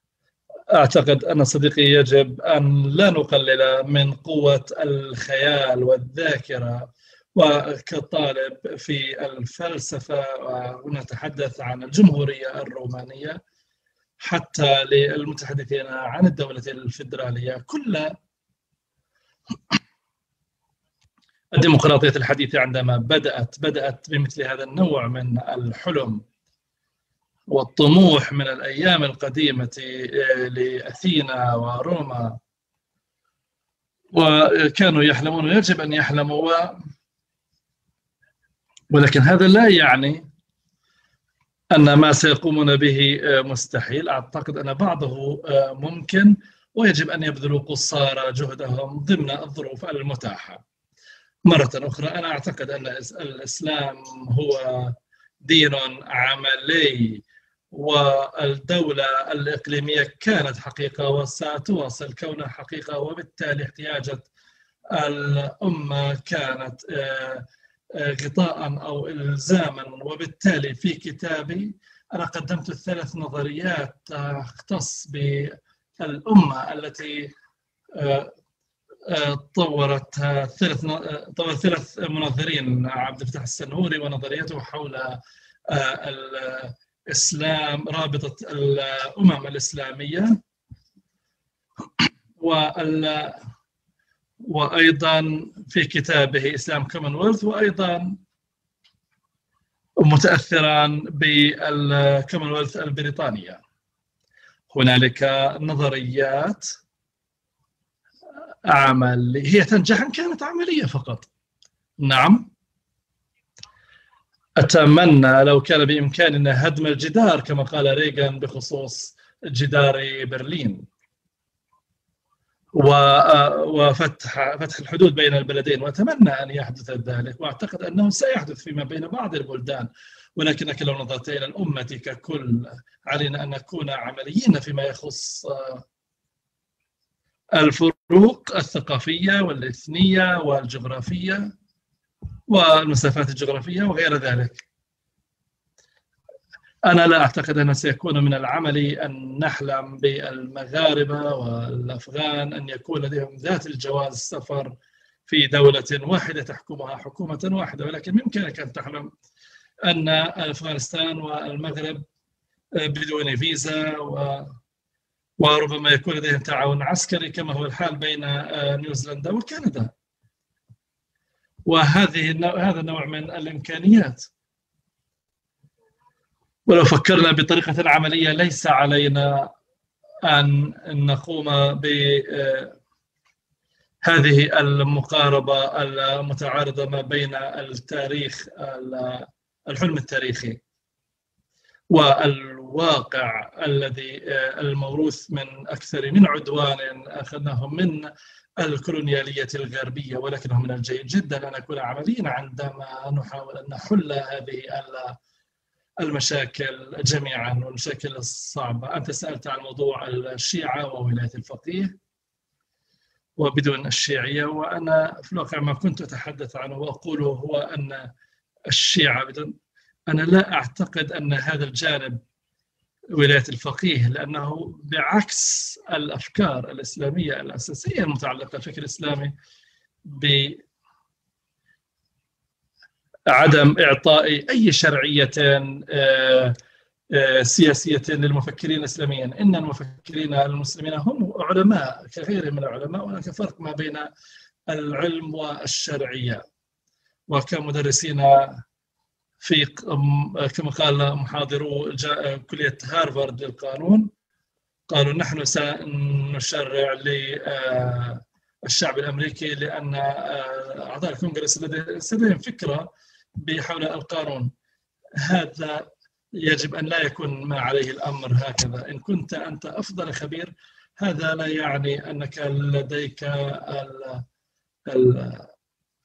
أعتقد أن صديقي يجب أن لا نقلل من قوة الخيال والذاكرة وكطالب في الفلسفة ونتحدث عن الجمهورية الرومانية حتى للمتحدثين عن الدولة الفيدرالية كل الديمقراطية الحديثة عندما بدأت بدأت بمثل هذا النوع من الحلم والطموح من الأيام القديمة لأثينا وروما. وكانوا يحلمون ويجب أن يحلموا ولكن هذا لا يعني أن ما سيقومون به مستحيل. أعتقد أن بعضه ممكن ويجب أن يبذلوا قصارى جهدهم ضمن الظروف المتاحة. مرة أخرى أنا أعتقد أن الإسلام هو دين عملي والدولة الإقليمية كانت حقيقة وستواصل كونها حقيقة وبالتالي احتياجات الأمة كانت آه، آه، غطاء أو إلزاما وبالتالي في كتابي أنا قدمت ثلاث نظريات تختص بالأمة التي آه، طورت ثلاث طور ثلاث منظرين عبد الفتاح السنوري ونظريته حول الإسلام رابطة الأمم الإسلامية وال وأيضا في كتابه إسلام كومنولث وأيضا متاثرا بالكومنولث البريطانية. هنالك نظريات عمل هي تنجح إن كانت عملية فقط. نعم. أتمنى لو كان بإمكاننا هدم الجدار كما قال ريغان بخصوص جدار برلين. وفتح فتح الحدود بين البلدين. وأتمنى أن يحدث ذلك. وأعتقد أنه سيحدث فيما بين بعض البلدان. ولكنك لو نظرت إلى الأمة ككل علينا أن نكون عمليين فيما يخص الفروق الثقافية والإثنية والجغرافية والمسافات الجغرافية وغير ذلك. أنا لا أعتقد أنه سيكون من العمل أن نحلم بالمغاربة والأفغان أن يكون لديهم ذات الجواز السفر في دولة واحدة تحكمها حكومة واحدة ولكن بإمكانك أن تحلم أن أفغانستان والمغرب بدون فيزا و وربما يكون لديهم تعاون عسكري كما هو الحال بين نيوزيلندا وكندا. وهذه هذا النوع من الإمكانيات. ولو فكرنا بطريقة عملية ليس علينا أن نقوم ب هذه المقاربة المتعارضة ما بين التاريخ الحلم التاريخي والواقع الذي الموروث من أكثر من عدوان أخذناه من الكولونيالية الغربية ولكنه من الجيد جدا أن نكون عمليين عندما نحاول أن نحل هذه المشاكل جميعا والمشاكل الصعبة. أنت سألت عن موضوع الشيعة وولاية الفقيه وبدون الشيعية وأنا في الواقع ما كنت أتحدث عنه وأقوله هو أن الشيعة بدون أنا لا أعتقد أن هذا الجانب ولاية الفقيه لأنه بعكس الأفكار الإسلامية الأساسية المتعلقة بالفكر الإسلامي بعدم إعطاء أي شرعية آه، آه، سياسية للمفكرين الإسلاميين. إن المفكرين المسلمين هم علماء كغيرهم من العلماء هناك فرق ما بين العلم والشرعية. وكمدرسين في كما قال محاضرو كلية هارفارد للقانون قالوا نحن سنشرع للشعب الأمريكي لأن أعضاء الكونغرس لديهم فكرة بحول القانون هذا يجب أن لا يكون ما عليه الأمر هكذا. إن كنت أنت أفضل خبير هذا لا يعني أنك لديك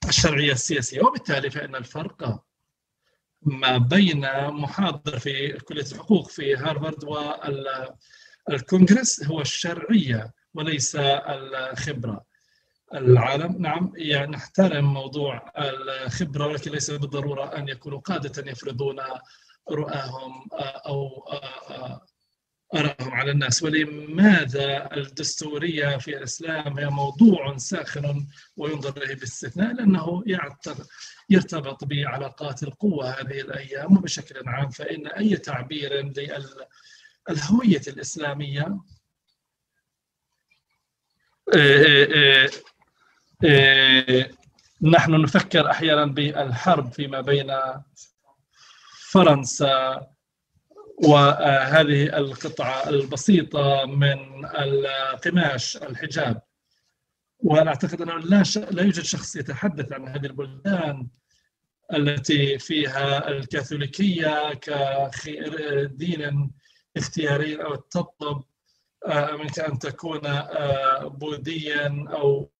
الشرعية السياسية. وبالتالي فإن الفرق ما بين محاضر في كلية الحقوق في هارفارد والكونغرس هو الشرعية وليس الخبرة. العالم. نعم يعني نحترم موضوع الخبرة ولكن ليس بالضرورة أن يكونوا قادة يفرضون رؤاهم أو آرائهم على الناس. ولماذا الدستورية في الإسلام هي موضوع ساخن وينظر إليه باستثناء؟ لأنه يرتبط بعلاقات القوة هذه الأيام. وبشكل عام فإن أي تعبير للهوية الإسلامية نحن نفكر أحيانا بالحرب فيما بين فرنسا وهذه القطعة البسيطة من القماش الحجاب. وأنا أعتقد أنه لا, ش... لا يوجد شخص يتحدث عن هذه البلدان التي فيها الكاثوليكية كدين اختياري أو تطلب منك أن تكون بوذيا أو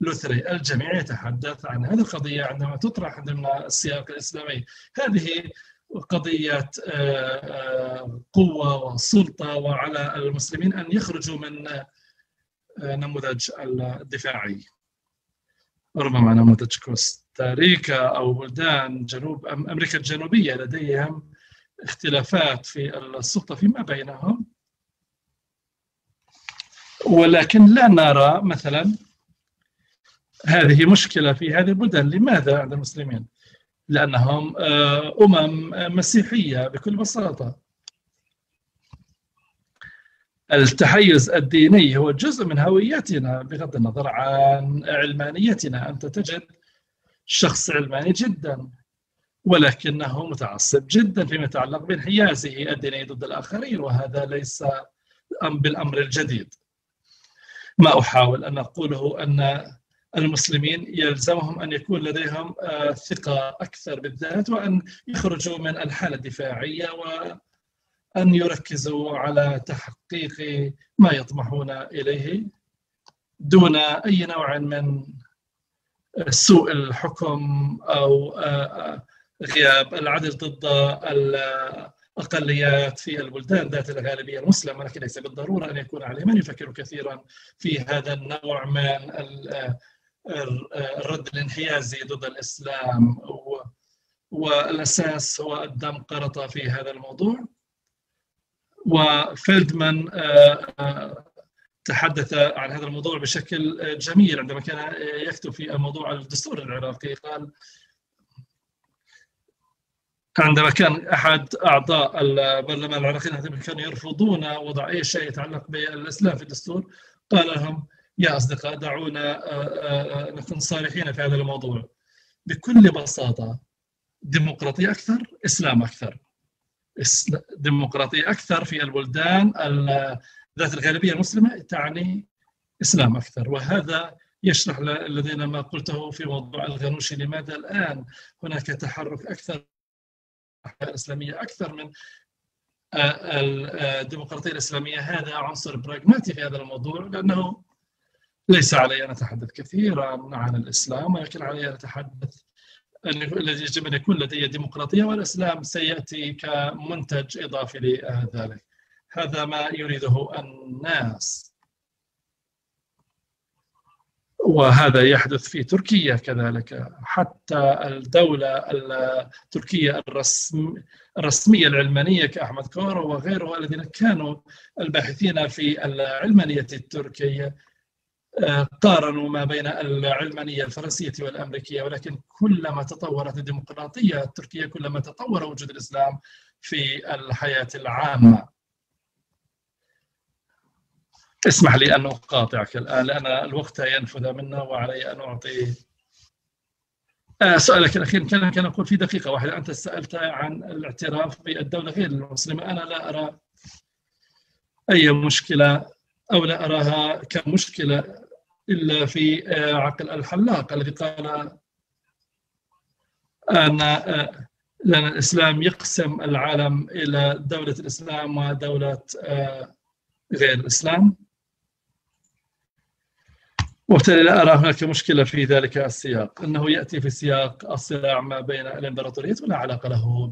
لوثري الجميع يتحدث عن هذه القضية عندما تطرح ضمن السياق الإسلامي. هذه قضية قوة وسلطة وعلى المسلمين أن يخرجوا من نموذج الدفاعي. ربما نموذج كوستاريكا أو بلدان جنوب أمريكا الجنوبية لديهم اختلافات في السلطة فيما بينهم. ولكن لا نرى مثلا هذه مشكلة في هذه البلدان. لماذا عند المسلمين؟ لأنهم آه، أمم مسيحية بكل بساطة. التحيز الديني هو جزء من هويتنا بغض النظر عن علمانيتنا. أنت تجد شخص علماني جدا ولكنه متعصب جدا فيما يتعلق بانحيازه الديني ضد الآخرين وهذا ليس بالأمر الجديد. ما أحاول أن أقوله أن المسلمين يلزمهم أن يكون لديهم آه، ثقة أكثر بالذات وأن يخرجوا من الحالة الدفاعية وأن يركزوا على تحقيق ما يطمحون إليه دون أي نوع من سوء الحكم أو آه، آه، غياب العدل ضد الأقليات في البلدان ذات الغالبية المسلمة ولكن ليس بالضرورة أن يكون عليه من يفكر كثيرا في هذا النوع من الرد الانحيازي ضد الإسلام والأساس هو الدم قرط في هذا الموضوع. وفيلدمان آه، آه، تحدث عن هذا الموضوع بشكل جميل عندما كان يكتب في الموضوع الدستور العراقي. قال عندما كان أحد أعضاء البرلمان العراقي كانوا يرفضون وضع أي شيء يتعلق بالإسلام في الدستور قال لهم يا أصدقاء دعونا آه، آه، آه، نكون صالحين في هذا الموضوع. بكل بساطة ديمقراطية أكثر إسلام أكثر. ديمقراطية أكثر في البلدان ذات الغالبية المسلمة تعني إسلام أكثر. وهذا يشرح الذين ما قلته في موضوع الغنوشي لماذا الآن هناك تحرك أكثر الإسلامية أكثر من الديمقراطية الإسلامية. هذا عنصر براغماتي في هذا الموضوع لأنه ليس علي أن أتحدث كثيرا عن الإسلام ولكن علي أن أتحدث أن يجب أن يكون لدي ديمقراطية والإسلام سيأتي كمنتج إضافي لذلك هذا ما يريده الناس. وهذا يحدث في تركيا كذلك. حتى الدولة التركية الرسم الرسمية العلمانية كأحمد كورو وغيره الذين كانوا الباحثين في العلمانية التركية قارنوا ما بين العلمانية الفرنسية والأمريكية. ولكن كلما تطورت الديمقراطية التركية كلما تطور وجود الإسلام في الحياة العامة. اسمح لي أن أقاطعك الآن لأن الوقت ينفذ منا وعلي أن أعطي. آه، سؤالك الأخير كان كان أقول في دقيقة واحدة أنت سألت عن الاعتراف بالدولة غير المسلمة. أنا لا أرى أي مشكلة أو لا أراها كمشكلة إلا في آه، عقل الحلاق الذي قال أن آه، لأن الإسلام يقسم العالم إلى دولة الإسلام ودولة غير الإسلام. وبالتالي لا أرى هناك مشكلة في ذلك السياق. أنه يأتي في سياق الصراع ما بين الإمبراطوريات ولا علاقة له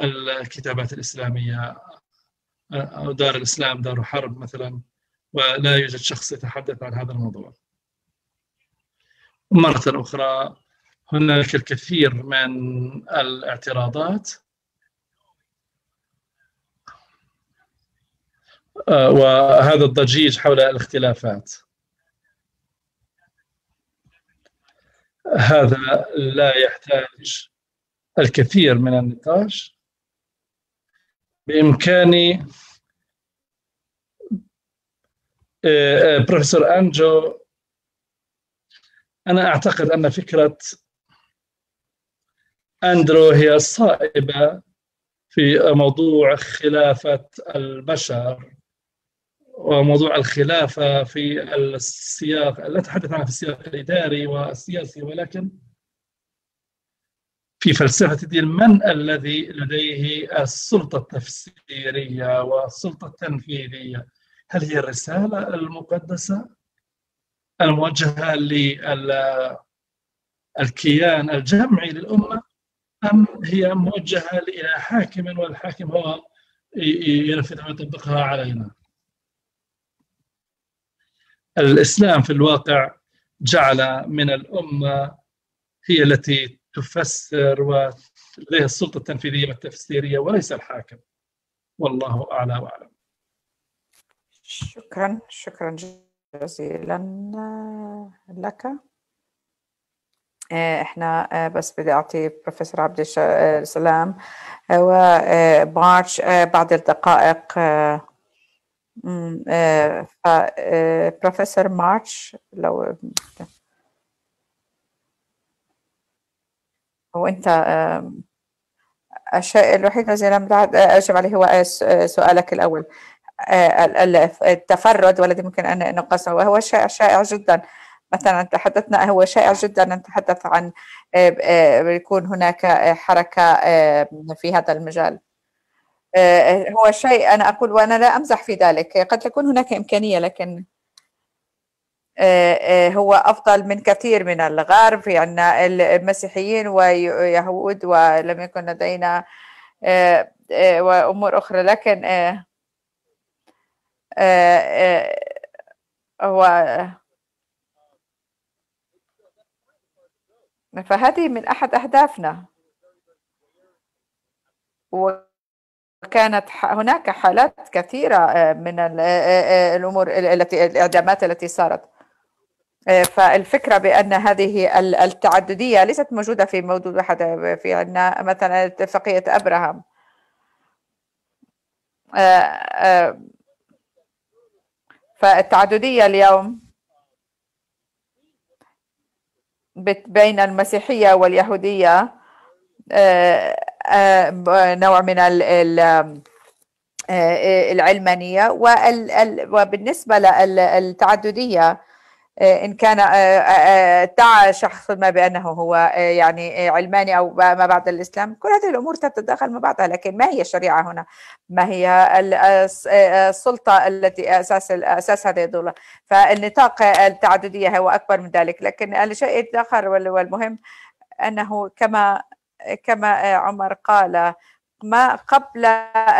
بالكتابات الإسلامية. أو دار الإسلام دار حرب مثلا ولا يوجد شخص يتحدث عن هذا الموضوع. مرة أخرى هناك الكثير من الاعتراضات وهذا الضجيج حول الاختلافات. هذا لا يحتاج الكثير من النقاش. بإمكاني آه، آه، بروفيسور أنجو أنا أعتقد أن فكرة أندرو هي الصائبة في موضوع خلافة البشر. وموضوع الخلافة في السياق لا أتحدث عنها في السياق الإداري والسياسي ولكن في فلسفة الدين من الذي لديه السلطة التفسيرية والسلطة التنفيذية؟ هل هي الرسالة المقدسة الموجهة للكيان الجمعي للأمة أم هي موجهة إلى حاكم والحاكم هو ينفذها ويطبقها علينا؟ الإسلام في الواقع جعل من الأمة هي التي تفسر ولديها السلطة التنفيذية والتفسيرية وليس الحاكم. والله أعلى وأعلم. شكرا شكرا جزيلا لك. إحنا بس بدي أعطي بروفيسور عبد السلام ومارش بعد الدقائق بروفيسور مارش لو وانت الشيء الوحيد الذي لم أجب عليه هو سؤالك الأول. التفرد والذي ممكن أن نقصه وهو شيء شائع جدا. مثلا تحدثنا هو شائع جدا نتحدث عن يكون هناك حركة في هذا المجال. هو شيء أنا أقول وأنا لا أمزح في ذلك. قد تكون هناك إمكانية لكن هو أفضل من كثير من الغرب في عندنا المسيحيين ويهود ولم يكن لدينا وأمور أخرى. لكن هو فهذه من أحد أهدافنا. وكانت هناك حالات كثيرة من الأمور التي الإعدامات التي صارت. فالفكرة بأن هذه التعددية ليست موجودة في موجود واحد في عندنا مثلا اتفاقيه أبراهام. فالتعددية اليوم بين المسيحية واليهودية نوع من العلمانية وبالنسبة للتعدديه إن كان ادعى شخص ما بأنه هو يعني علماني أو ما بعد الإسلام كل هذه الأمور تتداخل مع بعضها لكن ما هي الشريعة هنا؟ ما هي السلطة التي أساس أساس هذه الدولة؟ فالنطاق التعددية هو أكبر من ذلك لكن الشيء الآخر والمهم أنه كما كما عمر قال ما قبل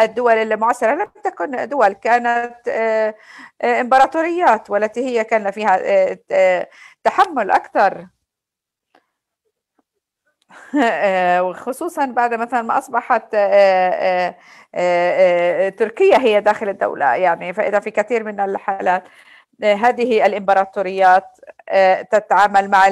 الدول المعاصرة لم تكن دول كانت إمبراطوريات والتي هي كان فيها تحمل أكثر. [LAUGHS] وخصوصا بعد مثلا ما أصبحت تركيا هي داخل الدولة يعني فإذا في كثير من الحالات. هذه الإمبراطوريات تتعامل مع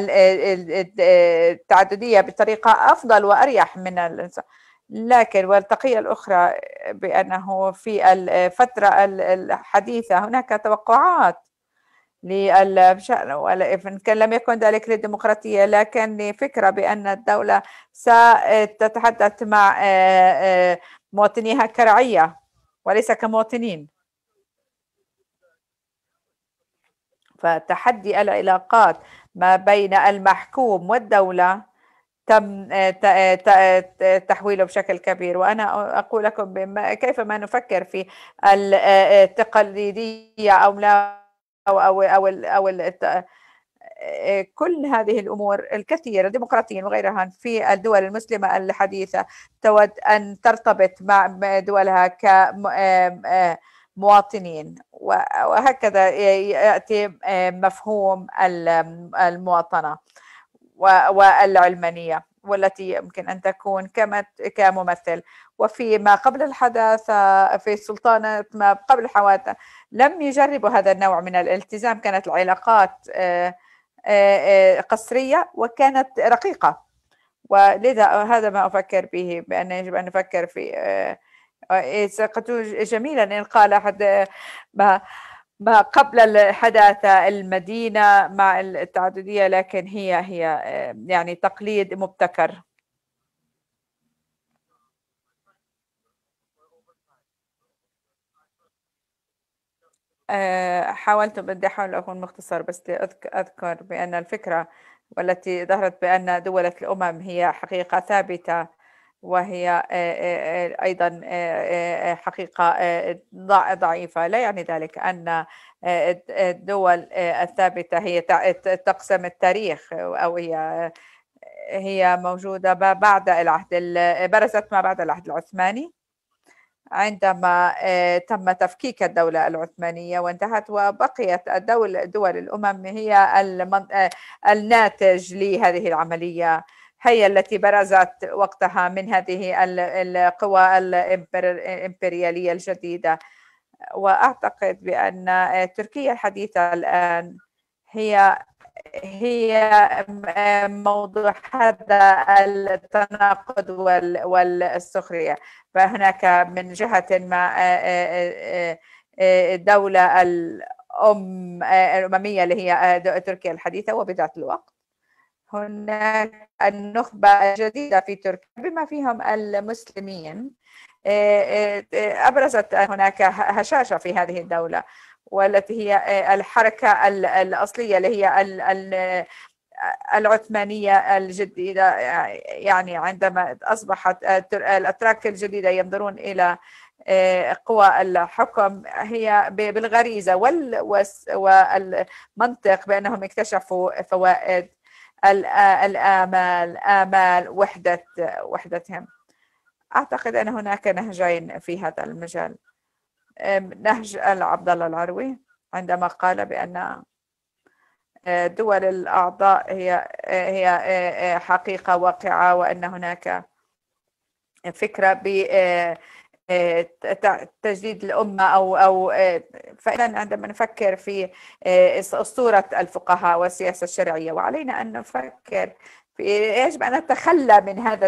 التعددية بطريقة أفضل وأريح من الإنسان لكن والتقية الأخرى بأنه في الفترة الحديثة هناك توقعات للشأن وإن كان لم يكن ذلك للديمقراطية لكن لفكرة بأن الدولة ستتحدث مع مواطنيها كرعية وليس كمواطنين. فتحدي العلاقات ما بين المحكوم والدولة تم تحويله بشكل كبير. وأنا أقول لكم كيف ما نفكر في التقليدية أو لا أو أو, أو, أو كل هذه الأمور الكثيرة الديمقراطيين وغيرها في الدول المسلمة الحديثة تود أن ترتبط مع دولها كمواطنين وهكذا يأتي مفهوم المواطنة والعلمانية والتي يمكن أن تكون كممثل. وفي ما قبل الحدث في السلطنة ما قبل الحوادث لم يجربوا هذا النوع من الالتزام. كانت العلاقات قصرية وكانت رقيقة. ولذا هذا ما أفكر به بأن يجب أن نفكر في جميلا إن قال أحد ما ما قبل الحداثة المدينة مع التعددية لكن هي هي يعني تقليد مبتكر. حاولت بدي أحاول أكون مختصر بس أذكر بأن الفكرة والتي ظهرت بأن دولة الأمم هي حقيقة ثابتة. وهي أيضا حقيقة ضعيفة. لا يعني ذلك أن الدول الثابتة هي تقسم التاريخ أو هي هي موجودة بعد العهد برزت ما بعد العهد العثماني. عندما تم تفكيك الدولة العثمانية وانتهت وبقيت الدول دول الأمم هي الناتج لهذه العملية. هي التي برزت وقتها من هذه القوى الإمبريالية الجديدة. وأعتقد بأن تركيا الحديثة الآن هي هي موضوع هذا التناقض والسخرية. فهناك من جهة ما الدولة الأم الأممية اللي هي تركيا الحديثة وبذات الوقت. هناك النخبة الجديدة في تركيا بما فيهم المسلمين. أبرزت هناك هشاشة في هذه الدولة والتي هي الحركة الأصلية اللي هي العثمانية الجديدة. يعني عندما أصبحت الأتراك الجديدة ينظرون إلى قوى الحكم هي بالغريزة والمنطق بأنهم اكتشفوا فوائد الآمال آمال وحدة وحدتهم. أعتقد أن هناك نهجين في هذا المجال. نهج عبد الله العروي عندما قال بأن دول الأعضاء هي هي حقيقة واقعة وأن هناك فكرة تجديد الأمة أو أو فإذا عندما نفكر في أسطورة الفقهاء والسياسة الشرعية وعلينا أن نفكر يجب أن نتخلى من هذا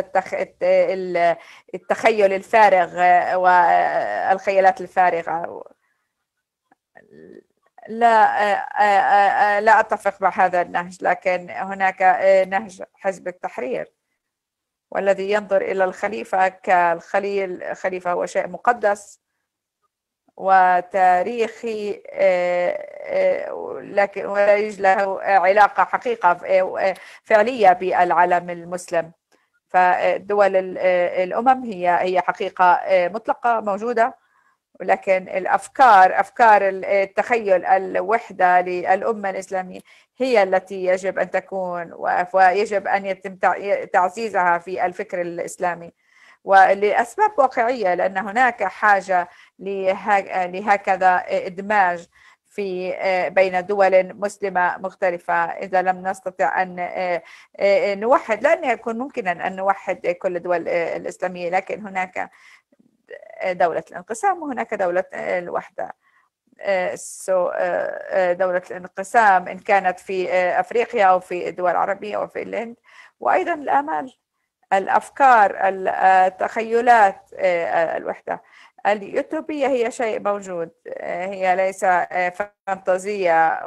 التخيل الفارغ والخيالات الفارغة. لا لا أتفق مع هذا النهج لكن هناك نهج حزب التحرير. والذي ينظر إلى الخليفة كالخليل خليفة هو شيء مقدس. وتاريخي آه، آه، لكن ولا يوجد له علاقة حقيقة آه، فعلية بالعالم المسلم. فدول الأمم هي هي حقيقة مطلقة موجودة. ولكن الأفكار أفكار التخيل الوحدة للأمة الإسلامية هي التي يجب أن تكون ويجب أن يتم تعزيزها في الفكر الإسلامي. ولأسباب واقعية لأن هناك حاجة لهكذا إدماج في بين دول مسلمة مختلفة. إذا لم نستطع أن نوحد لن يكون ممكنا أن نوحد كل الدول الإسلامية لكن هناك دولة الانقسام وهناك دولة الوحدة. دولة الانقسام إن كانت في أفريقيا أو في الدول العربية أو في الهند. وأيضا الآمال الأفكار التخيلات الوحدة. اليوتوبية هي شيء موجود. هي ليس فانتازية.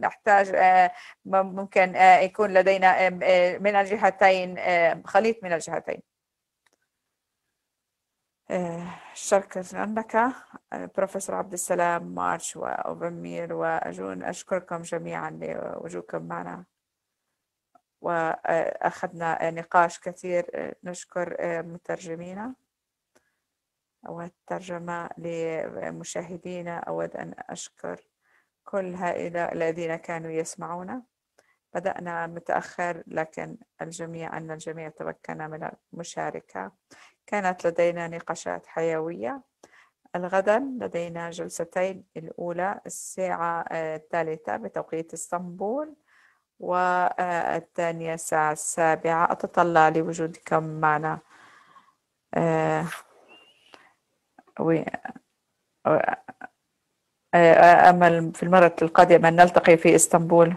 نحتاج ممكن يكون لدينا من الجهتين خليط من الجهتين. شكرا لك بروفيسور عبد السلام مارش وأوبمير وأجون أشكركم جميعا لوجودكم معنا. وأخذنا نقاش كثير نشكر مترجمينا. والترجمة لمشاهدينا أود أن أشكر كل هؤلاء الذين كانوا يسمعونا. بدأنا متأخر لكن الجميع أن الجميع تمكن من المشاركة. كانت لدينا نقاشات حيوية. الغدا لدينا جلستين الأولى الساعة الثالثة بتوقيت إسطنبول والثانية الساعة السابعة. أتطلع لوجودكم معنا. آه، آه، أمل في المرة القادمة أن نلتقي في إسطنبول.